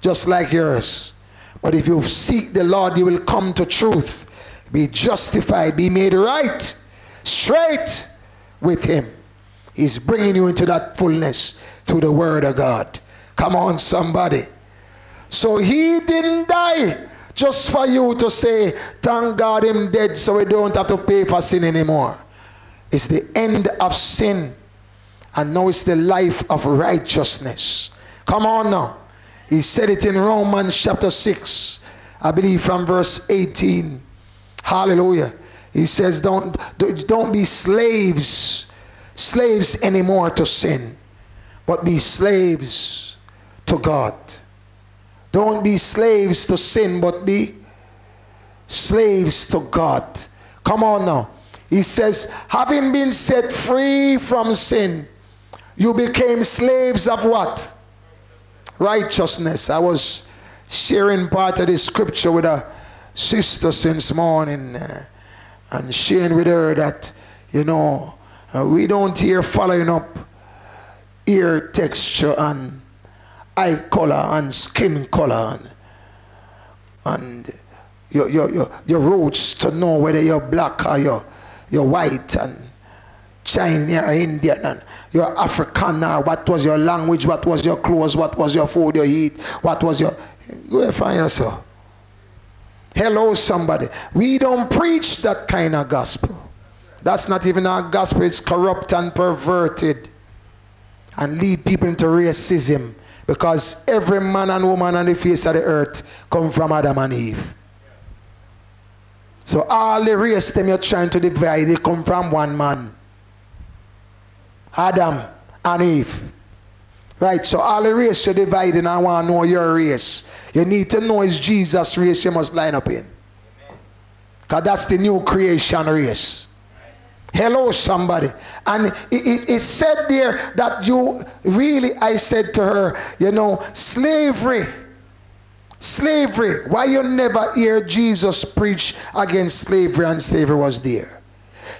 just like yours. But if you seek the Lord, you will come to truth, be justified, be made right straight with Him. He's bringing you into that fullness through the Word of God. Come on, somebody. So He didn't die just for you to say, Thank God Him dead so we don't have to pay for sin anymore. It's the end of sin. And now it's the life of righteousness. Come on now. He said it in Romans chapter 6, I believe from verse 18. Hallelujah. He says, Don't, don't be slaves, slaves anymore to sin, but be slaves to God. Don't be slaves to sin, but be slaves to God. Come on now. He says, having been set free from sin, you became slaves of what? Righteousness. I was sharing part of the scripture with a sister since morning uh, and sharing with her that, you know, uh, we don't hear following up ear texture and eye color and skin color and, and your, your, your, your roots to know whether you're black or you're, you're white and Chinese or Indian and you're African or what was your language, what was your clothes, what was your food you eat, what was your... Go and find yourself. Hello, somebody. We don't preach that kind of gospel. That's not even our gospel. It's corrupt and perverted and lead people into racism because every man and woman on the face of the earth come from Adam and Eve. So all the race them you're trying to divide, they come from one man. Adam and Eve. Right, so all the race you're dividing, I want to know your race. You need to know it's Jesus' race you must line up in. Because that's the new creation race. Hello, somebody. And it, it, it, said there that you really, I said to her, you know, slavery. Slavery. Why you never hear Jesus preach against slavery and slavery was there?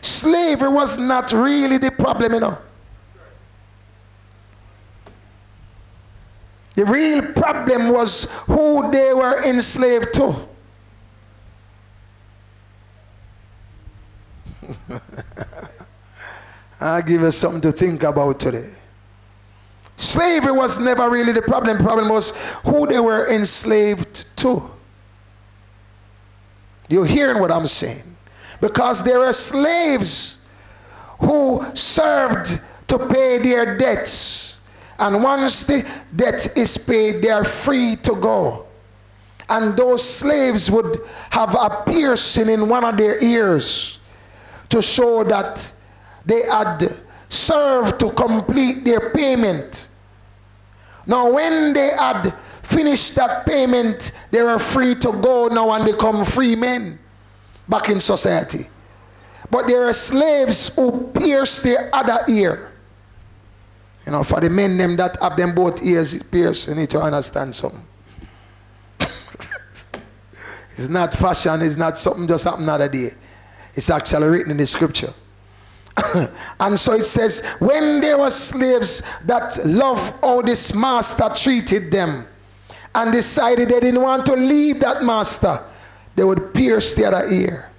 Slavery was not really the problem, you know. The real problem was who they were enslaved to. (laughs) I'll give you something to think about today. Slavery was never really the problem. The problem was who they were enslaved to. You're hearing what I'm saying? Because there are slaves who served to pay their debts. And once the debt is paid, they are free to go. And those slaves would have a piercing in one of their ears to show that they had served to complete their payment. Now, when they had finished that payment, they were free to go now and become free men back in society. But there are slaves who pierce their other ear. You know, for the men them that have them both ears pierced, you need to understand something. (laughs) it's not fashion, it's not something just happened another day. It's actually written in the scripture. (coughs) and so it says, when there were slaves that loved how this master treated them and decided they didn't want to leave that master, they would pierce the other ear.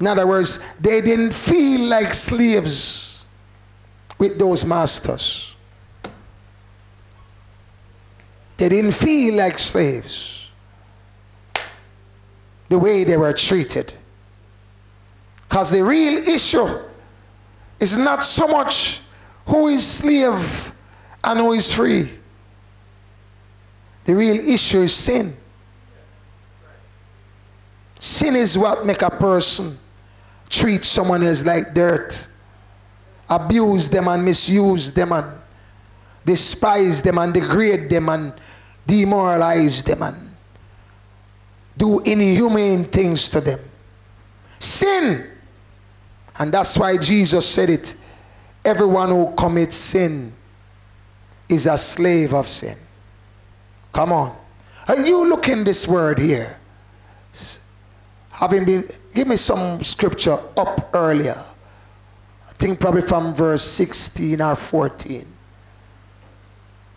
In other words, they didn't feel like slaves with those masters. They didn't feel like slaves the way they were treated. Because the real issue is not so much who is slave and who is free. The real issue is sin. Sin is what make a person treat someone else like dirt, abuse them and misuse them and despise them and degrade them and demoralize them and do inhumane things to them. Sin and that's why Jesus said it. Everyone who commits sin is a slave of sin. Come on. Are you looking this word here? Having been, give me some scripture up earlier. Think probably from verse 16 or 14.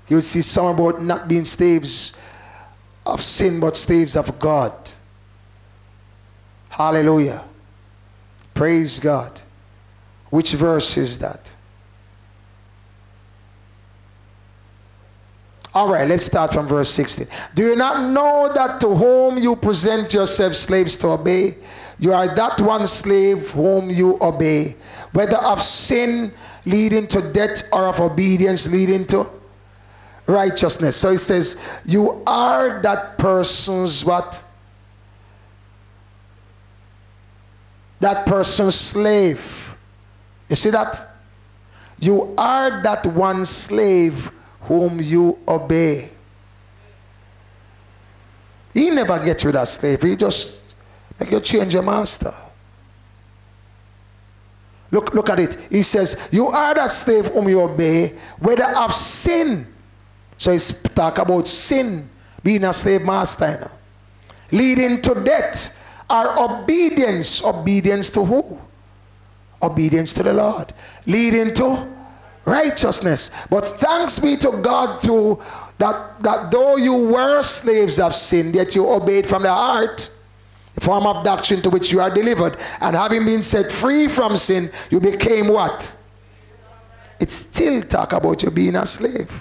You'll see some about not being slaves of sin, but slaves of God. Hallelujah. Praise God. Which verse is that? All right, let's start from verse 16. Do you not know that to whom you present yourselves slaves to obey, you are that one slave whom you obey, whether of sin leading to death or of obedience leading to righteousness. So he says, You are that person's what? That person's slave. You see that? You are that one slave whom you obey. He never gets rid of slavery. He just make you change your master. Look, look at it. He says, You are that slave whom you obey, whether of sin. So he's talk about sin, being a slave master, you know, leading to death, or obedience. Obedience to who? Obedience to the Lord. Leading to righteousness. But thanks be to God through that, that though you were slaves of sin, yet you obeyed from the heart, form of doctrine to which you are delivered. And having been set free from sin, you became what? It still talk about you being a slave,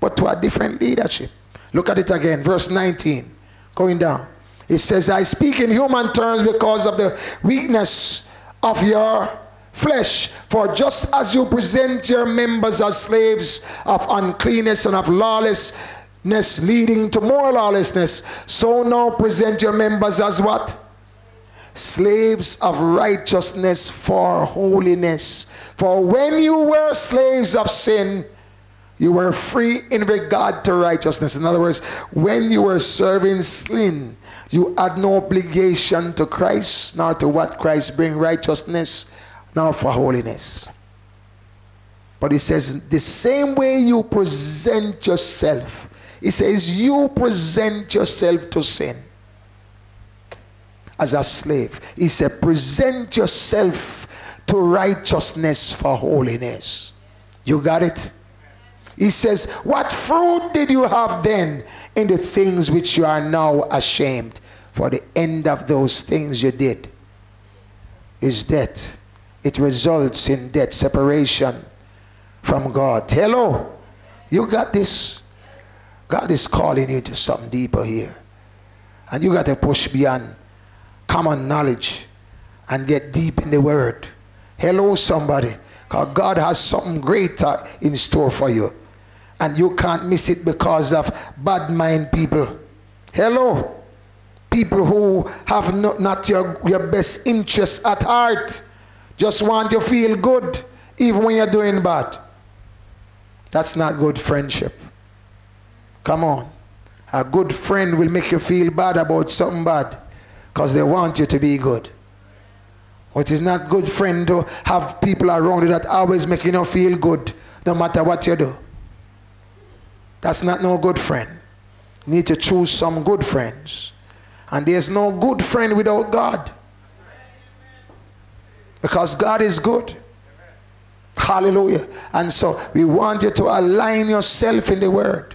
but to a different leadership. Look at it again, verse 19, going down. It says, I speak in human terms because of the weakness of your flesh. For just as you present your members as slaves of uncleanness and of lawlessness, leading to more lawlessness, so now present your members as what? Slaves of righteousness for holiness. For when you were slaves of sin, you were free in regard to righteousness. In other words, when you were serving sin, you had no obligation to Christ, nor to what Christ bring righteousness nor for holiness. But he says, the same way you present yourself, he says, you present yourself to sin as a slave. He said, present yourself to righteousness for holiness. You got it? He says, What fruit did you have then in the things which you are now ashamed? For the end of those things you did is death it results in death, separation from God. Hello? You got this? God is calling you to something deeper here. And you got to push beyond common knowledge and get deep in the word. Hello, somebody. Because God has something greater in store for you. And you can't miss it because of bad mind people. Hello. People who have no, not your, your best interests at heart just want you to feel good even when you're doing bad. That's not good friendship. Come on. A good friend will make you feel bad about something bad because they want you to be good. What is not good friend to have people around you that always make you feel good no matter what you do. That's not no good friend. You need to choose some good friends. And there's no good friend without God. Because God is good. Hallelujah. And so we want you to align yourself in the word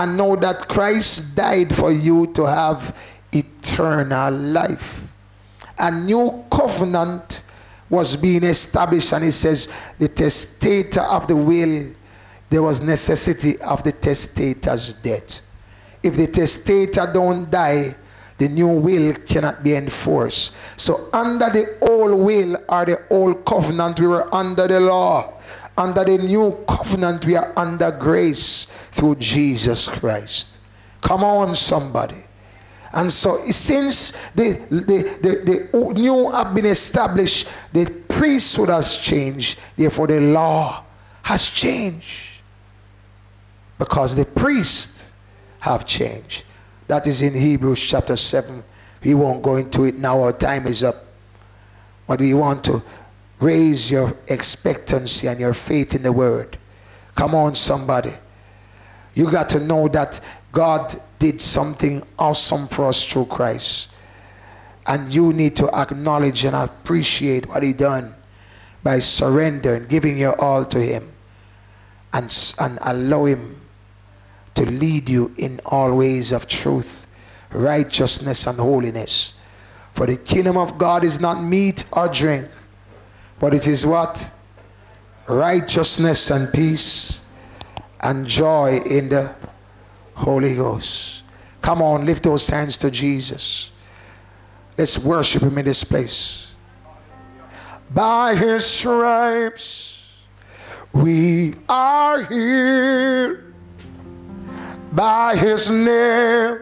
and know that Christ died for you to have eternal life. A new covenant was being established and it says the testator of the will there was necessity of the testator's death. If the testator don't die, the new will cannot be enforced. So under the old will or the old covenant, we were under the law. Under the new covenant, we are under grace through Jesus Christ. Come on, somebody. And so since the, the, the, the new have been established, the priesthood has changed. Therefore, the law has changed. Because the priests have changed. That is in Hebrews chapter 7. We won't go into it now, our time is up. But we want to Raise your expectancy and your faith in the word. Come on, somebody. You got to know that God did something awesome for us through Christ. And you need to acknowledge and appreciate what he done by surrendering, giving your all to him and, and allow him to lead you in all ways of truth, righteousness and holiness. For the kingdom of God is not meat or drink, but it is what? Righteousness and peace and joy in the Holy Ghost. Come on, lift those hands to Jesus. Let's worship him in this place. By his stripes we are healed. By his name,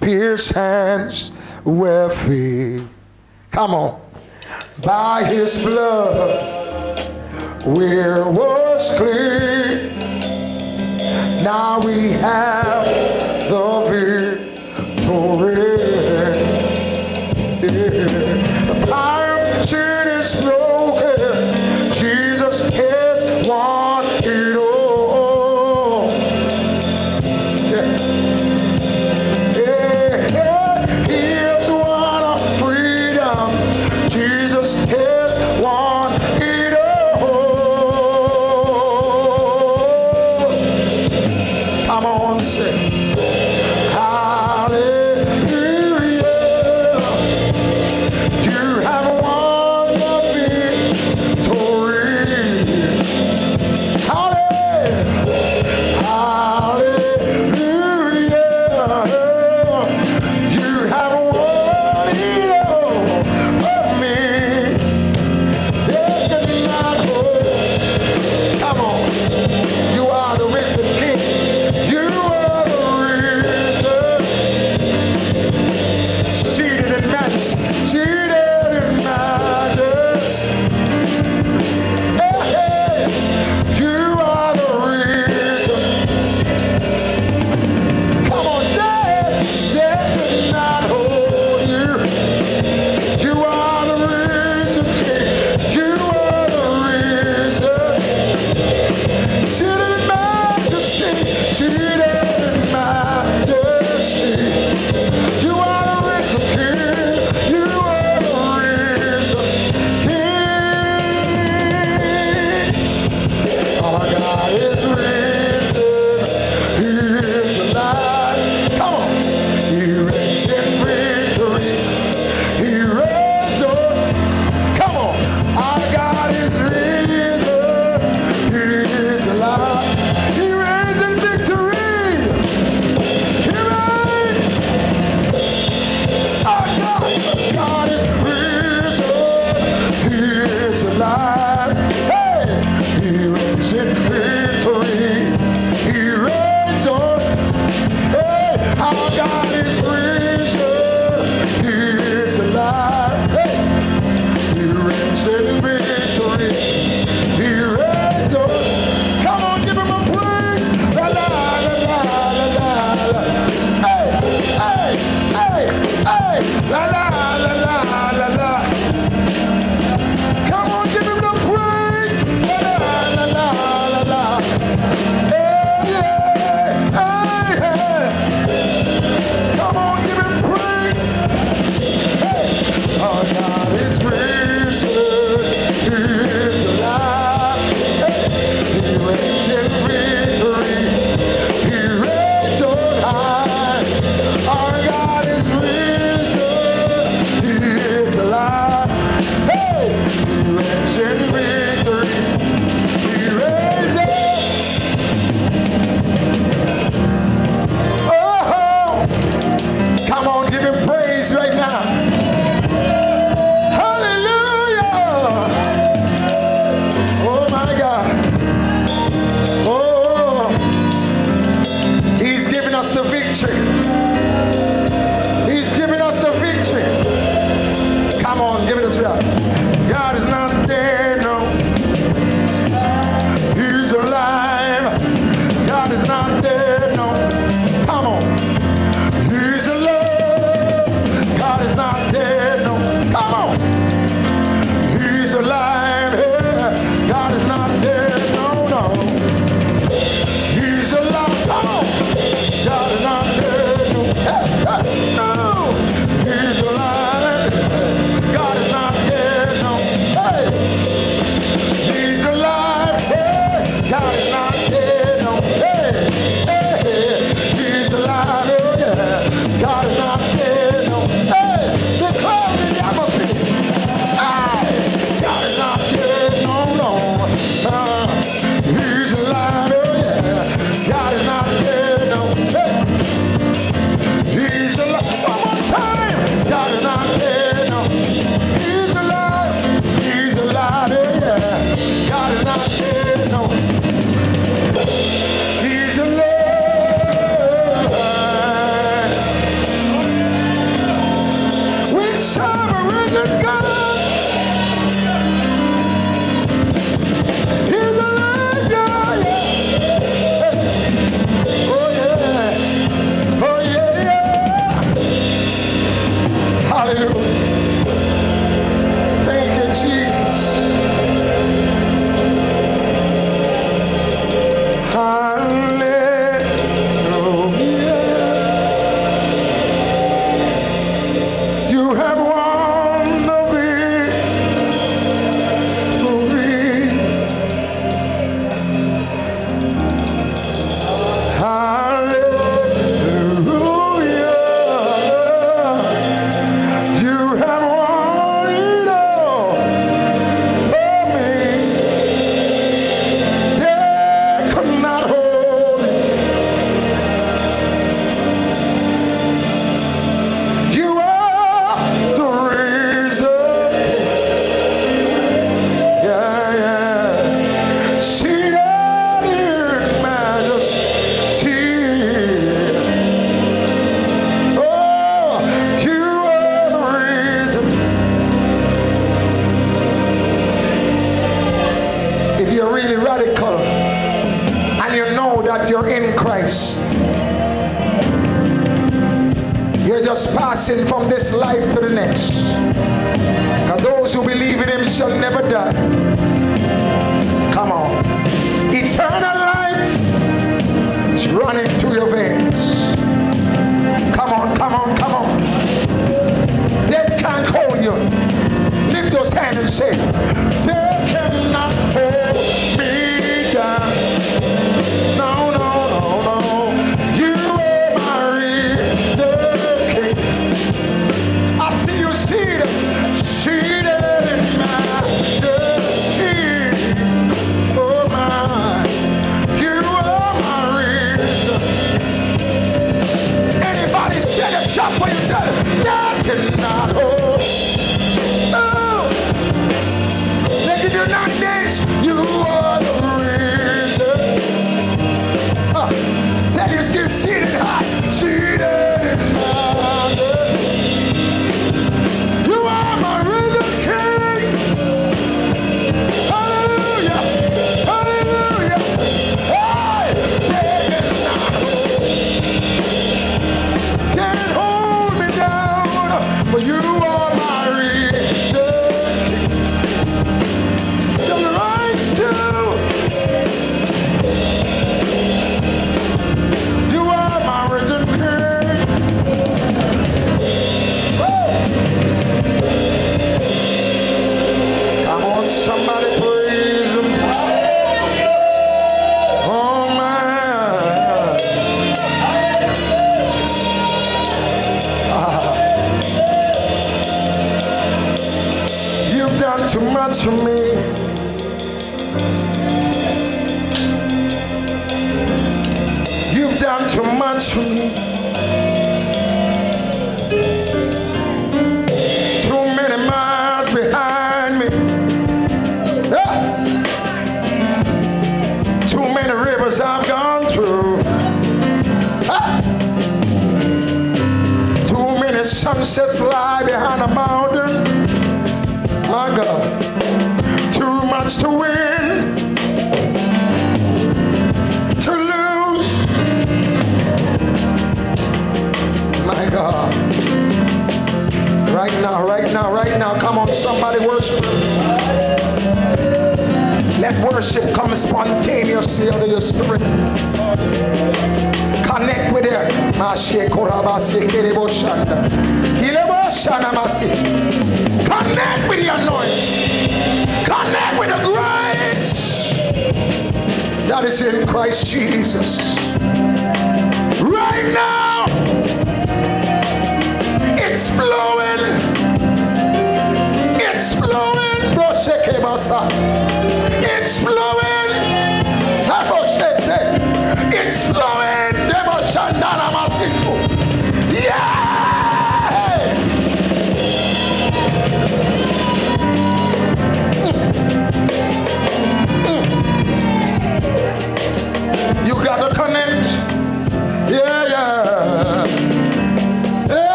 pierced hands with free. Come on by his blood we're washed clean. Now we have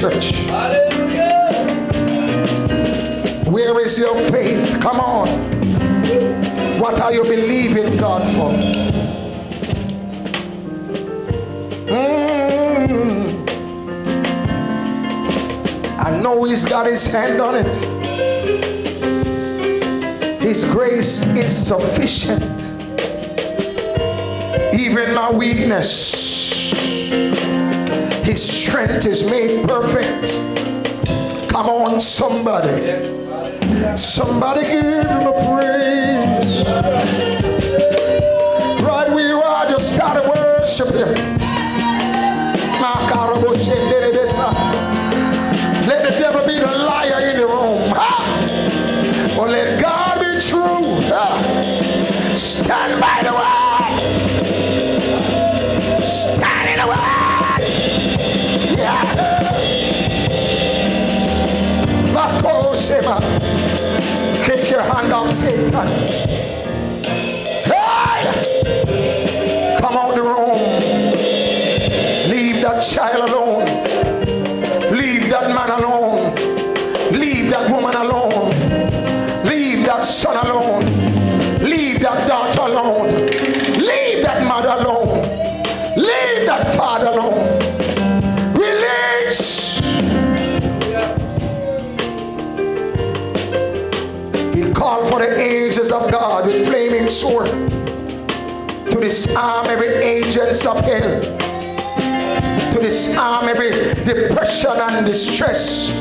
church? Where is your faith? Come on. What are you believing God for? Mm. I know He's got His hand on it. His grace is sufficient. Even my weakness, His strength is made perfect. Come on, somebody. Somebody give Him a praise. Right where you are, just start to worship Him. Let the devil be the liar in the room. Or let God be true. Your hand sword to disarm every agents of hell to disarm every depression and distress,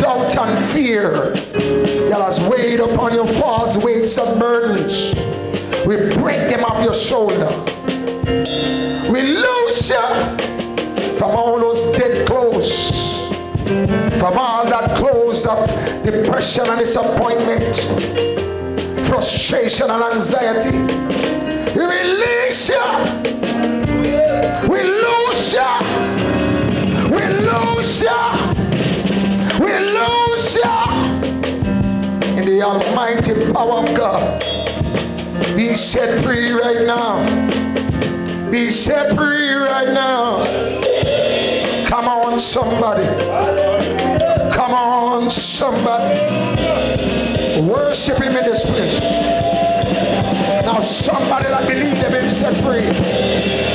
doubt and fear that has weighed upon your false weights and burdens. We break them off your shoulder. We loose you from all those dead clothes, from all that clothes of depression and disappointment, frustration and anxiety. We release you. We lose you. We lose you. We lose ya. In the almighty power of God. Be set free right now. Be set free right now. Come on, somebody. Come on, somebody. Worship him in this place. Now somebody that believe they've been set free.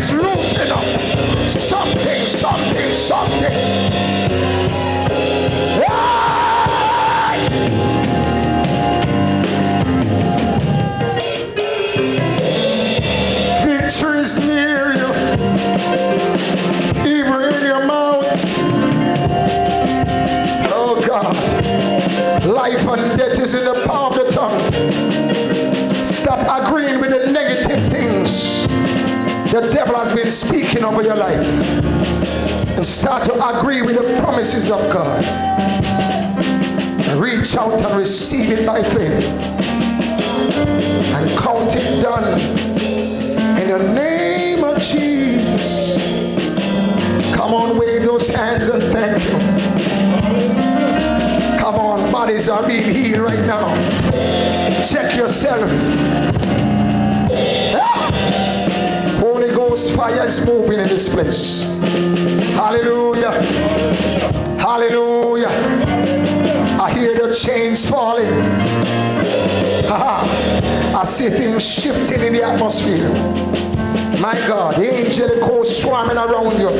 Is loosening up. Something, something, something. Victory is near you, even in your mouth. Oh God, life and death is in the power of the tongue. Stop agreeing with the negative things the devil has been speaking over your life and start to agree with the promises of God. Reach out and receive it by faith and count it done in the name of Jesus. Come on, wave those hands and thank you. Come on, bodies are being healed right now. Check yourself. Fire is moving in this place. Hallelujah. Hallelujah. I hear the chains falling. I see things shifting in the atmosphere. My God, the angelic host swarming around you,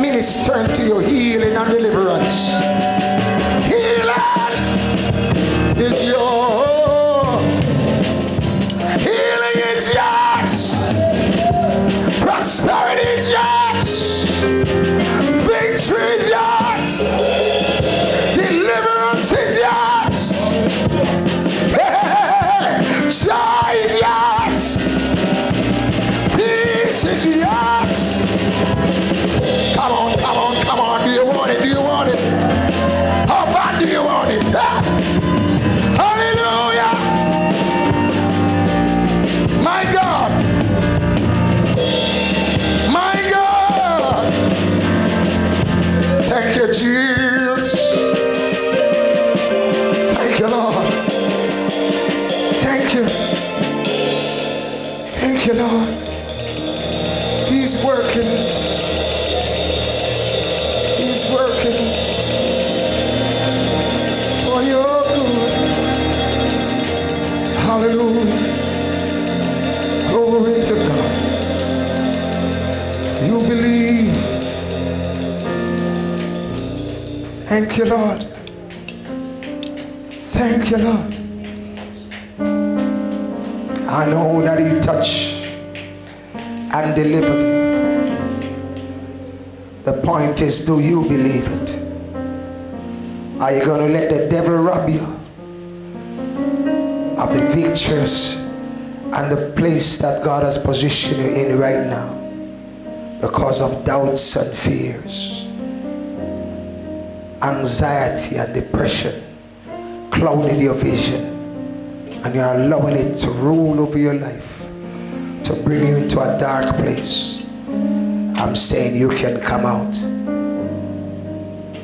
ministering to your healing and deliverance. Thank you, Lord. Thank you, Lord. I know that He touched and delivered. The point is, do you believe it? Are you going to let the devil rob you of the victories and the place that God has positioned you in right now because of doubts and fears, anxiety and depression clouding your vision? and you're allowing it to rule over your life to bring you into a dark place. I'm saying you can come out.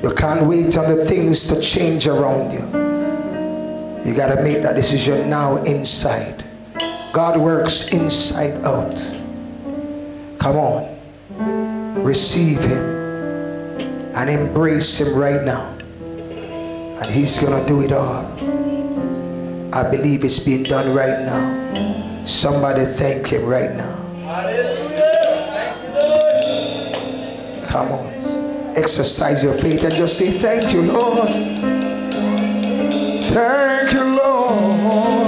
You can't wait on the things to change around you. You got to make that decision now inside. God works inside out. Come on. Receive him and embrace him right now and he's gonna do it all I believe it's being done right now. Somebody thank him right now. Come on. Exercise your faith and just say, Thank you, Lord. Thank you, Lord.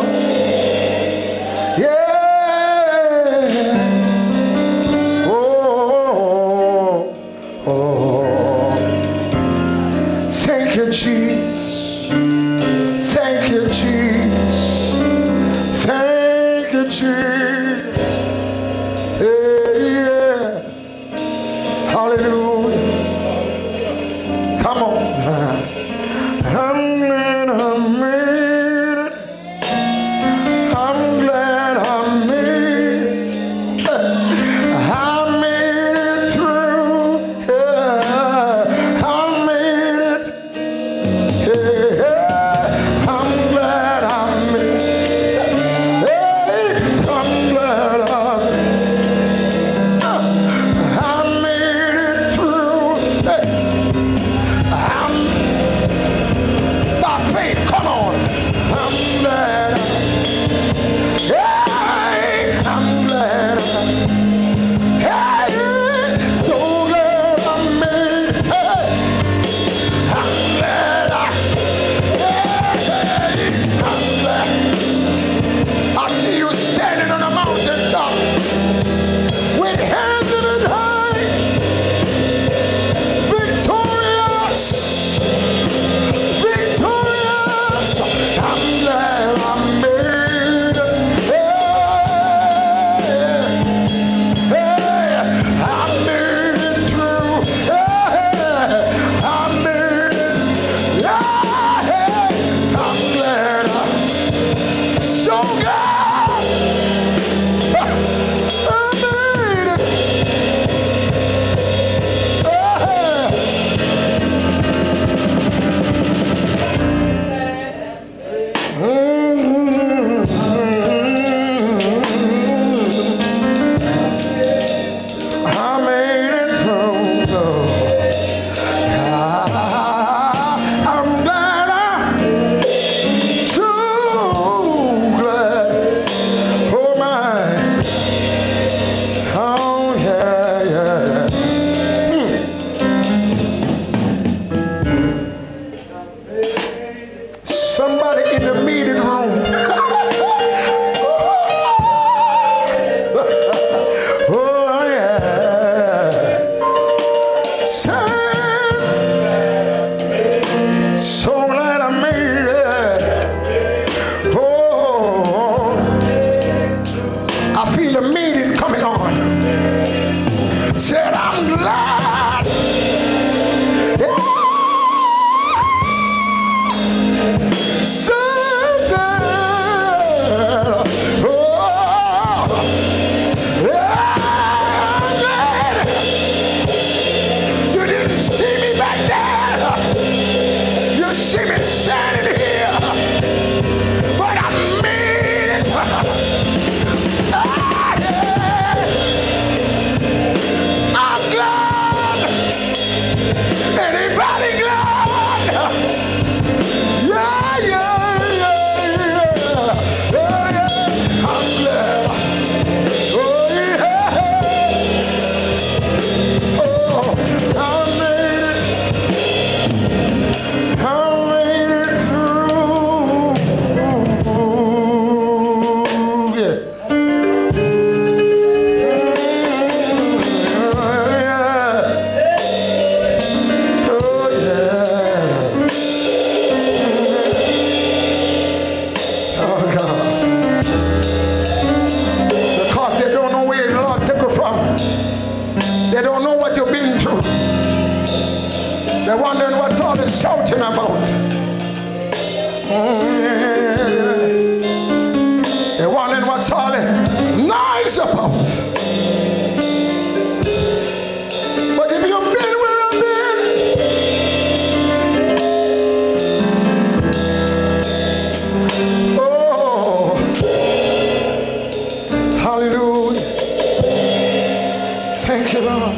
Thank you, Lord.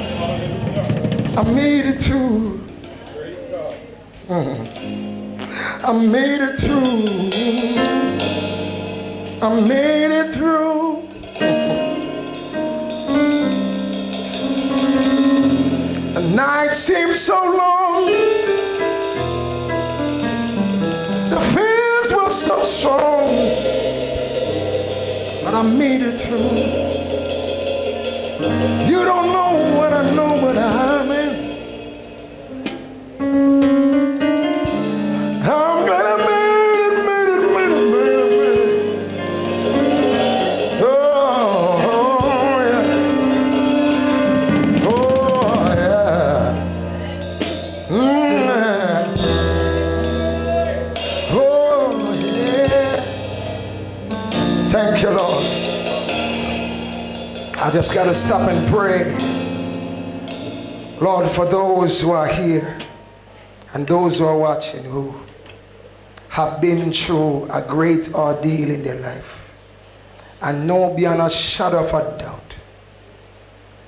I made it through. Mm. I made it through. I made it through. The night seems so long. The fears were so strong. But I made it through. You don't know what I know, but I'm just got to stop and pray. Lord, for those who are here and those who are watching who have been through a great ordeal in their life and know beyond a shadow of a doubt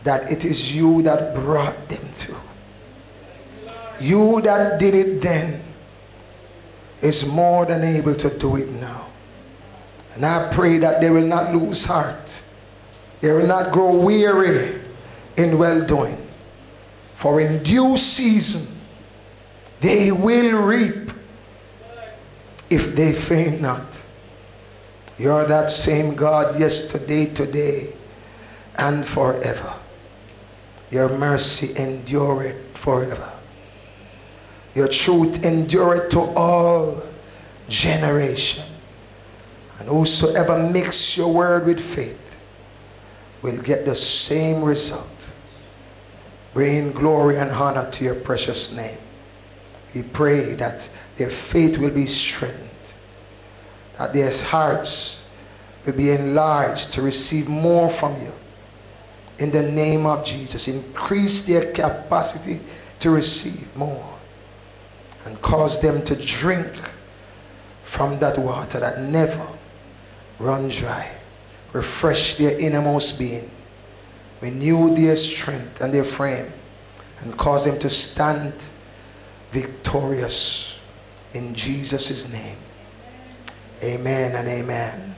that it is you that brought them through. You that did it then is more than able to do it now. And I pray that they will not lose heart. They will not grow weary in well doing. For in due season they will reap if they faint not. You're that same God yesterday, today, and forever. Your mercy endureth forever. Your truth endureth to all generation. And whosoever makes your word with faith will get the same result. Bring glory and honor to your precious name. We pray that their faith will be strengthened, that their hearts will be enlarged to receive more from you. In the name of Jesus, increase their capacity to receive more and cause them to drink from that water that never runs dry. Refresh their innermost being, renew their strength and their frame, and cause them to stand victorious in Jesus' name. Amen and amen.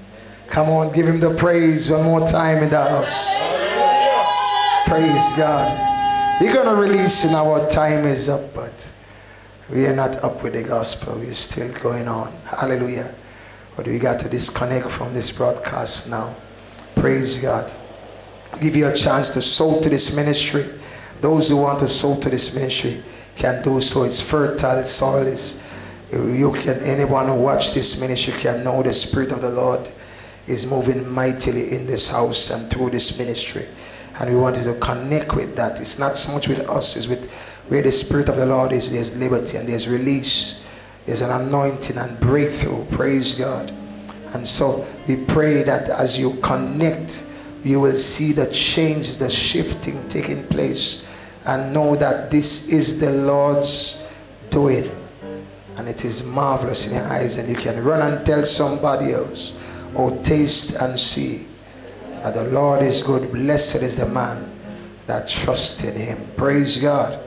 Come on, give him the praise one more time in the house. Praise God. We're going to release and our time is up, but we are not up with the gospel. We're still going on. Hallelujah. But we got to disconnect from this broadcast now. Praise God. Give you a chance to sow to this ministry. Those who want to sow to this ministry can do so. It's fertile soil. It's, you can anyone who watch this ministry can know the spirit of the Lord is moving mightily in this house and through this ministry. And we want you to connect with that. It's not so much with us, it's with where the spirit of the Lord is, there's liberty and there's release. There's an anointing and breakthrough. Praise God. And so we pray that as you connect, you will see the change, the shifting taking place, and know that this is the Lord's doing. And it is marvelous in your eyes, and you can run and tell somebody else, or taste and see that the Lord is good. Blessed is the man that trusts in him. Praise God.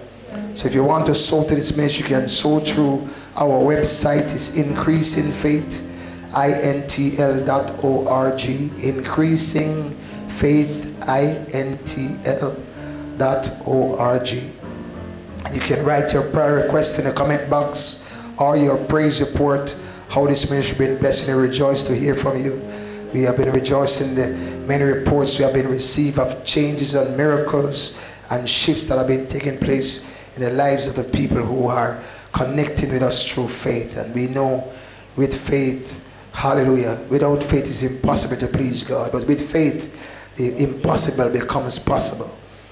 So if you want to sow to this ministry, you can sow through our website. It's increasing faith, intl.org. Increasing faith, intl.org. You can write your prayer request in the comment box or your praise report. How this ministry been blessed and rejoice to hear from you. We have been rejoicing the many reports we have been received of changes and miracles and shifts that have been taking place in the lives of the people who are connecting with us through faith. And we know with faith, hallelujah, without faith it's impossible to please God. But with faith, the impossible becomes possible.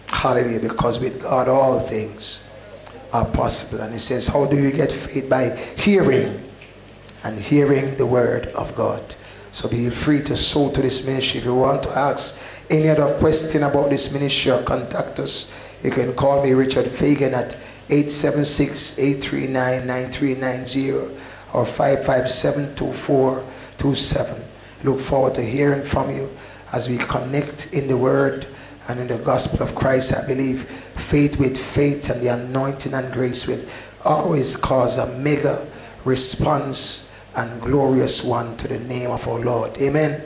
Hallelujah. Because with God, all things are possible. And he says, How do you get faith? By hearing and hearing the word of God. So be free to sow to this ministry. If you want to ask any other question about this ministry or contact us, you can call me Richard Fagan at 876-839-9390 or 557-2427. Look forward to hearing from you as we connect in the word and in the gospel of Christ. I believe faith with faith and the anointing and grace will always cause a mega response and glorious one to the name of our Lord. Amen.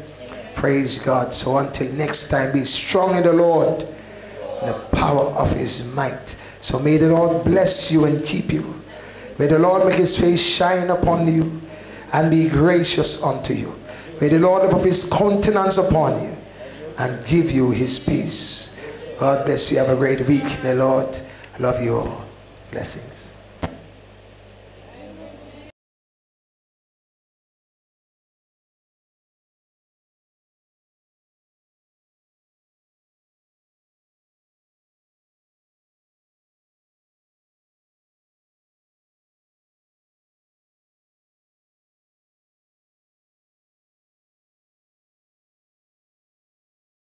Praise God. So until next time, be strong in the Lord and the power of his might. So may the Lord bless you and keep you. May the Lord make his face shine upon you and be gracious unto you. May the Lord lift up his countenance upon you and give you his peace. God bless you. Have a great week the Lord. Love you all. Blessings.